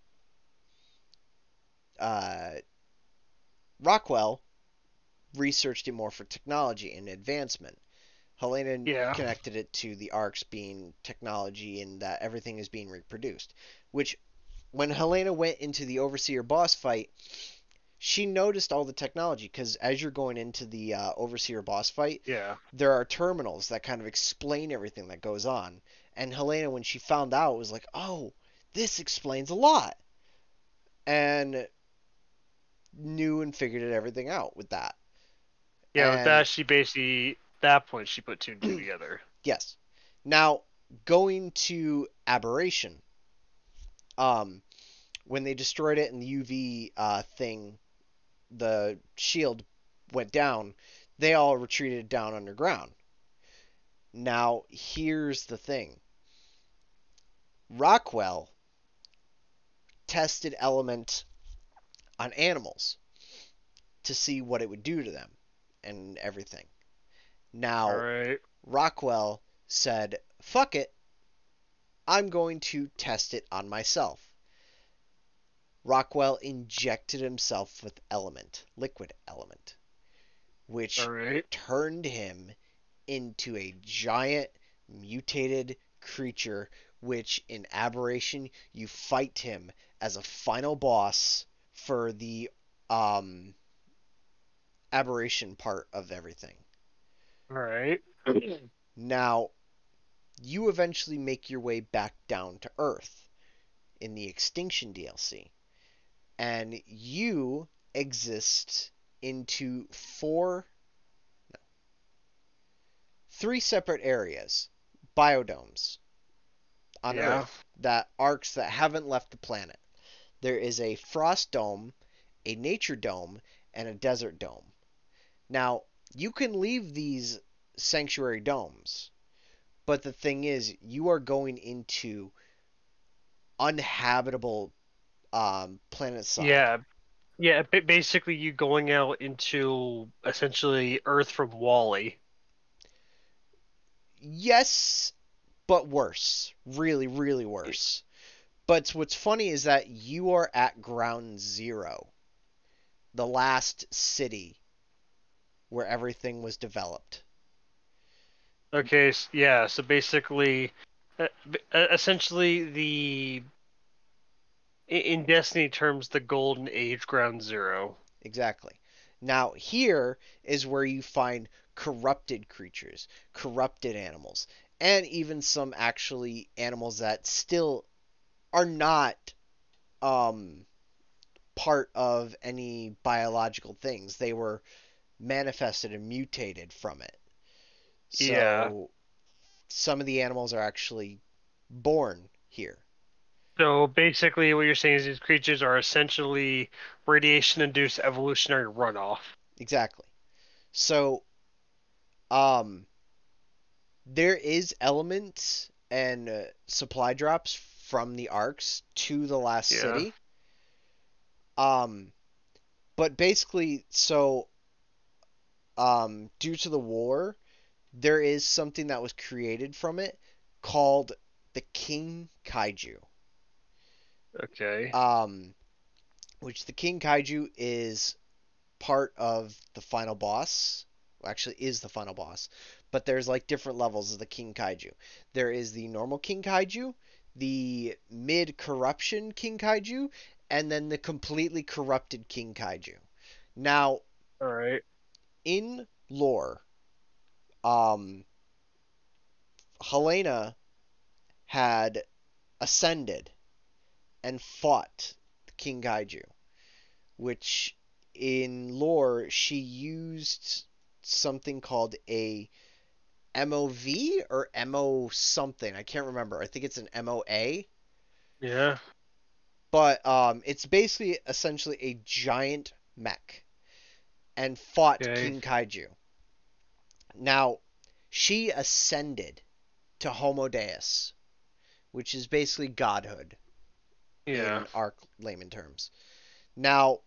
uh, Rockwell researched it more for technology and advancement. Helena Yeah. connected it to the arcs being technology and that everything is being reproduced. Which, when Helena went into the Overseer boss fight, she noticed all the technology because as you're going into the uh, Overseer boss fight, Yeah. there are terminals that kind of explain everything that goes on. And Helena, when she found out, was like, "Oh, this explains a lot," and knew and figured everything out with that. Yeah, with that, she basically, that point, she put two and two together. Yes. Now, going to Aberration, um, when they destroyed it and the UV uh, thing, the shield went down, they all retreated down underground. Now, here's the thing Rockwell tested Element on animals to see what it would do to them and everything. Now, Alright. Rockwell said, fuck it, I'm going to test it on myself. Rockwell injected himself with element, liquid element, which Alright. turned him into a giant mutated creature, which in Aberration you fight him as a final boss for the um aberration part of everything. Alright. Now, you eventually make your way back down to Earth in the Extinction DLC, and you exist into four, no, three separate areas, biodomes on Yeah. Earth that arcs that haven't left the planet. There is a frost dome, a nature dome, and a desert dome. Now, you can leave these sanctuary domes, but the thing is, you are going into unhabitable um, planet side. Yeah. Yeah, basically you going out into essentially Earth from WALL-E. Yes, but worse. Really, really worse. But what's funny is that you are at ground zero, the last city where everything was developed. Okay, yeah, so basically, uh, uh, essentially the, in Destiny terms, the Golden Age Ground Zero. Exactly. Now, here is where you find corrupted creatures, corrupted animals, and even some actually animals that still are not um, part of any biological things. They were manifested and mutated from it. So, Yeah. some of the animals are actually born here. So basically, what you're saying is these creatures are essentially radiation-induced evolutionary runoff. Exactly. So, um, there is elements and uh, supply drops from the arcs to the last Yeah. city. Um, but basically, so, um, due to the war, there is something that was created from it called the King Kaiju. Okay. Um, which the King Kaiju is part of the final boss. Well, actually, is the final boss. But there's like different levels of the King Kaiju. There is the normal King Kaiju, the mid corruption King Kaiju, and then the completely corrupted King Kaiju. Now, All right. in lore, um, Helena had ascended and fought King Kaiju, which in lore she used something called a MOV or MO something. I can't remember. I think it's an MOA. Yeah. But um, it's basically essentially a giant mech and fought Okay. King Kaiju. Now, she ascended to Homo Deus, which is basically godhood Yeah. in our layman terms. Now,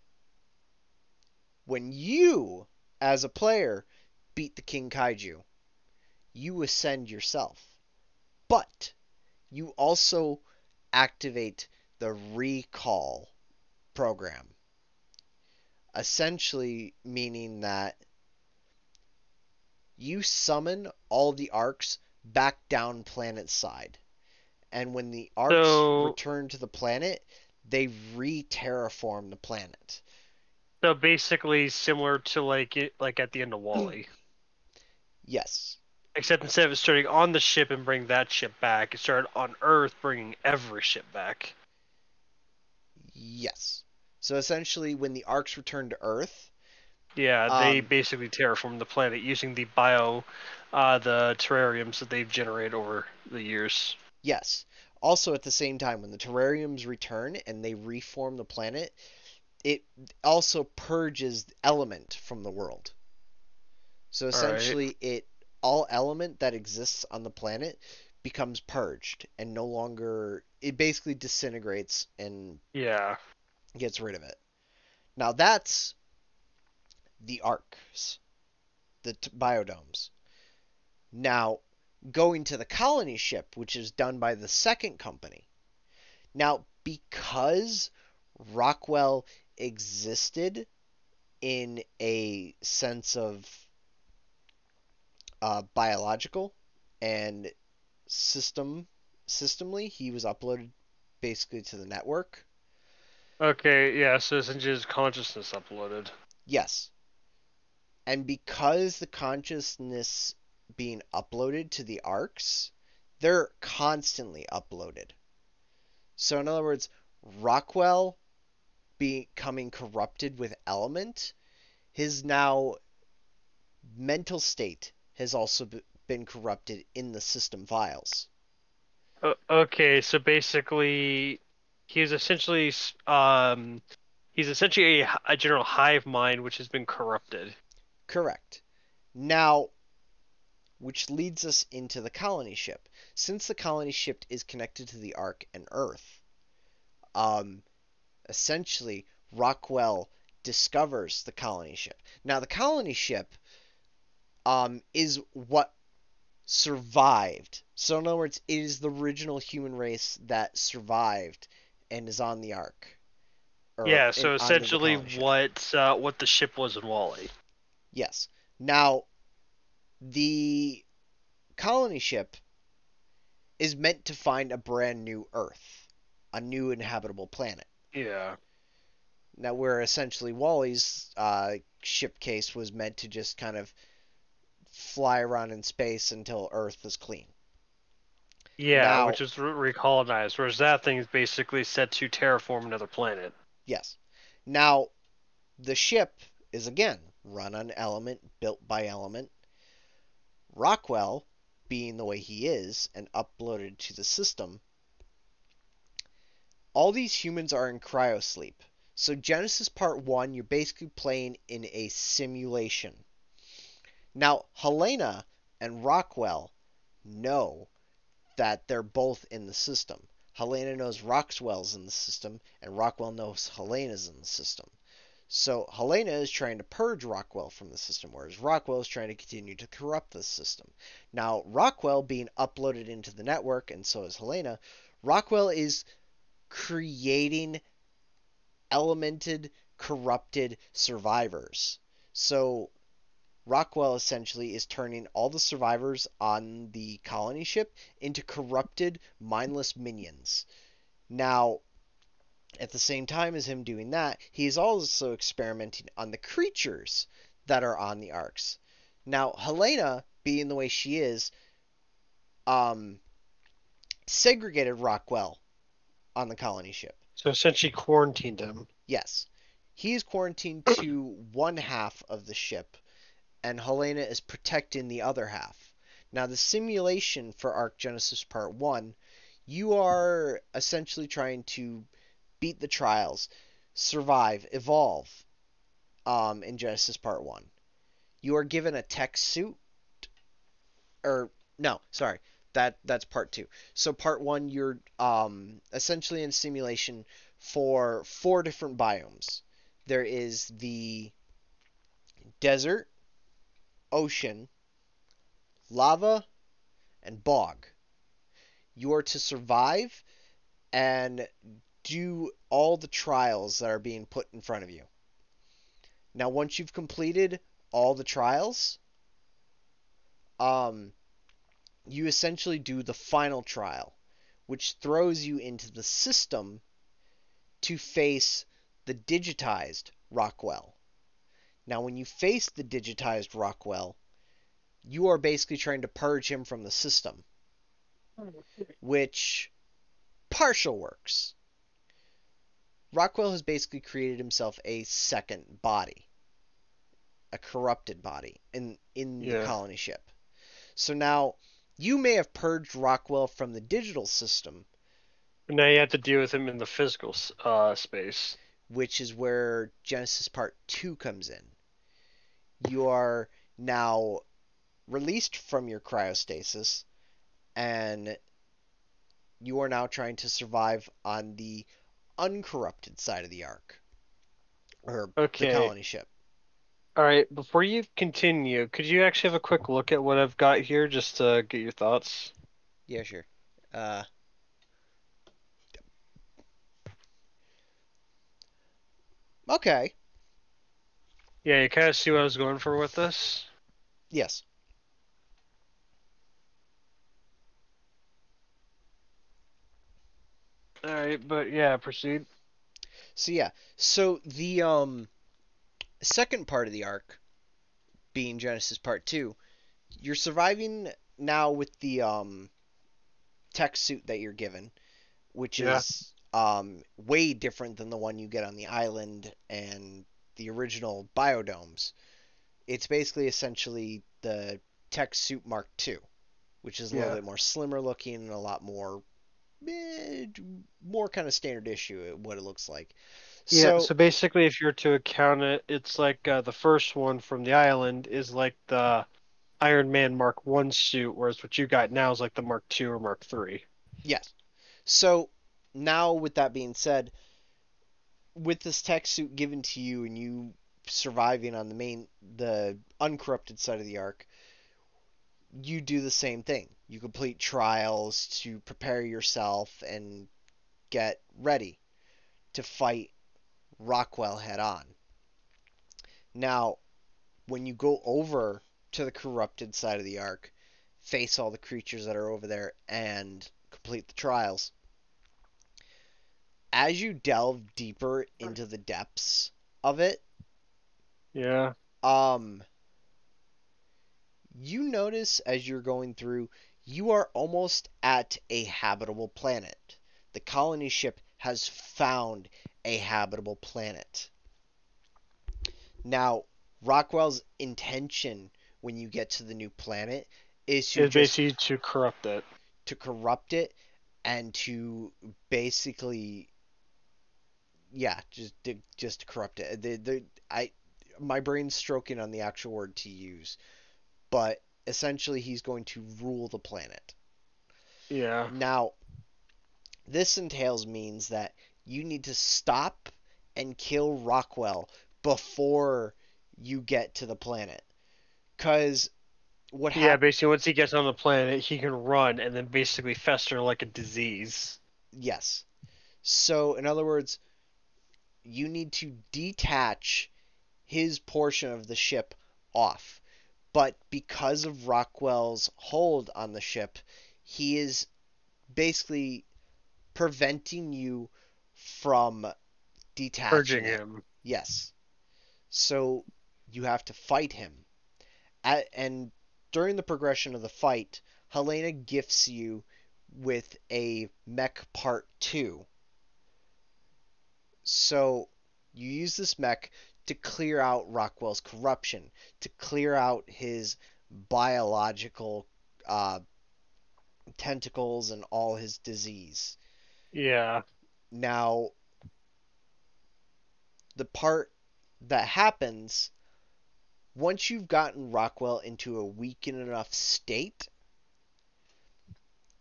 when you, as a player, beat the King Kaiju, you ascend yourself. But you also activate the recall program. Essentially, meaning that you summon all the arks back down planet side. And when the arks So- return to the planet, they re-terraform the planet. So basically, similar to like it, like at the end of WALL-E, Yes. Except instead of starting on the ship and bring that ship back, it started on Earth, bringing every ship back. Yes. So essentially, when the arks return to Earth, Yeah, they Um, basically terraformed the planet using the bio, uh, the terrariums that they've generated over the years. yes. Also, at the same time, when the terrariums return and they reform the planet, it also purges element from the world. So right. essentially, it all element that exists on the planet becomes purged and no longer it basically disintegrates and Yeah. gets rid of it. Now that's the arks, the t- biodomes. Now going to the colony ship, which is done by the second company. Now because Rockwell existed in a sense of uh, biological and system systemly, he was uploaded basically to the network. Okay, yeah, so essentially his consciousness uploaded. Yes. And because the consciousness being uploaded to the arks, they're constantly uploaded. So in other words, Rockwell becoming corrupted with element, his now mental state has also been corrupted in the system files. Okay, so basically, he's essentially um, he's essentially a, a general hive mind which has been corrupted. Correct. Now, which leads us into the colony ship. Since the colony ship is connected to the Ark and Earth, um, essentially Rockwell discovers the colony ship. Now, the colony ship um, is what survived. So, in other words, it is the original human race that survived and is on the Ark. Yeah, so essentially what uh, what the ship was in WALL-E. Yes. Now, the colony ship is meant to find a brand new Earth, a new inhabitable planet. Yeah. Now, where essentially WALL-E's uh, ship case was meant to just kind of fly around in space until Earth is clean. Yeah, Now- which is recolonized, whereas that thing is basically set to terraform another planet. Yes. Now, the ship is again run on element, built by element. Rockwell, being the way he is, and uploaded to the system, all these humans are in cryosleep. So, Genesis Part 1, you're basically playing in a simulation. Now, Helena and Rockwell know that they're both in the system. Helena knows Rockwell's in the system, and Rockwell knows Helena's in the system. So Helena is trying to purge Rockwell from the system, whereas Rockwell is trying to continue to corrupt the system. Now, Rockwell being uploaded into the network, and so is Helena, Rockwell is creating elemented, corrupted survivors. So Rockwell essentially is turning all the survivors on the colony ship into corrupted, mindless minions. Now, at the same time as him doing that, he is also experimenting on the creatures that are on the arks. Now, Helena, being the way she is, um, segregated Rockwell on the colony ship. So essentially quarantined him. Yes. He is quarantined to one half of the ship, and Helena is protecting the other half. Now, the simulation for Ark Genesis Part 1, you are essentially trying to beat the trials, survive, evolve um, in Genesis Part 1. You are given a tech suit, or, no, sorry, that that's part 2. So, part 1, you're um, essentially in simulation for four different biomes. There is the desert, ocean, lava, and bog. You are to survive and do all the trials that are being put in front of you. Now, once you've completed all the trials, um, you essentially do the final trial, which throws you into the system to face the digitized Rockwell. Now, when you face the digitized Rockwell, you are basically trying to purge him from the system, which partial works. Rockwell has basically created himself a second body, a corrupted body in in the colony ship. So now you may have purged Rockwell from the digital system, But now you have to deal with him in the physical uh, space. which is where Genesis Part 2 comes in. You are now released from your cryostasis and you are now trying to survive on the uncorrupted side of the ark or Okay. the colony ship. All right, before you continue, could you actually have a quick look at what I've got here just to get your thoughts? Yeah, sure. Uh, okay. Yeah, you kind of see what I was going for with this? Yes. All right, but yeah, proceed. So yeah, so the um second part of the arc being Genesis Part 2, you're surviving now with the um tech suit that you're given, which Yeah. is um way different than the one you get on the island and the original biodomes. It's basically essentially the tech suit Mark II, which is a little bit more slimmer looking and a lot more eh, more kind of standard issue what it looks like. Yeah, So, so basically, if you're to account it, it's like uh, the first one from the island is like the Iron Man Mark One suit, whereas what you got now is like the Mark Two or Mark Three. Yes. So now, with that being said, with this tech suit given to you and you surviving on the main, the uncorrupted side of the arc, you do the same thing. You complete trials to prepare yourself and get ready to fight Rockwell head on. Now, when you go over to the corrupted side of the arc, face all the creatures that are over there, and complete the trials, as you delve deeper into the depths of it, Yeah. um, you notice as you're going through, you are almost at a habitable planet. The colony ship has found a habitable planet. Now, Rockwell's intention when you get to the new planet is to just basically to corrupt it. to corrupt it and to basically yeah just to, just to corrupt it the, the i my brain's stroking on the actual word to use but essentially he's going to rule the planet Yeah. now this entails means that you need to stop and kill rockwell before you get to the planet because what Yeah, hap- basically, once he gets on the planet, he can run and then basically fester like a disease. Yes. So, in other words, you need to detach his portion of the ship off. But because of Rockwell's hold on the ship, he is basically preventing you from detaching Purging it. him. Yes. So you have to fight him. At, and during the progression of the fight, Helena gifts you with a mech part 2. So you use this mech to clear out Rockwell's corruption, to clear out his biological uh, tentacles and all his disease. Yeah. Now, the part that happens once you've gotten Rockwell into a weakened enough state,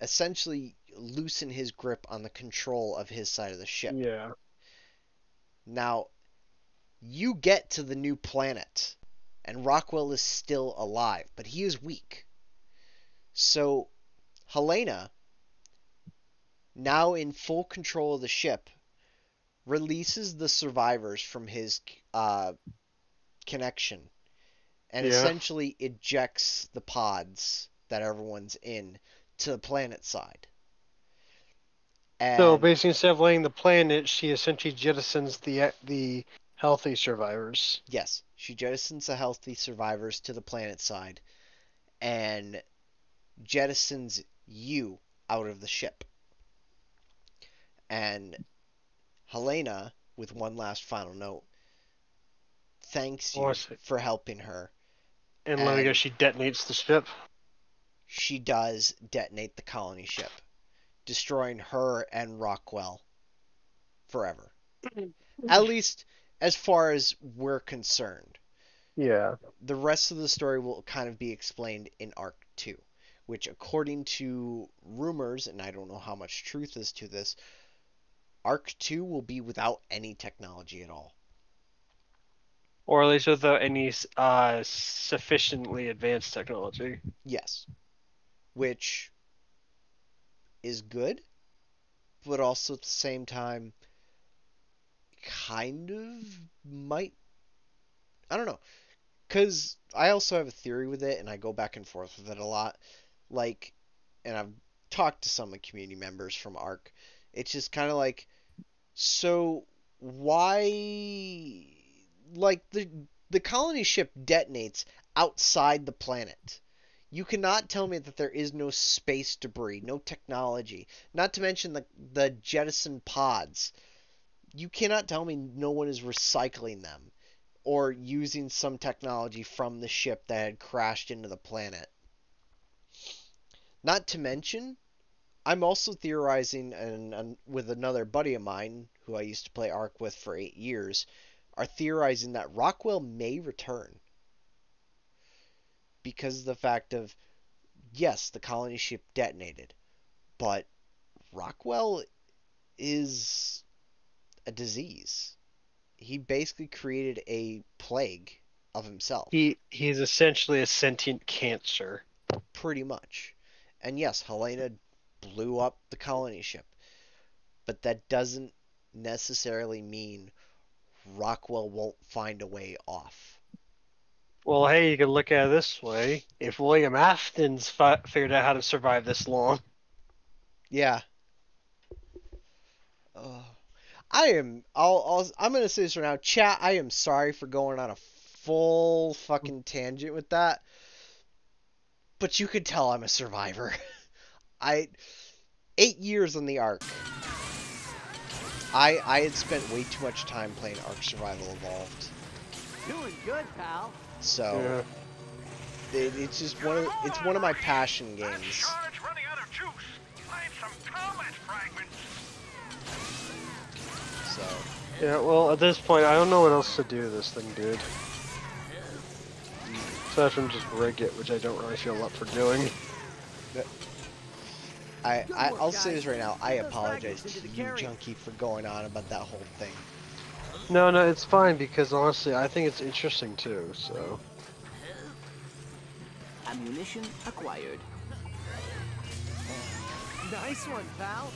essentially loosen his grip on the control of his side of the ship. Yeah. Now, you get to the new planet, and Rockwell is still alive, but he is weak. So, Helena, now in full control of the ship, releases the survivors from his uh, connection and Yeah. essentially ejects the pods that everyone's in to the planet side. And So basically, instead of laying the planet, she essentially jettisons the the healthy survivors. Yes, she jettisons the healthy survivors to the planet side and jettisons you out of the ship. And Helena, with one last final note, thanks you for helping her. And let me And- guess, she detonates the ship. She does detonate the colony ship, destroying her and Rockwell forever. At least as far as we're concerned. Yeah. The rest of the story will kind of be explained in Ark 2, which, according to rumors, and I don't know how much truth is to this, Ark 2 will be without any technology at all. Or at least without any uh, sufficiently advanced technology. Yes. Which is good, but also at the same time, kind of might. I don't know. Because I also have a theory with it, and I go back and forth with it a lot. Like, and I've talked to some of community members from Ark. It's just kind of like, so why. Like, the, the colony ship detonates outside the planet. You cannot tell me that there is no space debris, no technology, not to mention the, the jettison pods. You cannot tell me no one is recycling them or using some technology from the ship that had crashed into the planet. Not to mention, I'm also theorizing, and, and with another buddy of mine who I used to play Ark with for eight years, are theorizing that Rockwell may return because of the fact of yes, the colony ship detonated, but Rockwell is a disease. He basically created a plague of himself. He he's essentially a sentient cancer. Pretty much. And yes, Helena blew up the colony ship. But that doesn't necessarily mean Rockwell won't find a way off. Well, hey, you can look at it this way. If William Afton's fi- figured out how to survive this long, Yeah. Uh, I am. I'll, I'll. I'm gonna say this right now, chat. I am sorry for going on a full fucking tangent with that, but you could tell I'm a survivor. I eight years on the arc. I I had spent way too much time playing Ark Survival Evolved, Doing good, pal. So it, it's just one of it's one of my passion games. Charge running out of juice. Find some comet fragments. So yeah. Well, at this point, I don't know what else to do with this thing, dude. Aside from just rig it, which I don't really feel up for doing. I, I I'll say this right now. I apologize to you, Junkie, for going on about that whole thing. No, no, it's fine because honestly, I think it's interesting too. So. Ammunition acquired. Nice one, pal.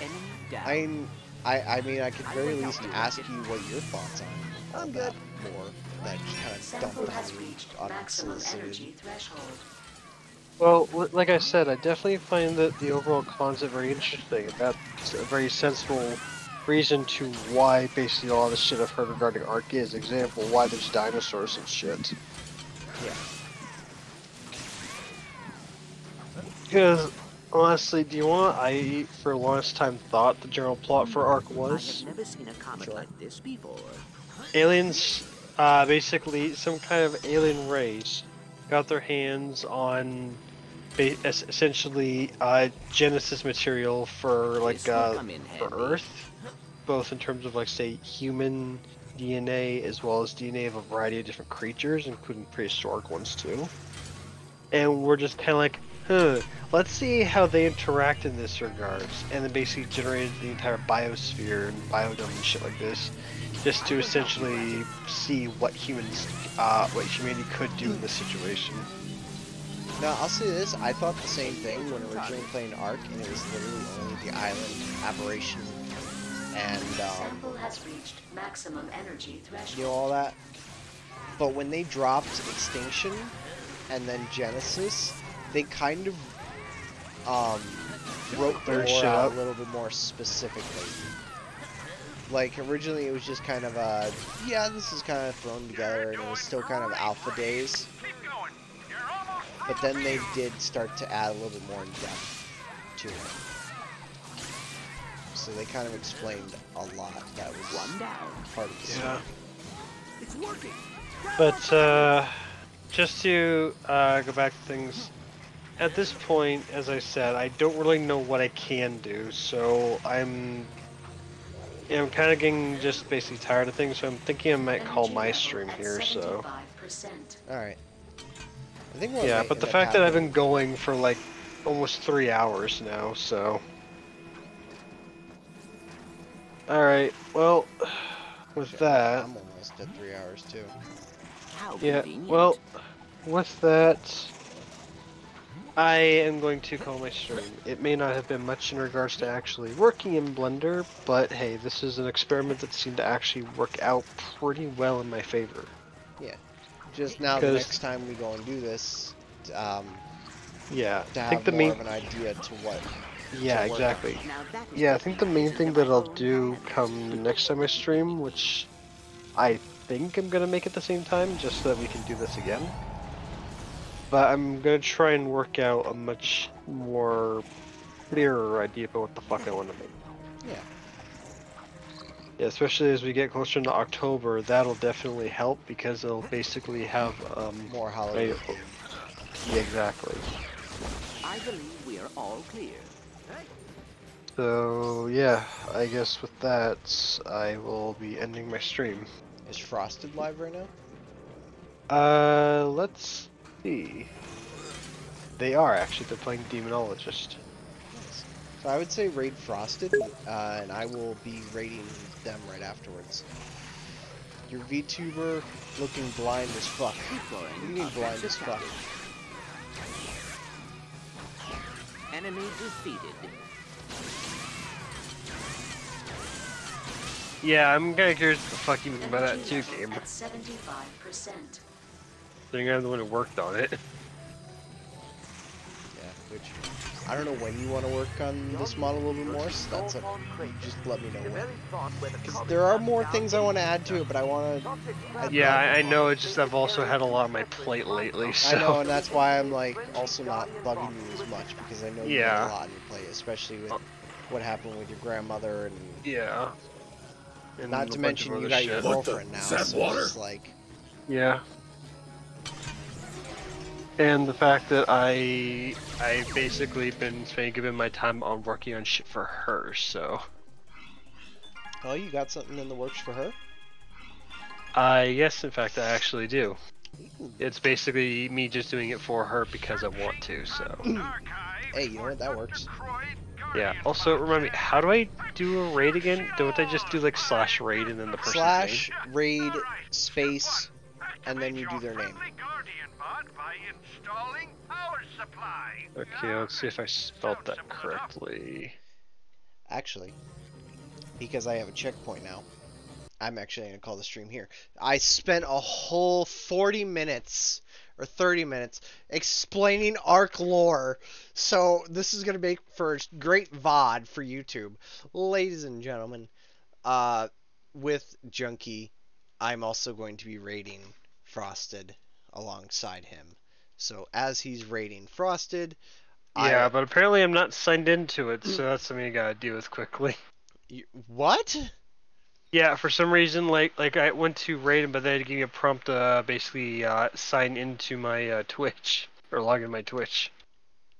Enemy down. I mean, I I mean, I could very least ask you what your thoughts on all I'm that more than just kind of Sample dump has reached on unsolicited. threshold. Well, like I said, I definitely find that the overall concept very interesting. That's a very sensible reason to why basically all the shit I've heard regarding Ark is. Example, why there's dinosaurs and shit. Yeah. Because, honestly, do you want I, for the longest time, thought the general plot for Ark I was? have never seen a comet like this before. aliens, uh, basically some kind of alien race, got their hands on essentially uh, Genesis material for like This will uh, for. Earth, both in terms of like say human DNA as well as DNA of a variety of different creatures, including prehistoric ones too. And we're just kind of like, huh, let's see how they interact in this regards, and then basically generated the entire biosphere and biodome and shit like this, just to essentially see what humans, uh, what humanity could do in this situation. Now I'll say this: I thought the same thing when originally playing Ark, and it was literally only the island aberration and um, Sample has reached maximum energy threshold. you know all that. But when they dropped Extinction and then Genesis, they kind of um, wrote their Their lore out a little bit more specifically. Like originally, it was just kind of a yeah, this is kind of thrown together, and it was still kind of alpha days. But then they did start to add a little bit more in depth to it. So they kind of explained a lot that was One down. part of the story. Yeah. It's working. But uh, just to uh, go back to things, at this point, as I said, I don't really know what I can do, so I'm Yeah, I'm kind of getting just basically tired of things, so I'm thinking I might call my stream here. So. All right. I think what Yeah, but the end up fact that I've been going for like almost three hours now, so. Alright, well, with that. I'm almost at three hours too. How Yeah, convenient. well, with that, I am going to call my stream. It may not have been much in regards to actually working in Blender, but hey, this is an experiment that seemed to actually work out pretty well in my favor. Yeah. Just now, the 'Cause- next time we go and do this, um, Yeah, to I think the more main of an idea to what. Yeah, to work on. exactly. Yeah, I think the main thing that I'll do come next time I stream, which I think I'm gonna make at the same time, just so that we can do this again. But I'm gonna try and work out a much more clearer idea about what the fuck I want to make. Yeah. Yeah, especially as we get closer to October, that'll definitely help because it'll basically have um More holiday. Yeah, exactly. I believe we are all clear. So yeah, I guess with that, I will be ending my stream. Is Frosted live right now? Uh, let's see. They are actually. They're playing Demonologist. So I would say raid Frosted, uh, and I will be raiding them right afterwards. Your VTuber looking blind as fuck. You need blind as fuck. Enemy defeated. Yeah, I'm kind of curious what the fuck you mean by that too, game. At 75%. Think I'm the one who worked on it. Yeah, which I don't know when you want to work on this model a little bit more. So that's up. You just let me know when. 'Cause there are more things I want to add to it, but I want to. Yeah, I, I know. It's just I've also had a lot on my plate lately. So. I know, and that's why I'm like also not bugging you as much because I know you Yeah. have a lot on your plate, especially with what happened with your grandmother and Yeah. And not to mention you other got your girlfriend now, so it's like Yeah. And the fact that I I basically been spending giving my time on working on shit for her, so oh, you got something in the works for her. I yes, in fact, I actually do. It's basically me just doing it for her because I want to. So Hey, you know what? That works. Yeah. Also, remind me, how do I do a raid again? Don't I just do like slash raid and then the person's Slash name? raid space, and then you do their name. Okay, let's see if I spelled that correctly. Actually, because I have a checkpoint now, I'm actually going to call the stream here. I spent a whole 40 minutes or 30 minutes explaining Ark lore, so this is going to make for great VOD for YouTube. Ladies and gentlemen, uh, with Junkie, I'm also going to be rating Frosted alongside him. So as he's rating Frosted, Yeah, I, but apparently I'm not signed into it, so that's something you gotta deal with quickly. You- what? Yeah, for some reason, like like I went to raid him, but they had to give me a prompt to uh, basically uh, sign into my uh, Twitch or log in my Twitch.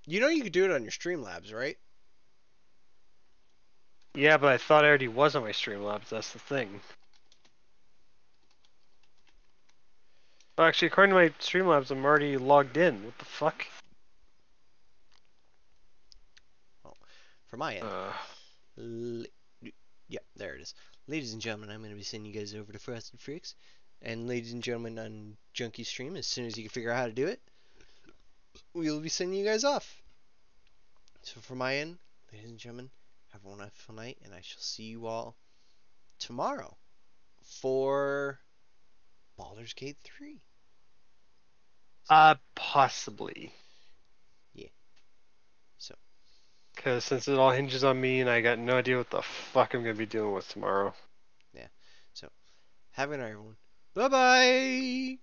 You know you could do it on your Streamlabs, right? Yeah, but I thought I already was on my Streamlabs. That's the thing. Well, actually, according to my Streamlabs, I'm already logged in. What the fuck? Well, For my end. Uh, L- yeah, there it is. Ladies and gentlemen, I'm going to be sending you guys over to Frosted Freaks. And ladies and gentlemen on Junkie Stream, as soon as you can figure out how to do it, we'll be sending you guys off. So for my end, ladies and gentlemen, have a wonderful night, and I shall see you all tomorrow for Baldur's Gate 3. uh, possibly. Yeah. So. Because since it all hinges on me, and I got no idea what the fuck I'm gonna be dealing with tomorrow. Yeah. So, have a good night, everyone. Bye bye!